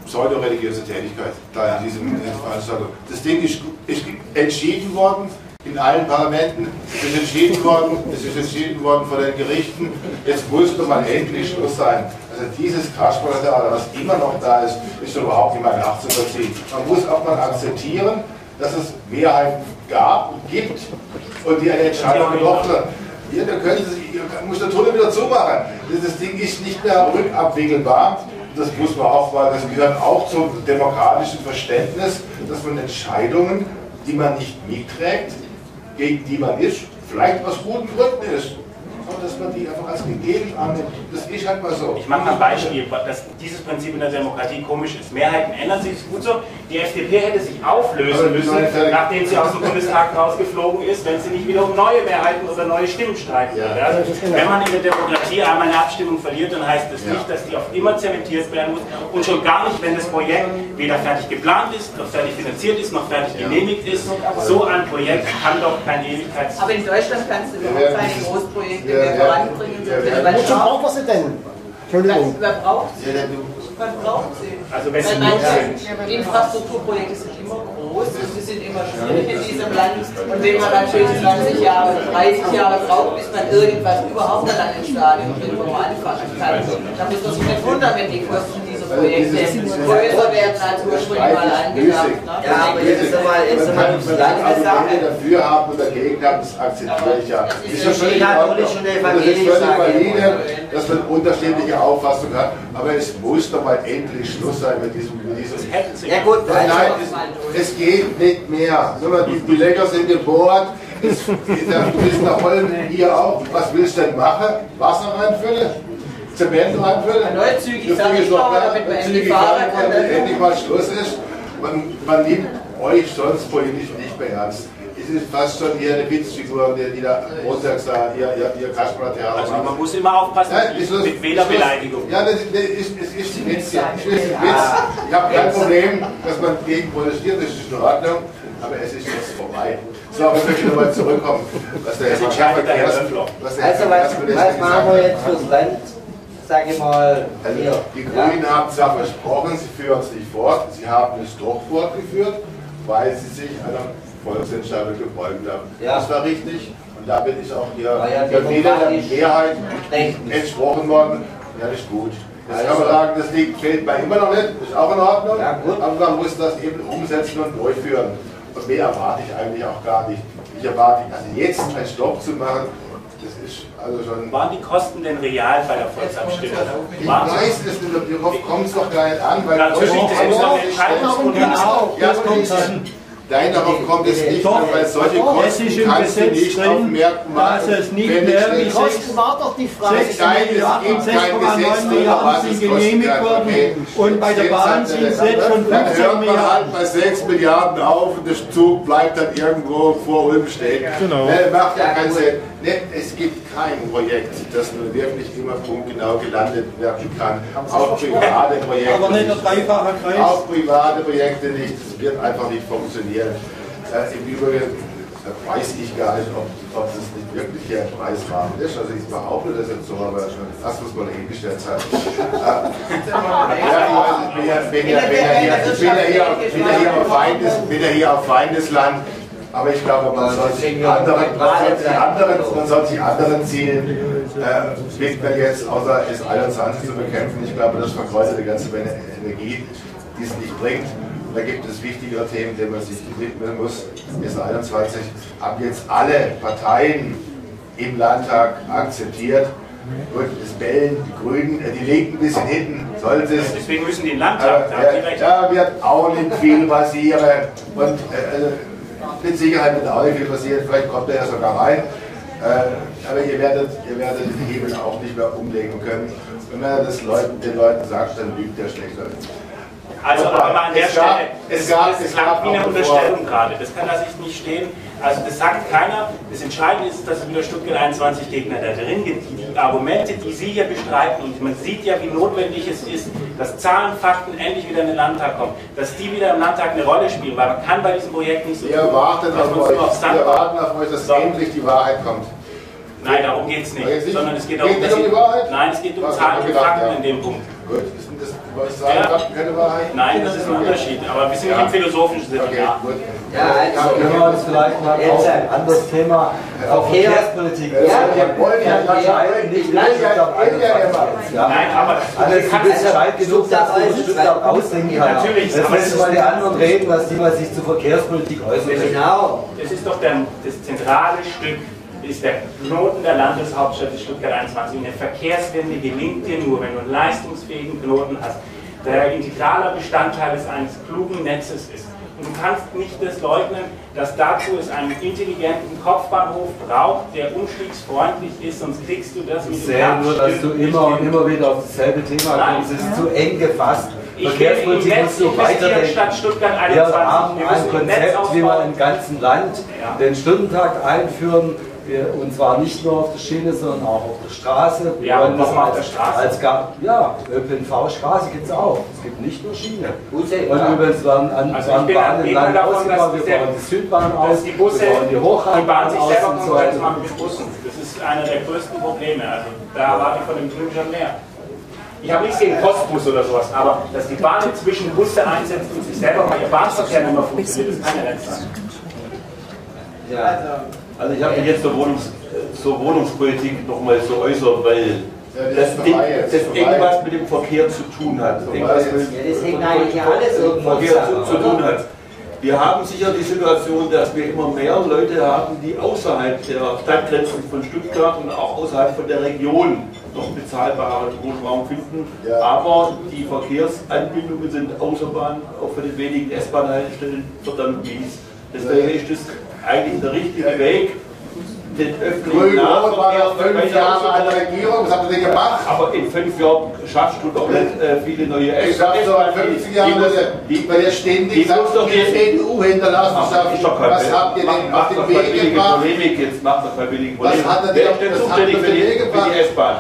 pseudo-religiöse Tätigkeit da in diesem Veranstaltung. Das Ding ist, ist entschieden worden in allen Parlamenten, es ist entschieden worden, es ist entschieden worden von den Gerichten. Jetzt muss doch mal endlich Schluss sein. Also dieses Kasperltheater, was immer noch da ist, ist doch überhaupt nicht mehr nachzuvollziehen. Man muss auch mal akzeptieren, dass es Mehrheiten gab und gibt und die eine Entscheidung getroffen hat. Hier, da können Sie, ihr muss der Tunnel wieder zumachen. Das Ding ist nicht mehr rückabwickelbar. Das muss man auch, weil das gehört auch zum demokratischen Verständnis, dass man Entscheidungen, die man nicht mitträgt, gegen die man ist, vielleicht aus guten Gründen ist, aber dass man die einfach als gegeben annimmt. Das ist halt mal so. Ich mache mal ein Beispiel, dass dieses Prinzip in der Demokratie komisch ist. Mehrheiten ändern sich, ist gut so. Die FDP hätte sich auflösen müssen, nachdem sie aus dem Bundestag rausgeflogen ist, wenn sie nicht wieder um neue Mehrheiten oder neue Stimmen streiten würde. Also, wenn man in der Demokratie einmal eine Abstimmung verliert, dann heißt das nicht, dass die auf immer zementiert werden muss. Und schon gar nicht, wenn das Projekt weder fertig geplant ist, noch fertig finanziert ist, noch fertig genehmigt ist. So ein Projekt kann doch kein Ewigkeits... Aber in Deutschland kannst du überhaupt keine Großprojekte Ja, mehr voranbringen. Wozu braucht man sie denn? Entschuldigung. Wer braucht sie? Ja, du- Man braucht sie. Also wenn sie manche sind. Infrastrukturprojekte sind immer groß und sie sind immer schwierig in diesem Land. Und wenn man natürlich 20 Jahre, 30 Jahre braucht, bis man irgendwas überhaupt an einem Stadion bringt, wo man anfangen kann, dann muss man sich nicht wundern, wenn die Kosten Projekte größer werden als ursprünglich mal angedacht. ne? Ja, aber jetzt jetzt einmal ums Man Land kann gesagt. Argumente dafür haben und dagegen haben, das akzeptiere ich ja. Das ist Ist ja schon ist valide, dass man unterschiedliche Auffassungen hat, aber es muss doch mal endlich Schluss sein mit diesem. Mit diesem Ja gut, Nein, also, es, es geht nicht mehr. Die, die Lecker sind gebohrt. Du bist nach Holm hier auch. Was willst du denn machen? Wasser reinfüllen? Zement reinfüllen? Neuzügig doch bauen, da, damit man endlich fahren kann. wenn endlich mal Schluss ist. Man, man nimmt euch sonst politisch nicht mehr ernst. Es ist fast schon hier eine Witzfigur, die, die da montags da ihr, ihr, ihr Kasperler-Theater Also macht. man muss immer aufpassen Nein, ist das- mit Wählerbeleidigung. Ja, das, das ist, das ist ein Witz. Ja. Das ist ein Witz. Ich habe kein Problem, dass man gegen protestiert, das ist in Ordnung, aber es ist jetzt vorbei. So, aber ich möchte nochmal zurückkommen, was der Das Herr ist ein Verkehrs, also was, was machen wir jetzt fürs Land? Sag ich mal, Also, die Ja. Grünen haben es ja versprochen, sie führen es nicht fort. Sie haben es doch fortgeführt, weil sie sich einer Volksentscheidung gebeugt haben. Ja. Das war richtig. Und damit ist auch hier ja der Wähler der Mehrheit rechtens. entsprochen worden. Ja, nicht gut. Jetzt Also- kann man sagen, das Ding fehlt mir immer noch nicht, ist auch in Ordnung. Ja. Aber man muss das eben umsetzen und durchführen. Und mehr erwarte ich eigentlich auch gar nicht. Ich erwarte, also jetzt einen Stopp zu machen, ist also schon. Waren die Kosten denn real bei der Volksabstimmung? Ich weiß es nicht, darauf kommt es doch gar nicht an, weil Natürlich, das ist doch Entscheidungsgrundlage. Genau, Ja, das kommt an. Nein, darauf kommt es nicht Doch, an, weil solche Kosten ist im kannst du Gesetz nicht auf Märkten machen. dass es nicht wenn mehr wie kosten. war doch die Frage. Sechs Nein, es gibt kein Gesetz 6,9 drüber, was es genehmigt worden und bei der Bahn sind es jetzt schon Dann 15 hört man Milliarden. halt bei 6 Milliarden auf und der Zug bleibt dann irgendwo vor Ulm stehen. Genau. Ne, macht ja keinen Sinn. Ne, es gibt kein Projekt, das nun wirklich immer punktgenau gelandet werden kann. Auch private Projekte. Aber nicht der dreifache Kreis. Auch private Projekte nicht. Es wird einfach nicht funktionieren. Äh, Im Übrigen äh, weiß ich gar nicht, ob, ob das nicht wirklich hier ein Preisrahmen ist. Also ich behaupte das jetzt so, aber das muss man hingestellt sein. [laughs] Äh, bin ja hier auf Feindesland. Aber ich glaube, man soll sich anderen, man soll sich anderen, Zielen äh, widmen jetzt, außer S21 zu bekämpfen. Ich glaube, das verkreuzt eine ganze Menge Energie, die es nicht bringt. Und da gibt es wichtigere Themen, denen man sich widmen muss. S21 haben jetzt alle Parteien im Landtag akzeptiert. Gut, das Bellen, die Grünen, äh, die Linken ein bisschen hinten, sollte es. Deswegen müssen die in den Landtag, da haben Sie Äh, recht. ja, wird auch nicht viel passieren. Und äh, mit Sicherheit auch nicht viel passieren. Vielleicht kommt er ja sogar rein. Äh, aber ihr werdet, ihr werdet den Hebel auch nicht mehr umlegen können. Wenn man das Leuten, den Leuten sagt, dann lügt der schlechter. Also Nochmal, aber an der es gab- Stelle, es das, gab- es klang gab wie eine Unterstellung gerade. Das kann lasse ich nicht stehen. Also das sagt keiner. Das Entscheidende ist, dass es wieder Stuttgart 21 Gegner da drin gibt. Die, Argumente, die Sie hier bestreiten, und man sieht ja, wie notwendig es ist, dass Zahlen, Fakten endlich wieder in den Landtag kommen, dass die wieder im Landtag eine Rolle spielen, weil man kann bei diesem Projekt nicht so Wir tun, warten auf so euch. auf Wir warten auf euch, dass endlich die Wahrheit kommt. Nein, darum geht es nicht. Sondern es geht geht darum, um die Wahrheit? Nein, es geht um Was, Zahlen und Fakten ja. in dem Punkt. Gut, was ich sagen Ja. Wahrheit? Nein, das ist ein. Unterschied. Aber wir sind Ja. nicht im philosophischen Sinne. Okay, Ja. gut. Ja, also, Können wir uns vielleicht mal auf ein anderes Thema, Verkehrspolitik. Ja, wir wollen ja entscheiden nicht über Ja, Stuttgart ja, ja, ja, 21. Ja. Nein, aber Alles, du bist ja weit genug, dass du Stuttgart Stuttgart ausdenken kannst. Natürlich, Jetzt lässt du ist- mal die anderen reden, dass die mal sich zur Verkehrspolitik äußern. Genau. Das ist doch der, das zentrale Stück, ist der Knoten der Landeshauptstadt des Stuttgart 21. Eine Verkehrswende gelingt dir nur, wenn du einen leistungsfähigen Knoten hast, der integraler Bestandteil eines klugen Netzes ist. Und du kannst nicht das leugnen, dass dazu es einen intelligenten Kopfbahnhof braucht, der umstiegsfreundlich ist, sonst kriegst du das mit Ich dem sehe nur, dass du immer und immer wieder auf dasselbe Thema Nein. kommst. Es ist zu eng gefasst. Ich will im Verkehrspolitik Netz musst du investieren weiterdenken. statt Stuttgart Wir 21. haben Wir ein Konzept, wie wir ausbauen. im ganzen Land Ja. den Stundentakt einführen. Wir, und zwar nicht nur auf der Schiene, sondern auch auf der Straße. Wir Ja, wollen das warum auf als- der Straße? Als ja, ÖPNV, Straße gibt es auch. Es gibt nicht nur Schiene. Busse, Und ja. übrigens werden an Also ein Bahnen Land davon, ausgebaut. Wir bauen die Südbahn aus, die Busse, wir bauen die die Bahn sich aus selber und so weiter. machen mit Bussen. Das ist einer der größten Probleme. Also da erwarte ich von dem Grünen schon mehr. Ich habe nichts gegen Postbus oder sowas, aber dass die Bahn inzwischen Busse einsetzt und sich selber mal ihr Bahnverkehr nicht mehr funktioniert, das kann ja nicht sein. Ja. Also ich habe mich jetzt zur, Wohnungs zur Wohnungspolitik nochmal so äußert, weil Ja, das Ding, das irgendwas mit dem Verkehr zu tun hat. Irgendwas mit Ja, das hängt eigentlich alles irgendwo Verkehr zu, zu tun hat. Wir haben sicher die Situation, dass wir immer mehr Leute haben, die außerhalb der Stadtgrenzen von Stuttgart und auch außerhalb von der Region noch bezahlbaren Wohnraum finden. Ja. Aber die Verkehrsanbindungen sind Außerbahn, auch für die wenigen S-Bahn-Haltestellen verdammt mies. Deswegen ist das eigentlich der richtige Weg, den öffentlichen Nahverkehr fünf Jahre an der. Regierung, was habt ihr denn gemacht? Aber in fünf Jahren schaffst du doch nicht äh, viele neue Ich sag so, in 50 Jahren, muss- die, weil ihr ständig die sagt, doch die CDU hinterlassen Ach, ist doch Was habt ihr denn auf doch den keine Weg billige gebracht? Polemik jetzt, macht doch keine billige Was Polemik. hat er denn Wer auf- was hat zuständig er für für die, gebracht? S-Bahn?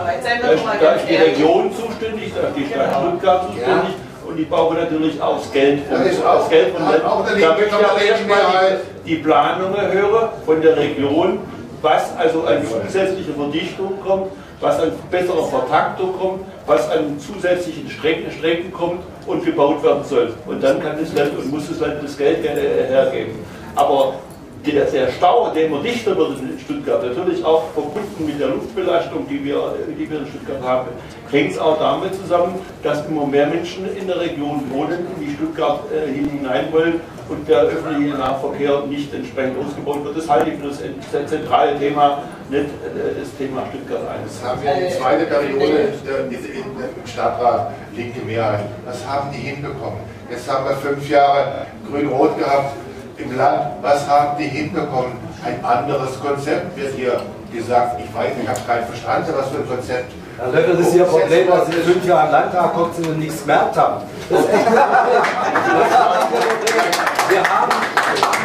Da ist- die. Region zuständig, da ist die Stadt Genau. Stuttgart zuständig und die brauchen natürlich auch das Geld. Da ist auch- das Geld von hat auch der da möchte ich aber erstmal die, die Planungen hören von der Region, was also an zusätzliche Verdichtung kommt, was an besserer Vertaktung kommt, was an zusätzlichen Strecken, Strecken kommt und gebaut werden soll. Und dann kann das Land und muss das Land das Geld gerne hergeben. Aber der, der Stau, der immer dichter wird in Stuttgart, natürlich auch verbunden mit der Luftbelastung, die wir, die wir in Stuttgart haben, hängt es auch damit zusammen, dass immer mehr Menschen in der Region wohnen, in die Stuttgart äh, hinein wollen und der öffentliche Nahverkehr nicht entsprechend ausgebaut wird. Das halte ich für das ent- zentrale Thema, nicht äh, das Thema Stuttgart 1. Das haben wir Periode der- diese- in- im Stadtrat linke Mehrheit. Das haben die hinbekommen. Jetzt haben wir fünf Jahre grün-rot gehabt. im Land, was haben die hinbekommen? Ein anderes Konzept wird hier gesagt. Ich weiß, ich habe keinen Verstand, was für ein Konzept. Herr Löffel, das ist Ihr Problem, dass Sie fünf Jahre im Landtag gucken und nichts gemerkt haben. Ist wir haben,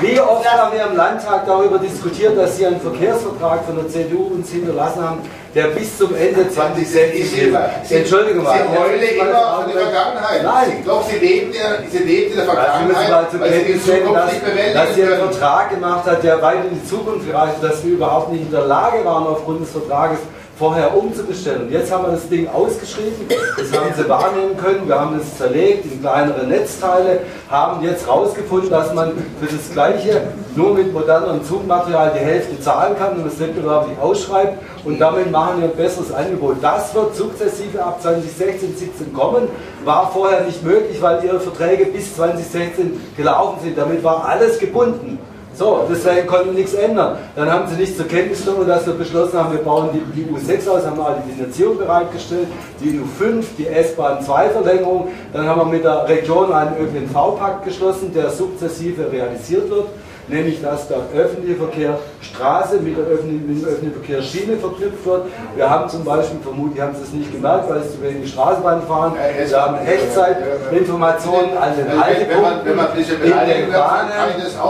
wie oft haben wir im Landtag darüber diskutiert, dass Sie einen Verkehrsvertrag von der CDU uns hinterlassen haben, der bis zum Ende 2060 gilt. Entschuldigung mal. Sie heulen immer von der Vergangenheit. Nein. Ich glaube, Sie leben, ja, Sie leben in der Also Vergangenheit, also weil Sie die Zukunft dass, nicht bewältigen dass sie einen können. Vertrag gemacht hat, der weit in die Zukunft reicht, dass wir überhaupt nicht in der Lage waren, aufgrund des Vertrages vorher umzubestellen. Und jetzt haben wir das Ding ausgeschrieben, das haben sie wahrnehmen können, wir haben es zerlegt in kleinere Netzteile, haben jetzt herausgefunden, dass man für das Gleiche nur mit modernem Zugmaterial die Hälfte zahlen kann und das wettbewerblich ausschreibt und damit machen wir ein besseres Angebot. Das wird sukzessive ab 2016, 17 kommen, war vorher nicht möglich, weil ihre Verträge bis 2016 gelaufen sind. Damit war alles gebunden. So, deswegen konnten nichts ändern. Dann haben sie nicht zur Kenntnis genommen, dass wir beschlossen haben, wir bauen die, die U6 aus, haben alle die Finanzierung bereitgestellt, die U5, die S-Bahn 2 Verlängerung. Dann haben wir mit der Region einen ÖPNV-Pakt geschlossen, der sukzessive realisiert wird. Nämlich, dass der öffentliche Verkehr Straße mit, der öffentlichen, mit dem öffentlichen Verkehr Schiene verknüpft wird. Wir haben zum Beispiel, vermutlich haben Sie es nicht gemerkt, weil Sie zu wenig Straßenbahn fahren, wir haben Echtzeitinformationen an den Also wenn- wenn man- wenn man ein bisschen Haltepunkten, in den Bahnen,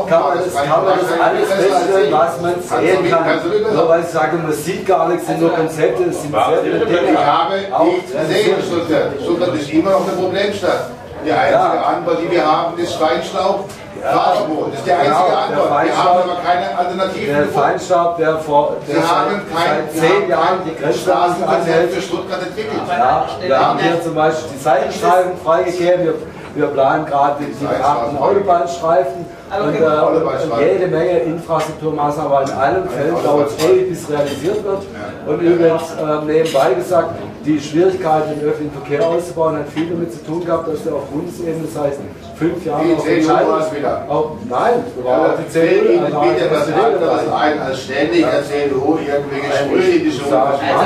kann man das, kann man das alles feststellen, was man sehen kann. Nur weil ich sage, man sieht gar nichts, sind nur Konzepte, es sind sehr viele Dinge. Ich habe Auch nichts gesehen, Stuttgart. Stuttgart ist immer noch eine Problemstadt. Die einzige Antwort, die wir haben, ist Feinstaub. Fahrverbot. Das ist die einzige Genau, der Antwort. Wir Feinstaub- haben aber keine Alternativen Der. Feinstaub, der vor Sie der haben seit, kein, seit Sie zehn haben Jahren die Grenze Straßenkonzept anhält. für Stuttgart entwickelt. Ja, wir haben hier zum Beispiel die Seitenstreifen freigegeben. Wir, wir planen gerade die, achten Autobahnstreifen und, äh, und jede Menge Infrastrukturmaßnahmen. Aber in allen Fällen dauert es ewig, bis realisiert wird. Und übrigens äh, nebenbei gesagt, die Schwierigkeit, den öffentlichen Verkehr auszubauen, hat viel damit zu tun gehabt, dass der auf Bundesebene seit fünf Jahren Die Entscheidung- war es wieder. Auch, nein, Ja, auch die CDU. Ihnen also bitte auch was anderes ein, als ständig der CDU irgendwelche Sprüche in die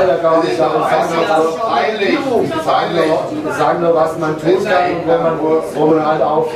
ja gar Das ist doch einfach nur, so peinlich. Ich sage Peinlich. nur, was man tun kann und wo man, wo man halt auf,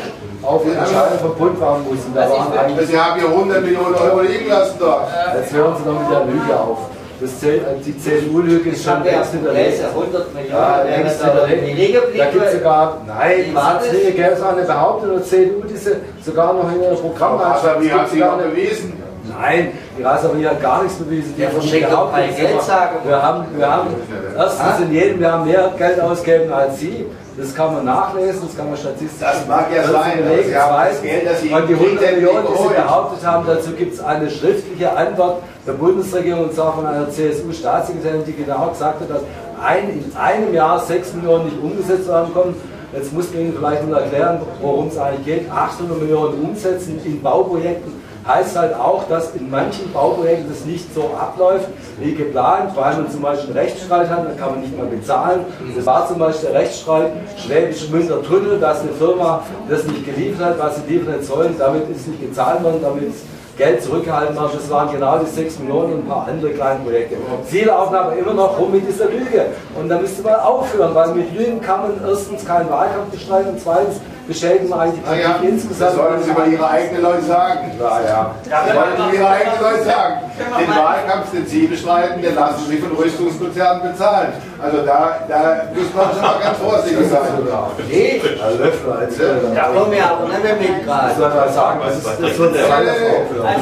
auf Entscheidungen vom Bund warten muss. Da waren Sie haben hier 100 Millionen Euro liegen lassen dort. jetzt hören Sie doch mit der Lüge auf. Das zählt, die CDU-Lüge ist schon längst ja hinterlegt. gelesen, 100 Millionen Ja, längst da die hinterlegt. liegen Da gibt es sogar, nein, Wie das war hat das? es nicht gegeben, es war eine Behauptung der CDU, diese sogar noch in ihrer Programmlandschaft. Aber wie Es gibt hat sie eine- bewiesen? Nein, die Raserie hat gar nichts bewiesen. Die Ja, hat von verschenkt mir doch behauptet, kein Geld, sagen wir. haben, wir haben erstens in jedem Jahr mehr Geld ausgeben als Sie. Das kann man nachlesen, das kann man statistisch Das mag ja sein, belegen. Das Zweitens, Geld, das Sie Und die 100 kriegen, Millionen, die Sie behauptet haben, dazu gibt es eine schriftliche Antwort der Bundesregierung und zwar von einer CSU-Staatssekretärin, die genau gesagt hat, dass ein, in einem Jahr 6 Millionen nicht umgesetzt werden konnten. Jetzt muss man Ihnen vielleicht mal erklären, worum es eigentlich geht. 800 Millionen umsetzen in Bauprojekten heißt halt auch, dass in manchen Bauprojekten das nicht so abläuft wie geplant, weil man zum Beispiel einen Rechtsstreit hat, dann kann man nicht mehr bezahlen. Das war zum Beispiel der Rechtsstreit Schwäbisch Münder Tunnel, dass eine Firma das nicht geliefert hat, was sie liefern sollen, damit ist nicht gezahlt worden, damit ist Geld zurückgehalten worden. Das waren genau die 6 Millionen und ein paar andere kleine Projekte. Sie laufen aber immer noch rum mit dieser Lüge. Und da müsste man aufhören, weil mit Lügen kann man erstens keinen Wahlkampf bestreiten und zweitens beschädigen wir eigentlich die Na ja, insgesamt. das sollen Sie mal Ihre eigenen Leute sagen. Ja, ja. Das sollen Sie Ihre eigenen Leute sagen. Den Wahlkampf, den Sie bestreiten, den lassen Sie von Rüstungskonzernen bezahlen. Also da, da muss man schon mal ganz vorsichtig sein. [laughs] Ich? Herr Löffler, als Ja, komm ja, aber nicht mehr mit gerade. soll mal sagen, das, ist, das wird der. Also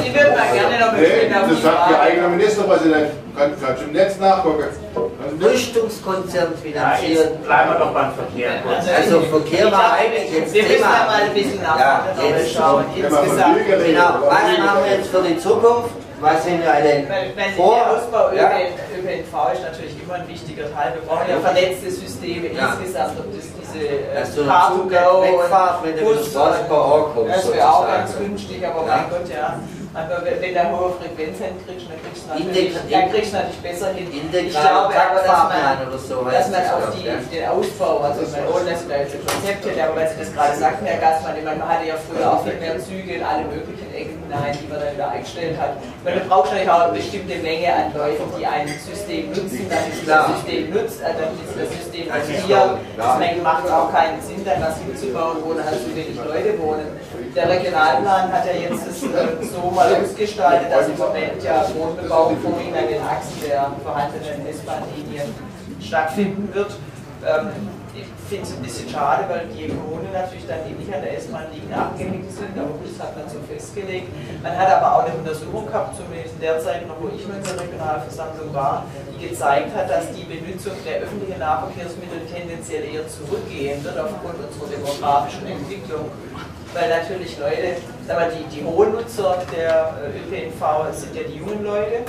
ich würde mal gerne noch Nee, bestehen auf das sagt Ihr eigener Ministerpräsident. Könnt ihr im Netz nachgucken. Rüstungskonzern Ja, finanziert. jetzt bleiben wir doch beim Verkehr. kurz. Also Verkehr war eigentlich jetzt Wir müssen Thema. mal ein bisschen Ja, jetzt schauen. Insgesamt. Genau, was machen wir jetzt für die Zukunft? Was sind eine Weil, weil Vor... der Ausbau Ja. ÖPN, ÖPNV ist natürlich immer ein wichtiger Teil. Wir brauchen ja vernetzte Systeme Ja. insgesamt, ob das diese äh, Dass du den Car to Zug go wegfährst, wenn du Bus, Das wäre auch ganz günstig, aber Ja. mein Gott, ja. Aber wenn du eine hohe Frequenz hinkriegst, dann kriegst du natürlich, dann kriegst du natürlich besser hin. Ich glaube aber, dass man, oder so dass man das auf auch, die, den Ausbau, also meine, ohne dass jetzt ein Konzept hätte, aber weil Sie das gerade sagten, Herr Gassmann, ich meine, man hatte ja früher auch viel mehr Züge in alle möglichen Ecken hinein, die man dann wieder eingestellt hat. Du brauchst natürlich auch eine bestimmte Menge an Leuten, die ein System nutzen, dann ist das Klar. System nutzt, äh, dann ist das System Das klar. Deswegen macht es auch keinen Sinn, dann was hinzubauen, wo dann halt so wenig Leute wohnen. Der Regionalplan hat ja jetzt das äh, so mal ausgestaltet, dass im Moment ja Wohnbebauung vorwiegend an den Achsen der vorhandenen S-Bahn-Linien stattfinden wird. Ähm, ich finde es ein bisschen schade, weil die Kommunen natürlich dann, die nicht an der S-Bahn-Linie abgehängt sind, aber das hat man so festgelegt. Man hat aber auch eine Untersuchung gehabt, zumindest in der Zeit noch, wo ich in der Regionalversammlung war, die gezeigt hat, dass die Benutzung der öffentlichen Nahverkehrsmittel tendenziell eher zurückgehen wird aufgrund unserer demografischen Entwicklung. Weil natürlich Leute, sagen wir, die, die hohen Nutzer der äh, ÖPNV sind ja die jungen Leute.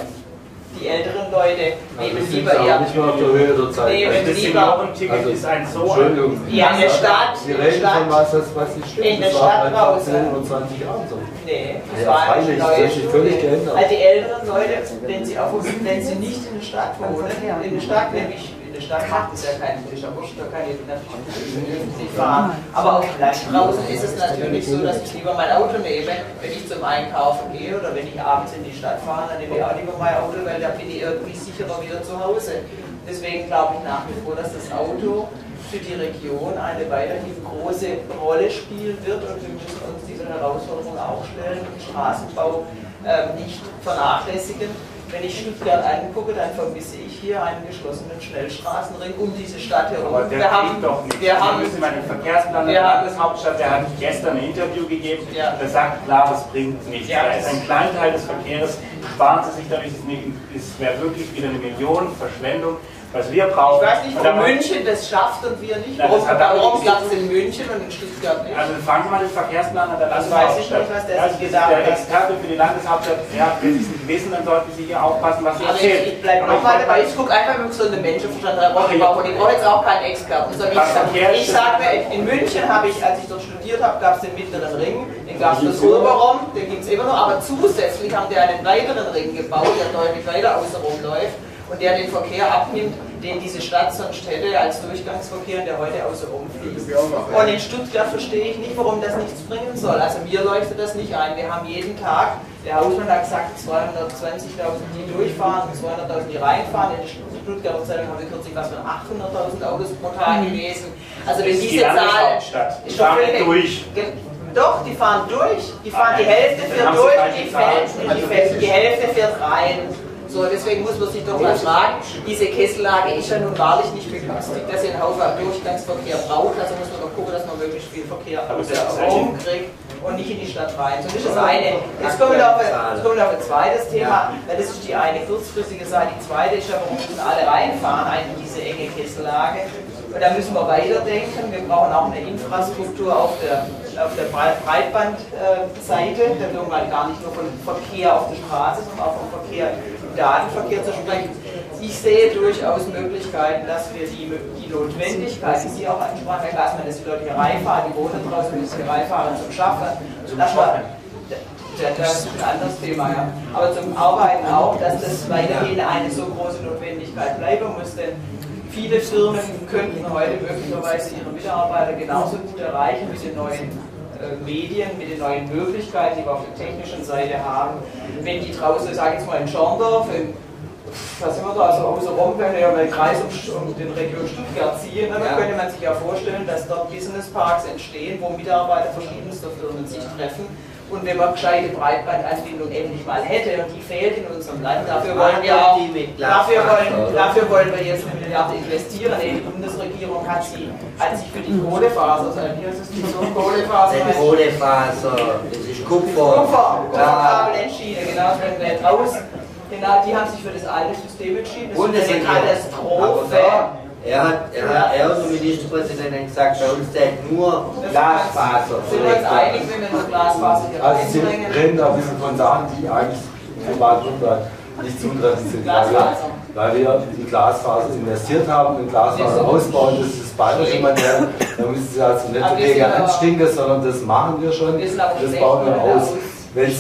Die älteren Leute nehmen sind lieber eher. nicht mehr auf der Höhe der Zeit. Nehmen Also das lieber. Seniorenticket ist ein so- Entschuldigung. Ja, in der Stadt. Sie reden Stadt. von was, das, was nicht stimmt. In der Das war Stadt vor draußen. 10 und 20 Jahren so. Nee, das Ja, war freilich, das hat sich völlig geändert. Also die älteren Leute, wenn sie, auf, wenn sie nicht in der Stadt wohnen, in der Stadt nämlich, Stadt macht es ja keinen frischer da kann ich natürlich öffentlich fahren. Aber auf dem draußen ist es natürlich so, dass ich lieber mein Auto nehme, wenn ich zum Einkaufen gehe oder wenn ich abends in die Stadt fahre, dann nehme ich auch lieber mein Auto, weil da bin ich irgendwie sicherer wieder zu Hause. Deswegen glaube ich nach wie vor, dass das Auto für die Region eine weiterhin große Rolle spielen wird und wir müssen uns dieser Herausforderung auch stellen, den Straßenbau ähm, nicht vernachlässigen. Wenn ich Stuttgart angucke, dann vermisse ich hier einen geschlossenen Schnellstraßenring um diese Stadt herum. Aber der wir haben, doch nicht. wir Wir haben, müssen mal den Verkehrsplan wir der Landeshauptstadt, der hat gestern ein Interview gegeben, der sagt klar, das bringt nichts. Ja, da ist ein Kleinteil des Verkehrs, sparen Sie sich dadurch, es wäre wirklich wieder eine Million Verschwendung. Was wir brauchen. ich weiß nicht, warum München das schafft und wir nicht. Nein, das Warum, klappt es in München und in Stuttgart nicht? Also fragen Sie mal den Verkehrsplaner der Das Landeshauptstadt. weiß ich nicht, was der gedacht der. Experte für die Landeshauptstadt. Ja, wenn Sie es nicht wissen, dann sollten Sie hier aufpassen, was Sie Aber erzählen. ich, ich bleibe nochmal dabei, ich gucke einfach mit so einem Menschenverstand. Ach, Ich brauche jetzt auch keinen Experten. sondern Ich, sage mir, in München habe ich, als ich dort studiert habe, gab es den mittleren Ring, den gab es das Oberraum, den gibt es immer noch, aber zusätzlich haben die einen weiteren Ring gebaut, der deutlich weiter außenrum läuft und der den Verkehr abnimmt, den diese Stadt sonst hätte als Durchgangsverkehr, der heute außenrum fließt. Und in Stuttgart verstehe ich nicht, warum das nichts bringen soll. Also mir leuchtet das nicht ein. Wir haben jeden Tag, der Hausmann hat gesagt, 220.000, die durchfahren und 200.000, die reinfahren. In der Stuttgarter Zeitung haben wir kürzlich was von 800.000 Autos pro Tag gelesen. Also wenn diese Zahl... Ist doch durch. Doch, die fahren durch. Die fahren die Hälfte fährt durch, die, fährt, die, fährt, die Hälfte fährt rein. So, deswegen muss man sich doch mal fragen, diese Kessellage ist ja nun wahrlich nicht begünstigt, dass ihr einen Haufen Durchgangsverkehr braucht, also muss man doch gucken, dass man möglichst viel Verkehr aus das der Raum kriegt und nicht in die Stadt rein. So das ist das eine. Jetzt kommen wir auf, ein- jetzt kommen wir auf ein zweites Thema, weil das ist die eine kurzfristige Seite. Die zweite ist ja, warum müssen alle reinfahren in diese enge Kessellage. Und da müssen wir weiterdenken. Wir brauchen auch eine Infrastruktur auf der, auf der Breitbandseite. Da tun wir gar nicht nur von Verkehr auf der Straße, sondern auch vom Verkehr im Datenverkehr zu sprechen. Ich sehe durchaus Möglichkeiten, dass wir die, die Notwendigkeit, die Sie auch ansprachen, Herr Glasmann, dass die Leute hier reinfahren, die wohnen draußen, müssen hier reinfahren zum Schaffen. Dass wir, das ist ein anderes Thema, ja. Aber zum Arbeiten auch, dass das weiterhin eine so große Notwendigkeit bleiben muss, denn viele Firmen könnten heute möglicherweise ihre Mitarbeiter genauso gut erreichen mit den neuen äh, Medien, mit den neuen Möglichkeiten, die wir auf der technischen Seite haben. Wenn die draußen, sage ich jetzt mal in Schorndorf, in was sind wir da, also außenrum, wenn wir den Kreis um, um den Region Stuttgart ziehen, ne, dann Ja. könnte man sich ja vorstellen, dass dort Businessparks entstehen, wo Mitarbeiter verschiedenster Firmen sich treffen. Und wenn man gescheite Breitbandanbindung endlich mal hätte, und die fehlt in unserem Land, dafür wollen wir auch, dafür wollen, dafür wollen wir jetzt eine Milliarde investieren. Die Bundesregierung hat, sie, hat sich für die Kohlefaser, also heißt das, die so Kohlefaser, Die Kohlefaser, das ist Kupfer. Kupfer. Kupferkabel entschieden, genau, das werden wir jetzt raus. Genau, die haben sich für das alte System entschieden. Das ist eine Katastrophe. Er hat, er hat, er, der Ministerpräsident, hat gesagt, bei uns zählt nur Glasfaser. Sind wir uns einig, wenn wir nur Glasfaser hier Also Sie reden da ein bisschen von Sachen, die eigentlich für Baden-Württemberg nicht zutreffend sind. Weil wir, Glasfaser. weil wir in Glasfaser investiert haben, in Glasfaser ausbauen, das ist das bayerische Modell. Da müssen Sie also nicht aber- anstinken, sondern das machen wir schon. Das bauen wir der aus. Aus- wenn Sie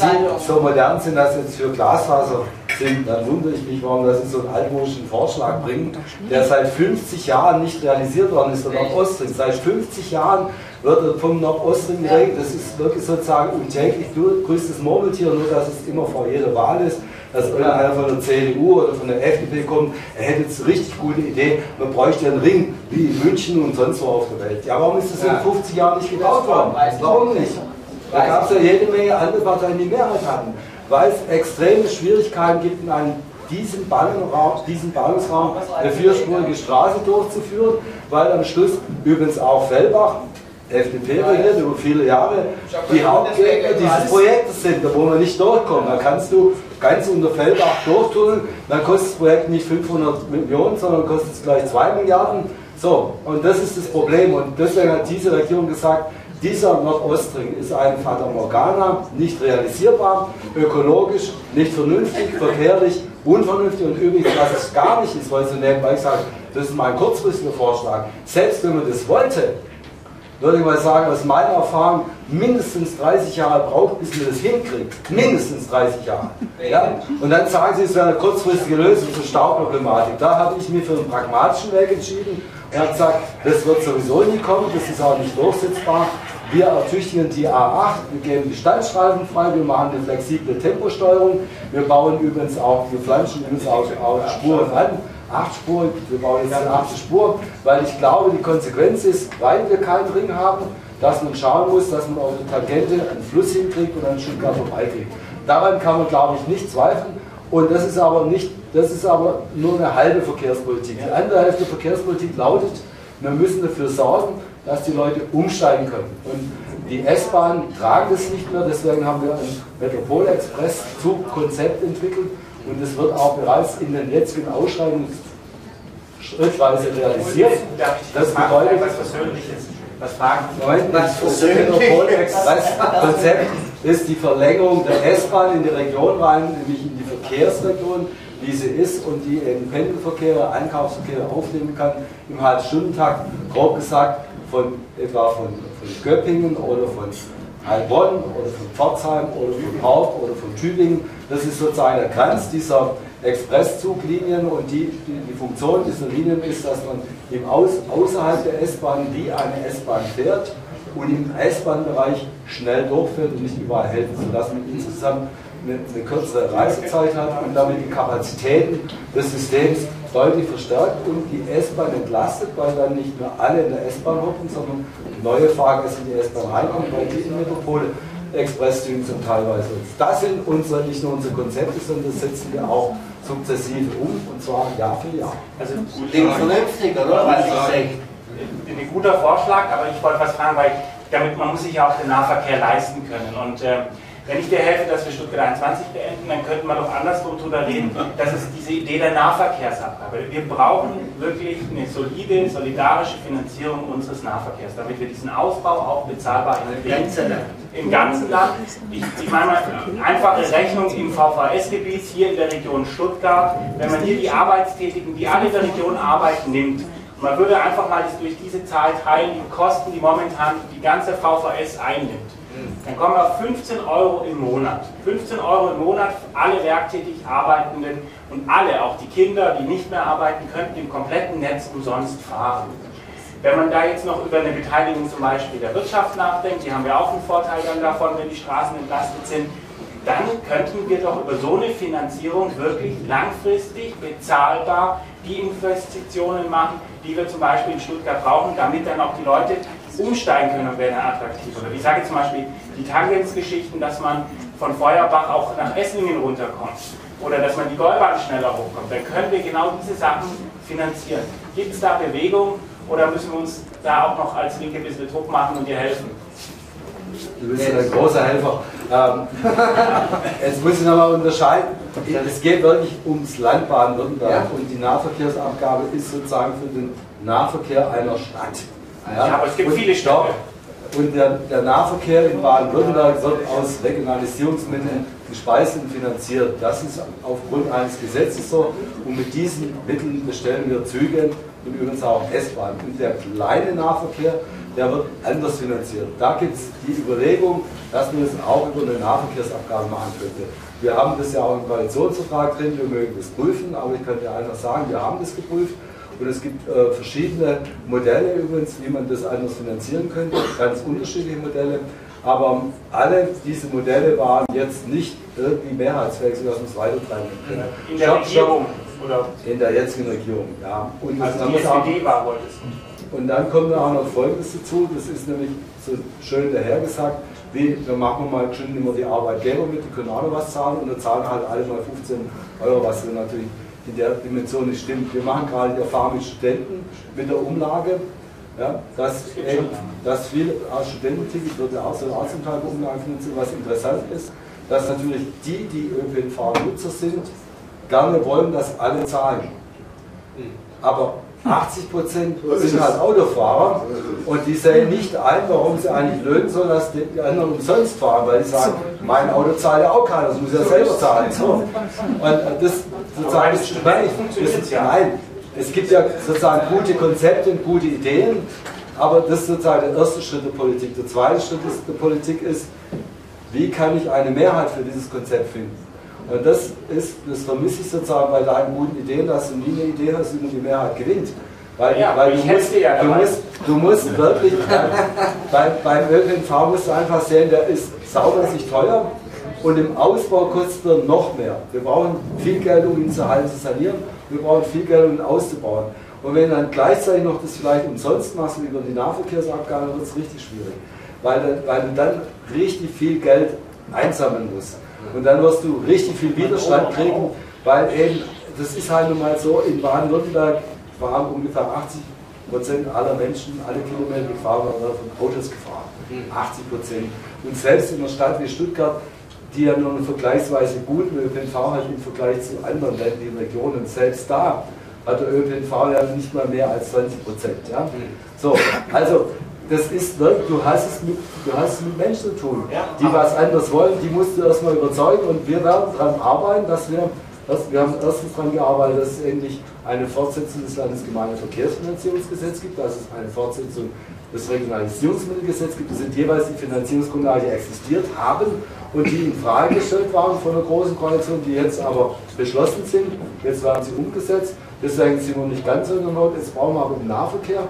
so modern sind, dass Sie jetzt für Glasfaser sind, dann wundere ich mich, warum das Sie so einen altmodischen Vorschlag bringen, der seit 50 Jahren nicht realisiert worden ist, der Nordostring. Seit 50 Jahren wird vom Nordostring geregelt. Das ist wirklich sozusagen untäglich größtes Murmeltier, nur dass es immer vor jeder Wahl ist dass irgendeiner von der CDU oder von der FDP kommt, er hätte jetzt eine richtig gute Idee, man bräuchte einen Ring wie in München und sonst wo auf der Welt. Ja, warum ist das in 50 Jahren nicht gebaut worden? Warum nicht? Da gab es ja jede Menge andere Parteien, die Mehrheit hatten, weil es extreme Schwierigkeiten gibt, in einem diesen, Ballungsraum, diesen Ballungsraum eine vierspurige Straße durchzuführen, weil am Schluss übrigens auch Fellbach, FDP regiert über viele Jahre, die Hauptgegner dieses Projektes sind, wo man nicht durchkommt. Da kannst du ganz unter Fellbach durchtun, dann kostet das Projekt nicht 500 Millionen, sondern kostet es gleich 2 Milliarden. So, und das ist das Problem. Und deswegen hat diese Regierung gesagt, dieser Nordostring ist ein Fata Morgana, nicht realisierbar, ökologisch nicht vernünftig, verkehrlich unvernünftig und übrigens, was es gar nicht ist, weil sie nebenbei sagen, das ist mein kurzfristiger Vorschlag. Selbst wenn man das wollte, würde ich mal sagen, aus meiner Erfahrung mindestens 30 Jahre braucht, bis man das hinkriegt. Mindestens 30 Jahre. Ja? Und dann sagen sie, es wäre eine kurzfristige Lösung zur Stauproblematik. Da habe ich mich für einen pragmatischen Weg entschieden. Er hat gesagt, das wird sowieso nie kommen, das ist auch nicht durchsetzbar. Wir ertüchtigen die A8, wir geben die Standstreifen frei, wir machen eine flexible Temposteuerung. Wir bauen übrigens auch, wir flanschen übrigens auch, auch Spuren an acht Spuren, wir bauen jetzt eine achte Spur, weil ich glaube, die Konsequenz ist, weil wir keinen Ring haben, dass man schauen muss, dass man auf der Tangente einen Fluss hinkriegt und an Stuttgart vorbeikriegt. Daran kann man, glaube ich, nicht zweifeln. Und das ist aber nicht, das ist aber nur eine halbe Verkehrspolitik. Die andere Hälfte der Verkehrspolitik lautet, wir müssen dafür sorgen, dass die Leute umsteigen können. Und die S-Bahnen tragen das nicht mehr, deswegen haben wir ein Metropol-Express-Zugkonzept entwickelt, und es wird auch bereits in den jetzigen Ausschreibungen schrittweise realisiert. Das bedeutet, was Versöhnliches. Was fragen Das Konzept ist die Verlängerung der S-Bahn in die Region rein, nämlich in die Verkehrsregion, wie sie ist und die eben Pendelverkehre, Einkaufsverkehre aufnehmen kann im Halbstundentakt, grob gesagt, von etwa von, von Göppingen oder von Heilbronn oder von Pforzheim oder von Haupt oder von Tübingen. Das ist sozusagen der Kranz dieser Expresszuglinien und die, die, die, Funktion dieser Linien ist, dass man im Aus, außerhalb der S-Bahn wie eine S-Bahn fährt und im S-Bahn-Bereich schnell durchfährt und nicht überall hält, sodass man insgesamt eine, eine kürzere Reisezeit hat und damit die Kapazitäten des Systems deutlich verstärkt und die S-Bahn entlastet, weil dann nicht mehr alle in der S-Bahn hocken, sondern neue Fahrgäste in die S-Bahn reinkommen, weil die in Metropole Expresszügen zum teilweise. Das sind unsere, nicht nur unsere Konzepte, sondern das setzen wir auch sukzessive um und zwar Jahr für Jahr. Also klingt vernünftig, oder? Was ich sage. Ein guter Vorschlag, aber ich wollte was fragen, weil damit man muss sich ja auch den Nahverkehr leisten können. Und äh, wenn ich dir helfe, dass wir Stuttgart 21 beenden, dann könnte man doch andersrum drüber reden. Das ist diese Idee der Nahverkehrsabgabe. Wir brauchen wirklich eine solide, solidarische Finanzierung unseres Nahverkehrs, damit wir diesen Ausbau auch bezahlbar hinkriegen. Im ganzen Land. Ich, ich meine mal, einfache Rechnung im VVS-Gebiet hier in der Region Stuttgart. Wenn man hier die Arbeitstätigen, die alle in der Region arbeiten, nimmt, man würde einfach mal durch diese Zahl teilen, die Kosten, die momentan die ganze VVS einnimmt dann kommen wir auf 15 Euro im Monat. 15 Euro im Monat für alle werktätig Arbeitenden und alle, auch die Kinder, die nicht mehr arbeiten, könnten im kompletten Netz umsonst fahren. Wenn man da jetzt noch über eine Beteiligung zum Beispiel der Wirtschaft nachdenkt, die haben wir auch einen Vorteil dann davon, wenn die Straßen entlastet sind, dann könnten wir doch über so eine Finanzierung wirklich langfristig bezahlbar die Investitionen machen, die wir zum Beispiel in Stuttgart brauchen, damit dann auch die Leute umsteigen können und werden attraktiv. Oder ich sage zum Beispiel die Tangenzgeschichten, dass man von Feuerbach auch nach Esslingen runterkommt. Oder dass man die Gäubahn schneller hochkommt. Dann können wir genau diese Sachen finanzieren. Gibt es da Bewegung oder müssen wir uns da auch noch als Linke ein bisschen Druck machen und dir helfen? Du bist ja ein großer Helfer. Ähm, [laughs] jetzt muss ich nochmal unterscheiden. Es geht wirklich ums Land Baden-Württemberg ja. und die Nahverkehrsabgabe ist sozusagen für den Nahverkehr einer Stadt. Ja, ja aber es gibt und viele Städte. Und der, der Nahverkehr in Baden-Württemberg wird aus Regionalisierungsmitteln gespeist und finanziert. Das ist aufgrund eines Gesetzes so. Und mit diesen Mitteln bestellen wir Züge und übrigens auch S-Bahn. Und der kleine Nahverkehr, der wird anders finanziert. Da gibt es die Überlegung, dass man es auch über eine Nahverkehrsabgabe machen könnte. Wir haben das ja auch im Koalitionsvertrag drin, wir mögen das prüfen, aber ich kann dir einfach sagen, wir haben das geprüft und es gibt äh, verschiedene Modelle übrigens, wie man das anders finanzieren könnte, ganz unterschiedliche Modelle. Aber alle diese Modelle waren jetzt nicht irgendwie mehrheitsfähig, sodass man es weitertreiben können. In der Regierung, oder? In der jetzigen Regierung, ja. Und Also dann die muss auch- SPD war wolltest. und dann kommt auch noch Folgendes dazu, das ist nämlich so schön dahergesagt, wie, wir machen mal schon immer die Arbeitgeber mit, die können auch noch was zahlen und dann zahlen halt alle mal 15 Euro, was dann natürlich in der Dimension nicht stimmt. Wir machen gerade die Erfahrung mit Studenten, mit der Umlage, ja, dass, eben, dass viele aus Studententicket wird ja auch so auch zum Teil Umlage finanziert, was interessant ist, dass natürlich die, die ÖPNV-Nutzer sind, gerne wollen, dass alle zahlen. Aber 80 Prozent sind halt Autofahrer und die sehen nicht ein, warum sie eigentlich löhnen sollen, dass die anderen umsonst fahren, weil die sagen, mein Auto zahlt ja auch keiner, das muss ich ja selber zahlen. So. Und äh, das sozusagen es ja. Nein, es gibt ja sozusagen gute Konzepte und gute Ideen, aber das ist sozusagen der erste Schritt der Politik. Der zweite Schritt ist- der Politik ist, wie kann ich eine Mehrheit für dieses Konzept finden? Und das ist, das vermisse ich sozusagen bei deinen guten Ideen, dass du nie eine Idee hast, man die Mehrheit gewinnt. Weil, Ja, weil ich du, musst, ja du, musst, du musst wirklich, beim, beim ÖPNV musst du einfach sehen, der ist saumäßig teuer und im Ausbau kostet er noch mehr. Wir brauchen viel Geld, um ihn zu halten, zu sanieren. Wir brauchen viel Geld, um ihn auszubauen. Und wenn du dann gleichzeitig noch das vielleicht umsonst machst über die Nahverkehrsabgabe, wird es richtig schwierig. Weil, weil du dann richtig viel Geld einsammeln musst. Und dann wirst du richtig viel Widerstand kriegen, weil eben, das ist halt nun mal so, in Baden-Württemberg fahren ungefähr 80 Prozent aller Menschen, alle Kilometer gefahren werden von Autos gefahren. 80 Prozent. Und selbst in einer Stadt wie Stuttgart, die ja nur einen vergleichsweise guten ÖPNV hat im Vergleich zu anderen ländlichen Regionen, selbst da hat der ÖPNV ja nicht mal mehr als 20 Prozent. Ja? So, also das ist wirklich, du hast es mit, du hast es mit Menschen zu tun, die was anderes wollen, die musst du erstmal überzeugen und wir werden daran arbeiten, dass wir, dass, wir haben erstens daran gearbeitet, dass es endlich eine Fortsetzung des Landesgemeindeverkehrsfinanzierungsgesetzes gibt, dass es eine Fortsetzung des Regionalisierungsmittelgesetzes gibt. Das sind jeweils die Finanzierungsgrundlagen, die existiert haben und die in Frage gestellt waren von der Großen Koalition, die jetzt aber beschlossen sind. Jetzt werden sie umgesetzt. Deswegen sind wir nicht ganz so in der Not. Jetzt brauchen wir aber im Nahverkehr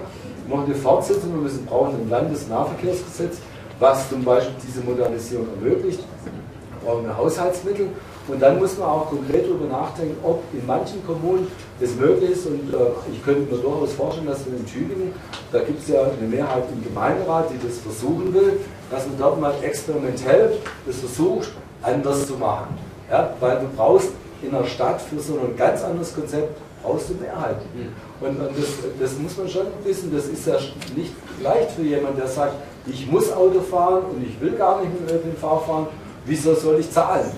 noch eine Fortsetzung. Wir müssen brauchen ein Landesnahverkehrsgesetz, was zum Beispiel diese Modernisierung ermöglicht. Wir brauchen wir Haushaltsmittel. Und dann muss man auch konkret darüber nachdenken, ob in manchen Kommunen das möglich ist. Und äh, ich könnte mir durchaus vorstellen, dass wir in Tübingen, da gibt es ja eine Mehrheit im Gemeinderat, die das versuchen will, dass man dort mal experimentell das versucht, anders zu machen. Ja? Weil du brauchst in einer Stadt für so ein ganz anderes Konzept brauchst du Mehrheit. Und, und das, das muss man schon wissen, das ist ja nicht leicht für jemanden, der sagt, ich muss Auto fahren und ich will gar nicht mit dem ÖPNV fahren, wieso soll ich zahlen?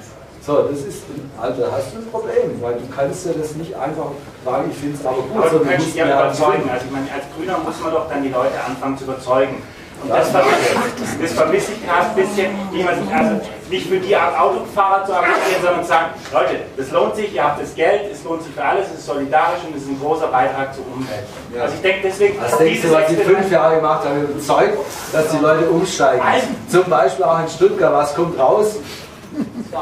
So, das ist, also da hast du ein Problem, weil du kannst ja das nicht einfach sagen, ich finde es aber gut, Aber du sondern kannst dich ja überzeugen. Also ich meine, als Grüner muss man doch dann die Leute anfangen zu überzeugen. Und das vermisse ich. Das vermisse ich gerade ein bisschen, wie man sich also nicht für die Art Autofahrer zu argumentieren, sondern zu sagen, Leute, das lohnt sich, ihr habt das Geld, es lohnt sich für alles, es ist solidarisch und es ist ein großer Beitrag zur Umwelt. Ja. Also ich denke deswegen, Was denkst du, was die fünf Jahre gemacht haben, überzeugt, dass die Leute umsteigen? Zum Beispiel auch in Stuttgart, was kommt raus?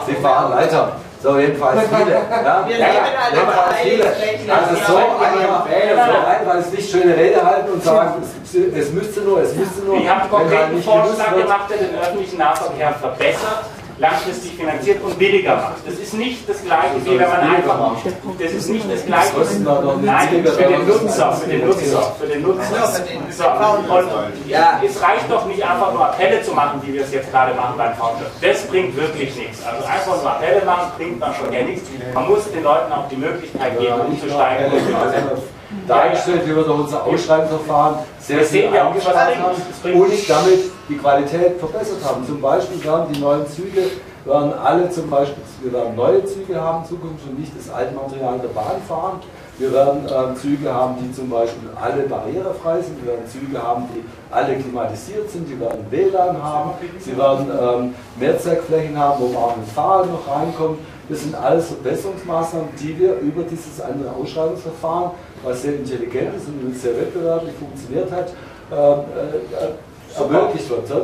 Sie fahren weiter. So, jedenfalls [laughs] viele. Ja? Wir Ja, leben ja, alle jedenfalls viele. Also so einfach so einfach es nicht schöne Rede halten und sagen, es, es müsste nur, es müsste nur. Ich habe einen wenn halt konkreten Vorschlag wird- gemacht, der den öffentlichen Nahverkehr verbessert, langfristig finanziert und billiger macht. Das ist nicht das gleiche, wie wenn man einfach. Das ist nicht das gleiche. Nein, für den Nutzer, für den. Nutzer, für den Nutzer. Ja, für den So, und es reicht doch nicht einfach nur Appelle zu machen, wie wir es jetzt gerade machen beim Voucher. Das bringt wirklich nichts. Also einfach nur Appelle machen bringt man schon gar nichts. Man muss den Leuten auch die Möglichkeit geben, umzusteigen. Dargestellt, wie wir durch unser Ausschreibungsverfahren sehr viel eingespart bringt. haben und damit die Qualität verbessert haben. Zum Beispiel werden die neuen Züge, werden alle zum Beispiel, wir werden neue Züge haben in Zukunft und nicht das alte Material der Bahn fahren. Wir werden ähm, Züge haben, die zum Beispiel alle barrierefrei sind. Wir werden Züge haben, die alle klimatisiert sind. Die werden WLAN haben. Sie werden ähm, Mehrzweckflächen haben, wo man auch mit Fahrrad noch reinkommt. Das sind alles Verbesserungsmaßnahmen, die wir über dieses andere Ausschreibungsverfahren, was sehr intelligent ist und sehr wettbewerblich funktioniert hat, ähm, äh, äh, ermöglicht wird. Das,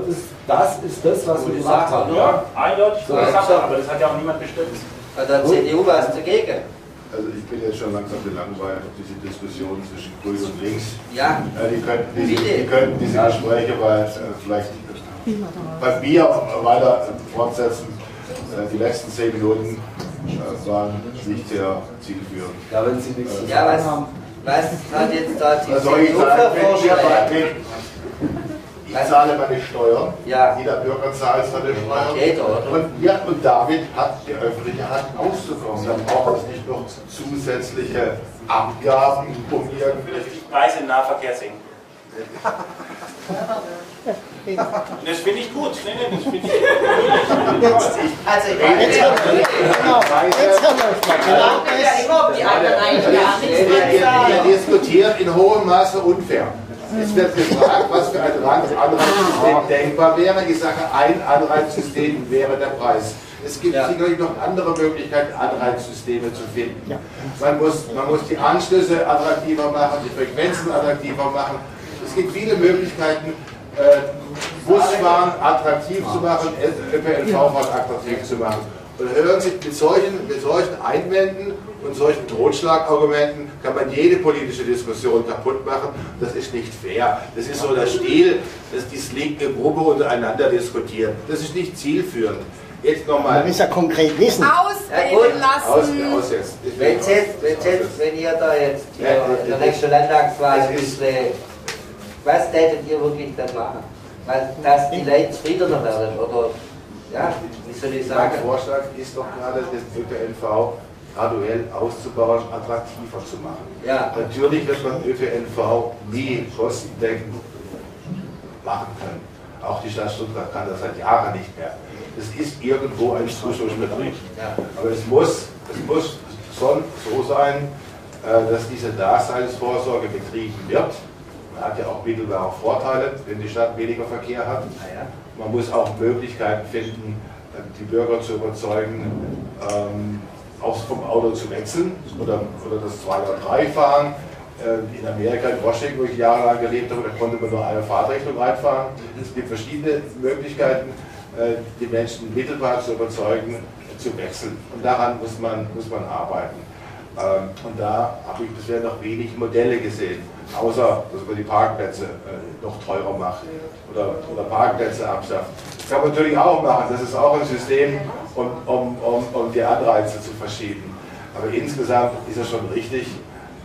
das ist das, was wir gemacht haben. Ja, eindeutig So, aber das hat ja auch niemand bestimmt. Bei der CDU war es dagegen. Also ich bin jetzt schon langsam gelangweilt auf diese Diskussion zwischen Grün und Links. Ja. Äh, die, könnten diese, Bitte. die könnten diese Gespräche bei, äh, vielleicht bei mir weiter fortsetzen. Äh, die letzten zehn Minuten äh, waren nicht sehr zielführend. Ja, wenn Sie nichts zu sagen haben. Was hat jetzt da die soll ich für wenn bei- Vorschläge? Ich zahle meine Steuern, Ja. jeder Bürger zahlt seine Steuern. Jeder, oder? Und, ja, und damit hat die öffentliche Hand auszukommen. Dann braucht es nicht noch zusätzliche Abgaben, um irgendwelche Die Preise im Nahverkehr sinken. Das finde ich gut. Nee, nee, das finde ich [laughs] Also, Jetzt haben wir genau, jetzt haben wir es mal. Ja das. immer, ob die anderen eigentlich gar nichts Wir, wir, wir sagen. diskutieren in hohem Maße unfair. Es wird gefragt, was für ein Anreizsystem denkbar wäre. Ich sage, ein Anreizsystem wäre der Preis. Es gibt sicherlich noch andere Möglichkeiten, Anreizsysteme zu finden. Man, muss, man muss die Anschlüsse attraktiver machen, die Frequenzen attraktiver machen. Es gibt viele Möglichkeiten, äh, Busfahren attraktiv zu machen, ÖPNV-Fahren attraktiv zu machen. Und hören Sie, mit solchen, mit solchen Einwänden und solchen Totschlagargumenten kann man jede politische Diskussion kaputt machen. Das ist nicht fair. Das ist so der Stil, dass die linke Gruppe untereinander diskutieren. Das ist nicht zielführend. Jetzt Man nochmal. muss ja konkret wissen. Ausreden Aus, lassen. aus jetzt. Wenn jetzt, wenn jetzt, wenn ihr da jetzt hier Ja, in der nächsten Landtagswahl bisschen, was tätet ihr wirklich dann machen? Was, dass die Leute zufriedener werden? Oder, ja, wie soll ich Mein sagen? Vorschlag ist doch gerade, den ÖPNV graduell auszubauen, attraktiver zu machen. Ja. Natürlich wird man ÖPNV nie kostendeckend machen können. Auch die Stadt Stuttgart kann das seit Jahren nicht mehr. Es ist irgendwo ein Zuschussbetrieb. Ja. Aber es muss, es muss schon so sein, äh, dass diese Daseinsvorsorge betrieben wird. Man hat ja auch mittelbare Vorteile, wenn die Stadt weniger Verkehr hat. Man muss auch Möglichkeiten finden, die Bürger zu überzeugen, ähm, auch vom Auto zu wechseln oder, oder das 2 oder 3 fahren. Äh, In Amerika, in Washington, wo ich jahrelang gelebt habe, da konnte man nur eine Fahrtrichtung reinfahren. Es gibt verschiedene Möglichkeiten, äh, die Menschen mittelbar zu überzeugen, zu wechseln. Und daran muss man, muss man arbeiten. Ähm, Und da habe ich bisher noch wenig Modelle gesehen, außer dass man die Parkplätze äh, noch teurer macht oder, oder Parkplätze abschafft. Das kann man natürlich auch machen, das ist auch ein System, um, um, um, um die Anreize zu verschieben. Aber insgesamt ist es schon richtig,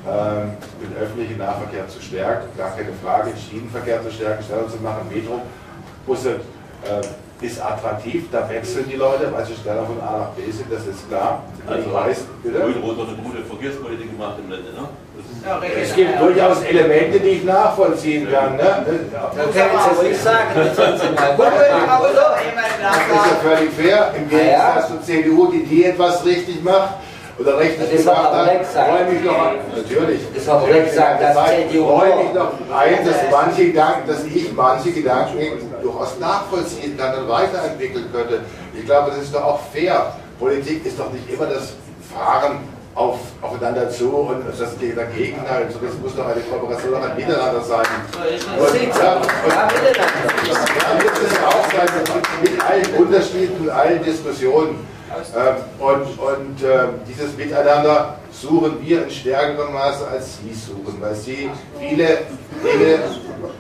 ähm, den öffentlichen Nahverkehr zu stärken, gar keine Frage, den Schienenverkehr zu stärken, schneller zu machen, Metrobusse äh, ist attraktiv, da wechseln die Leute, weil sie schneller von A nach B sind, das ist klar. Also ich weiß? Grün-Rot hat eine gute Verkehrspolitik gemacht im Lande, ne? Es gibt durchaus Elemente, die ich nachvollziehen kann. Ne? Sagen, Gut, gut. aber so jemand Das ist ja völlig fair, im Gegensatz zur CDU, die die etwas richtig macht oder richtig Das gemacht hat. Freue mich noch natürlich. Das hat nicht gesagt, dass CDU freue mich noch ein, dass manche Gedanken, dass ich manche Gedanken durchaus nachvollziehen kann und weiterentwickeln könnte. Ich glaube, das ist doch auch fair. Politik ist doch nicht immer das Fahren auf, aufeinander zu und das dagegen halt. Das muss doch eine Kooperation, auch ein Miteinander sein. Und, ja, und, Ja, dann. ja, muss es auch sein, mit allen Unterschieden und allen Diskussionen. Ähm, und und ähm, dieses Miteinander suchen wir in stärkerem Maße, als Sie suchen, weil Sie viele Dinge,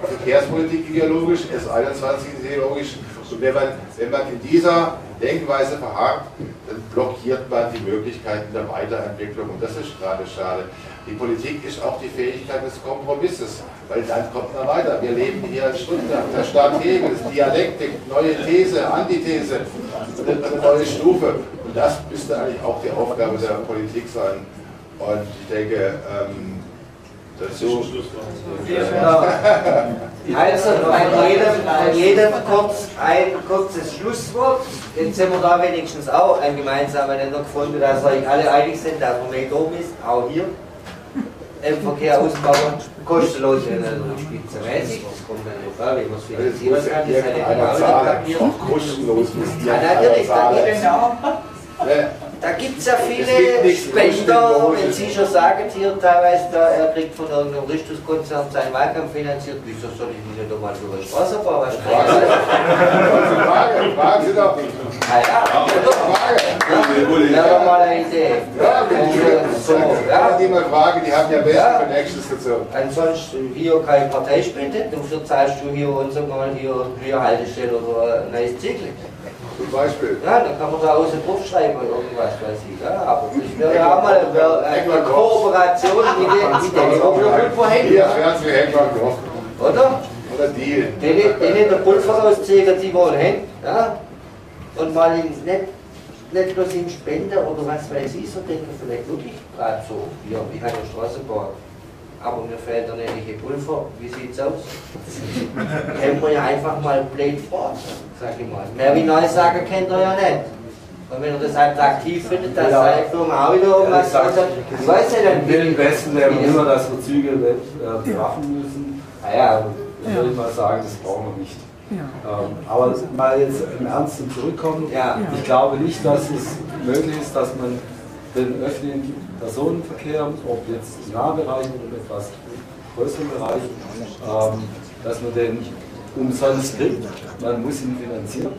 Verkehrspolitik ideologisch, S21 ideologisch, und wenn man, wenn man in dieser Denkweise verharrt, dann blockiert man die Möglichkeiten der Weiterentwicklung und das ist gerade schade. Die Politik ist auch die Fähigkeit des Kompromisses, weil dann kommt man weiter. Wir leben hier in Stuttgart, der Stadt Hegel, ist Dialektik, neue These, Antithese, eine, neue Stufe. Und das müsste eigentlich auch die Aufgabe der Politik sein. Und ich denke, ähm, dazu. Also von jedem, von jedem kurz ein kurzes Schlusswort. Jetzt haben wir da wenigstens auch einen gemeinsamen Nenner gefunden, dass wir alle einig sind, dass man nicht dumm ist, auch hier. Im Verkehr ausbauen, kostenlos in der spitzenmäßig. Das kommt dann drauf an, wie man es finanzieren kann. Das hat ja genau nicht Auch kostenlos ist Ja, natürlich, da gibt gibt's ja viele Spender, wenn Sie schon sagen, hier teilweise, da, er kriegt von irgendeinem Richtuskonzern seinen Wahlkampf finanziert, wieso soll ich mich nicht einmal für eine Straßenbau was Frage, fragen Sie doch. Ah ja, Frage. wäre doch mal eine Idee. Ja, Und, so, ja. ja. die mal fragen, die haben ja beste Ja. Connections dazu. Ansonsten hier keine Parteispende, dafür zahlst du hier uns mal hier hier Haltestelle oder ein neues Ziegel. Zum Beispiel. Ja, dann kann man da außen drauf schreiben oder irgendwas weiß ich. Ja, aber wäre ja auch mal eine, Kooperation mit den, mit den Pulverhändlern. Hier, Fernseh, Heckmann. Oder? Oder Deal. Den, den der Pulver rauszieher, die wollen hin. Ja? Und mal in, nicht, nicht bloß in Spender oder was weiß ich, so denken vielleicht wirklich gerade so, ja, ich habe eine Straße gebaut. Aber mir fehlt der nämliche Pulver, wie sieht's aus? Können wir ja einfach mal blöd fragen, sag ich mal. Mehr wie neu sagen kennt ihr ja nicht. Und wenn ihr das attraktiv findet, dass Ja. seine Firma auch wieder irgendwas gesagt, ich weiß ja dann, Im Westen wäre wie immer, dass wir Züge äh, bewaffen müssen. Ah ja. Würde ich mal sagen, das brauchen wir nicht. Ähm, aber mal jetzt im Ernst zum Zurückkommen, Ja. ich glaube nicht, dass es möglich ist, dass man den öffentlichen Personenverkehr, ob jetzt im Nahbereich oder im etwas größeren Bereich, ähm, dass man den umsonst kriegt. Man muss ihn finanzieren,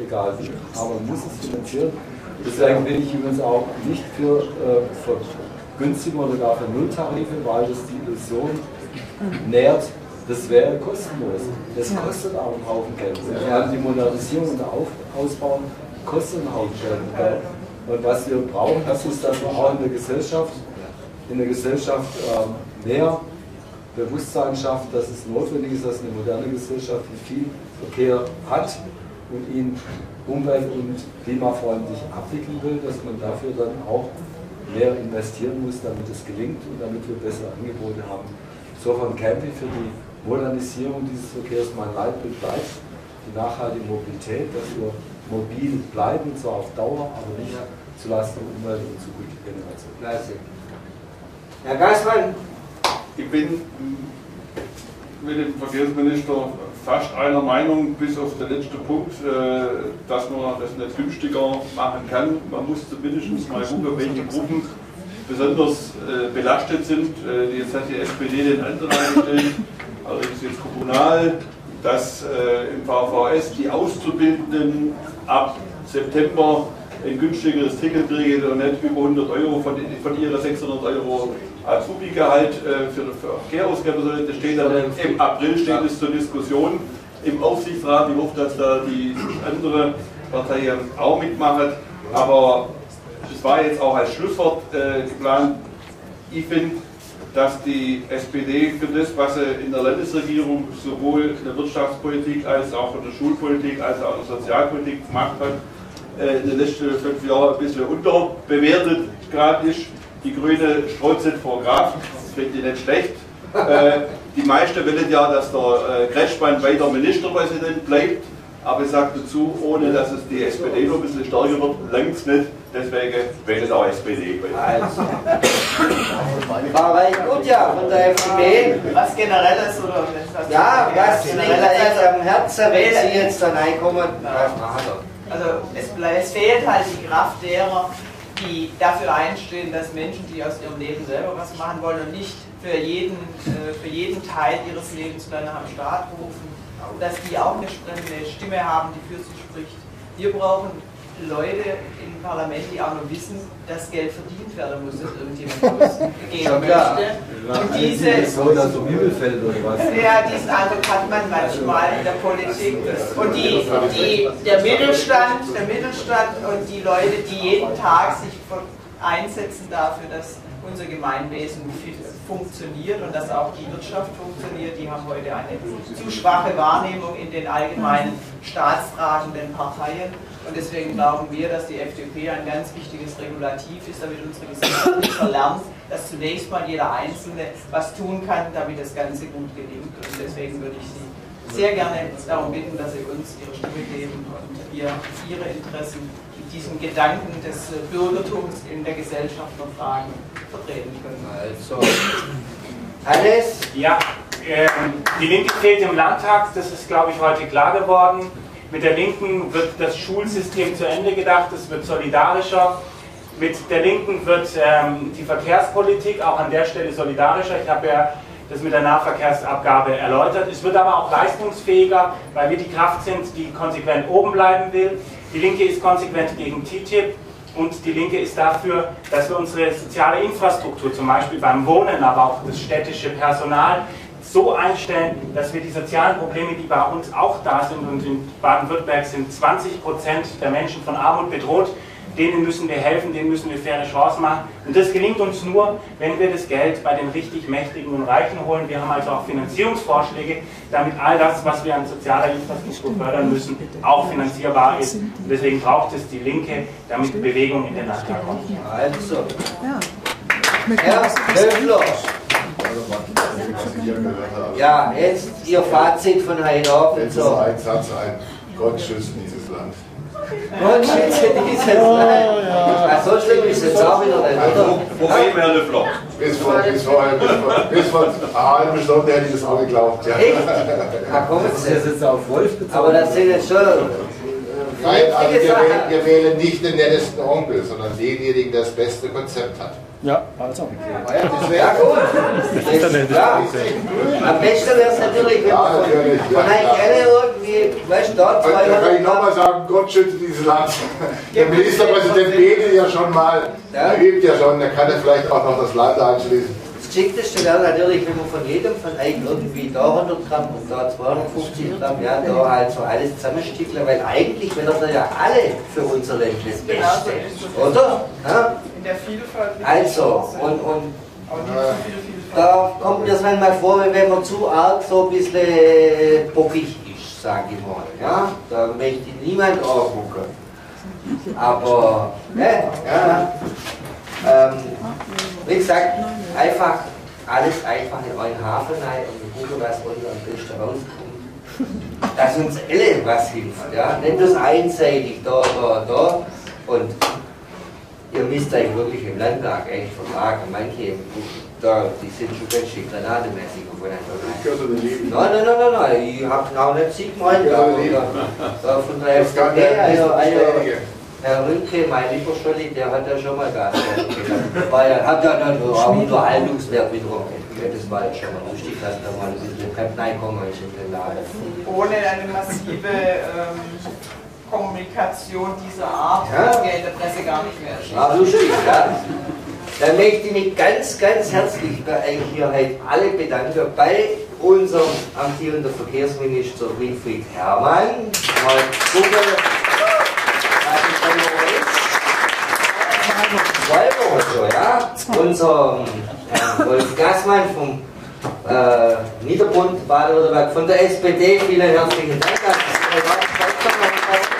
egal wie, aber man muss es finanzieren. Deswegen bin ich übrigens auch nicht für, äh, für günstige oder gar für Nulltarife, weil das die Illusion nährt, das wäre kostenlos. Das kostet auch einen Haufen Geld. Vor allem die Modernisierung und der Ausbau kostet einen Haufen Geld. Was wir brauchen, das ist, dass wir auch in der Gesellschaft, in der Gesellschaft ähm, mehr Bewusstsein schafft, dass es notwendig ist, dass eine moderne Gesellschaft, die viel Verkehr hat und ihn umwelt- und klimafreundlich abwickeln will, dass man dafür dann auch mehr investieren muss, damit es gelingt und damit wir bessere Angebote haben. Insofern ich für die Modernisierung dieses Verkehrs. Mein Leitbild bleibt die nachhaltige Mobilität, dass wir mobil bleiben, zwar auf Dauer, aber nicht zulasten der Umwelt und zukünftiger Generationen. Klasse. Herr Gassmann, Ich bin mit dem Verkehrsminister fast einer Meinung, bis auf den letzten Punkt, äh, dass man das nicht günstiger machen kann. Man muss zumindest mal gucken, welche Gruppen besonders äh, belastet sind. Äh, Jetzt hat die SPD den Antrag gestellt, allerdings jetzt kommunal, dass im VVS die Auszubildenden ab September ein günstigeres Ticket kriegen und nicht über 100 Euro von, von ihrer 600 Euro Azubi-Gehalt äh, für den Verkehr ausgeben sollen. Das steht dann im April steht es zur Diskussion im Aufsichtsrat. Ich hoffe, dass da die andere Parteien auch mitmachen. Aber es war jetzt auch als Schlusswort äh, geplant. Ich finde, dass die SPD für das, was sie in der Landesregierung sowohl in der Wirtschaftspolitik als auch in der Schulpolitik als auch in der Sozialpolitik gemacht hat, äh, in den letzten fünf Jahren ein bisschen unterbewertet gerade ist. Die Grüne strotzt vor Graf, das finde ich nicht schlecht. Äh, die meisten wollen ja, dass der äh, Kretschmann weiter Ministerpräsident bleibt, aber ich sage dazu, ohne dass es die SPD noch ein bisschen stärker wird, längst nicht. Deswegen wählt auch SPD. Also. War recht gut, ja, von der FDP. Was generelles oder was? Ja, was generelles? am Herzen, wenn Sie jetzt da reinkommen? Also es, es fehlt halt die Kraft derer, die dafür einstehen, dass Menschen, die aus ihrem Leben selber was machen wollen und nicht für jeden, äh, für jeden Teil ihres Lebens dann am Staat rufen, dass die auch eine, eine Stimme haben, die für sie spricht. Wir brauchen Leute im Parlament, die auch noch wissen, dass Geld verdient werden muss, dass irgendjemand [laughs] klar. möchte. Und diese, Ist so, dass so Bibelfeld oder was? ja, diesen Eindruck hat man manchmal in der Politik. Und die, die, der Mittelstand, der Mittelstand und die Leute, die jeden Tag sich einsetzen dafür, dass unser Gemeinwesen viel- funktioniert und dass auch die Wirtschaft funktioniert, die haben heute eine zu schwache Wahrnehmung in den allgemeinen staatstragenden Parteien. Und deswegen glauben wir, dass die FDP ein ganz wichtiges Regulativ ist, damit unsere Gesellschaft nicht verlernt, dass zunächst mal jeder Einzelne was tun kann, damit das Ganze gut gelingt. Und deswegen würde ich Sie sehr gerne darum bitten, dass Sie uns Ihre Stimme geben und wir Ihre Interessen in diesem Gedanken des Bürgertums in der Gesellschaft noch fragen. Vertreten können. Also, Hannes? Ja, ähm, die Linke fehlt im Landtag, das ist, glaube ich, heute klar geworden. Mit der Linken wird das Schulsystem zu Ende gedacht, es wird solidarischer. Mit der Linken wird ähm, die Verkehrspolitik auch an der Stelle solidarischer. Ich habe ja das mit der Nahverkehrsabgabe erläutert. Es wird aber auch leistungsfähiger, weil wir die Kraft sind, die konsequent oben bleiben will. Die Linke ist konsequent gegen TTIP und die Linke ist dafür, dass wir unsere soziale Infrastruktur, zum Beispiel beim Wohnen, aber auch das städtische Personal, so einstellen, dass wir die sozialen Probleme, die bei uns auch da sind, und in Baden-Württemberg sind 20 Prozent der Menschen von Armut bedroht, denen müssen wir helfen, denen müssen wir faire Chancen machen. Und das gelingt uns nur, wenn wir das Geld bei den richtig Mächtigen und Reichen holen. Wir haben also auch Finanzierungsvorschläge, damit all das, was wir an sozialer Infrastruktur fördern müssen, auch finanzierbar ist. Und deswegen braucht es die Linke, damit Bewegung in den Landtag kommt. Also, Herr Höfler. Ja, jetzt Ihr Fazit von heute Abend. Jetzt ist ein Satz ein. Gott schützt dieses Land. Gott schütze dieses Land. Ach, so schlimm ist es jetzt auch wieder nicht, oder? Wo gehen Herr Löffler? Bis vor, bis vor, bis vor, bis vor einer halben Stunde hätte ich das auch geglaubt. Ja. Echt? Ah, komm Das ist jetzt auf Wolf bezogen. Aber das sind jetzt schon Nein, also wir wählen, wir wählen nicht den nettesten Onkel, sondern denjenigen, der das beste Konzept hat. Ja, also. Ja, gut. Das ist klar. Am besten wäre es natürlich, wenn Ja, man von, natürlich, ja, von klar. alle irgendwie, weißt du, dort Und da kann ich 200 nochmal sagen, Gott schütze dieses Land. [laughs] Der Ministerpräsident betet ja schon mal, er übt ja schon, der kann ja vielleicht auch noch das Land anschließen. Das Geschickteste wäre natürlich, wenn man von jedem von euch irgendwie da 100 Gramm und da 250 Gramm, ja, da halt so alles zusammenstückeln, weil eigentlich wären da ja alle für unser Land das Genau so Beste. Oder? Ja? In der Vielfalt. Also, und, und da kommt mir das manchmal vor, wenn man zu arg so ein bisschen bockig sage ich mal. Ja? Da möchte niemand angucken. Aber, ne, ja, ähm, wie gesagt, einfach alles einfach in euren Hafen rein und gucken, was unten am besten rauskommt. Dass uns alle was hilft. Ja? Nicht das einseitig da, da, da. Und ihr müsst euch wirklich im Landtag echt vertragen. Manche, da, die sind schon ganz schön granatemäßig Nein, nein, nein, nein, nein, ich habe auch nicht sie gemeint, Ja, da von der FDP, der also, also, Ministerpräsident. Herr Rünke, mein Lieberscholli, der hat ja schon mal Gas. War ja, hat ja dann auch Unterhaltungswert wiederum. Das war ja schon mal lustig, dass da mal ein bisschen reinkommen ist in den Laden. Ohne eine massive ähm, Kommunikation dieser Art Ja. in der Presse gar nicht mehr erschienen. Lustig, ja. Dann möchte ich mich ganz, ganz herzlich bei euch hier heute alle bedanken bei unserem amtierenden Verkehrsminister Winfried Herrmann. Wochen schon, ja. Unser Herrn Wolf Gassmann vom äh, Niederbund Baden-Württemberg von der SPD. Vielen herzlichen Dank. dass Sie so weit Zeit genommen haben.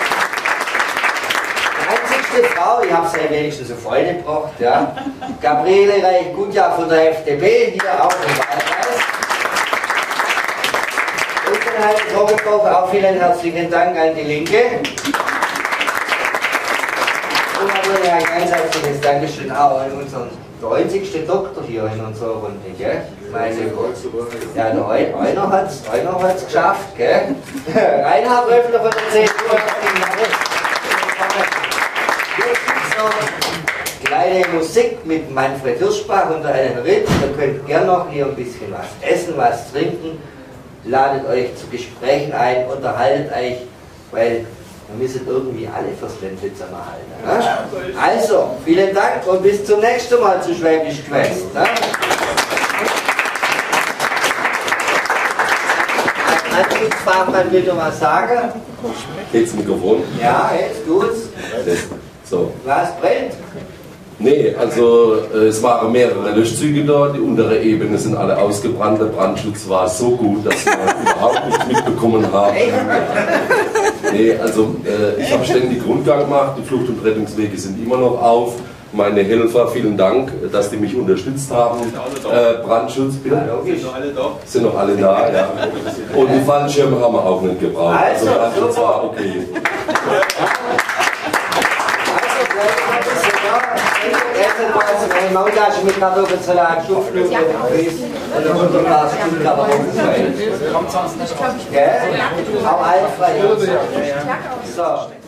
Einzigste Frau, ich habe sie ja wenigstens eine Freundin gebracht, ja. Gabriele Reich-Gutjahr von der FDP, hier auch im Wahlkreis. Und den Herrn Vogelbauch, auch vielen herzlichen Dank an die Linke. Und natürlich ein ganz herzliches Dankeschön auch an unseren der einzigste Doktor hier in unserer Runde, gell? Meine Gott. Ja, der Eu- einer hat es einer hat's geschafft, gell? [laughs] Reinhard Röffler von der CDU. herzlichen Dank. Jetzt gibt's noch kleine Musik mit Manfred Hirschbach und Ellen Ritt. Ihr könnt gern noch hier ein bisschen was essen, was trinken. Ladet euch zu Gesprächen ein, unterhaltet euch, weil wir müssen irgendwie alle fürs Ländle zusammenhalten. Ne? Also, vielen Dank und bis zum nächsten Mal zu Schwäbisch Quest. Ne? Anschlussfachmann will noch was sagen. Geht's Mikrofon? Ja, jetzt tut's. So. Was brennt? Nee, also äh, es waren mehrere Löschzüge da, die untere Ebene sind alle ausgebrannt, der Brandschutz war so gut, dass wir [laughs] überhaupt nichts mitbekommen haben. Nee, also äh, ich habe ständig Rundgang gemacht, die Flucht- und Rettungswege sind immer noch auf. Meine Helfer, vielen Dank, dass die mich unterstützt haben. Äh, Brandschutz, bitte? Sind noch alle da? Sind noch alle da, ja. Und die Fallschirme haben wir auch nicht gebraucht. Also Also, Brandschutz war okay. [laughs] Eine Maultasche mit Kartoffelsalat, Stuffnudeln, Reis und ein wunderbares Stuttgarter Rundfeld. Gell? Auch allenfrei. So.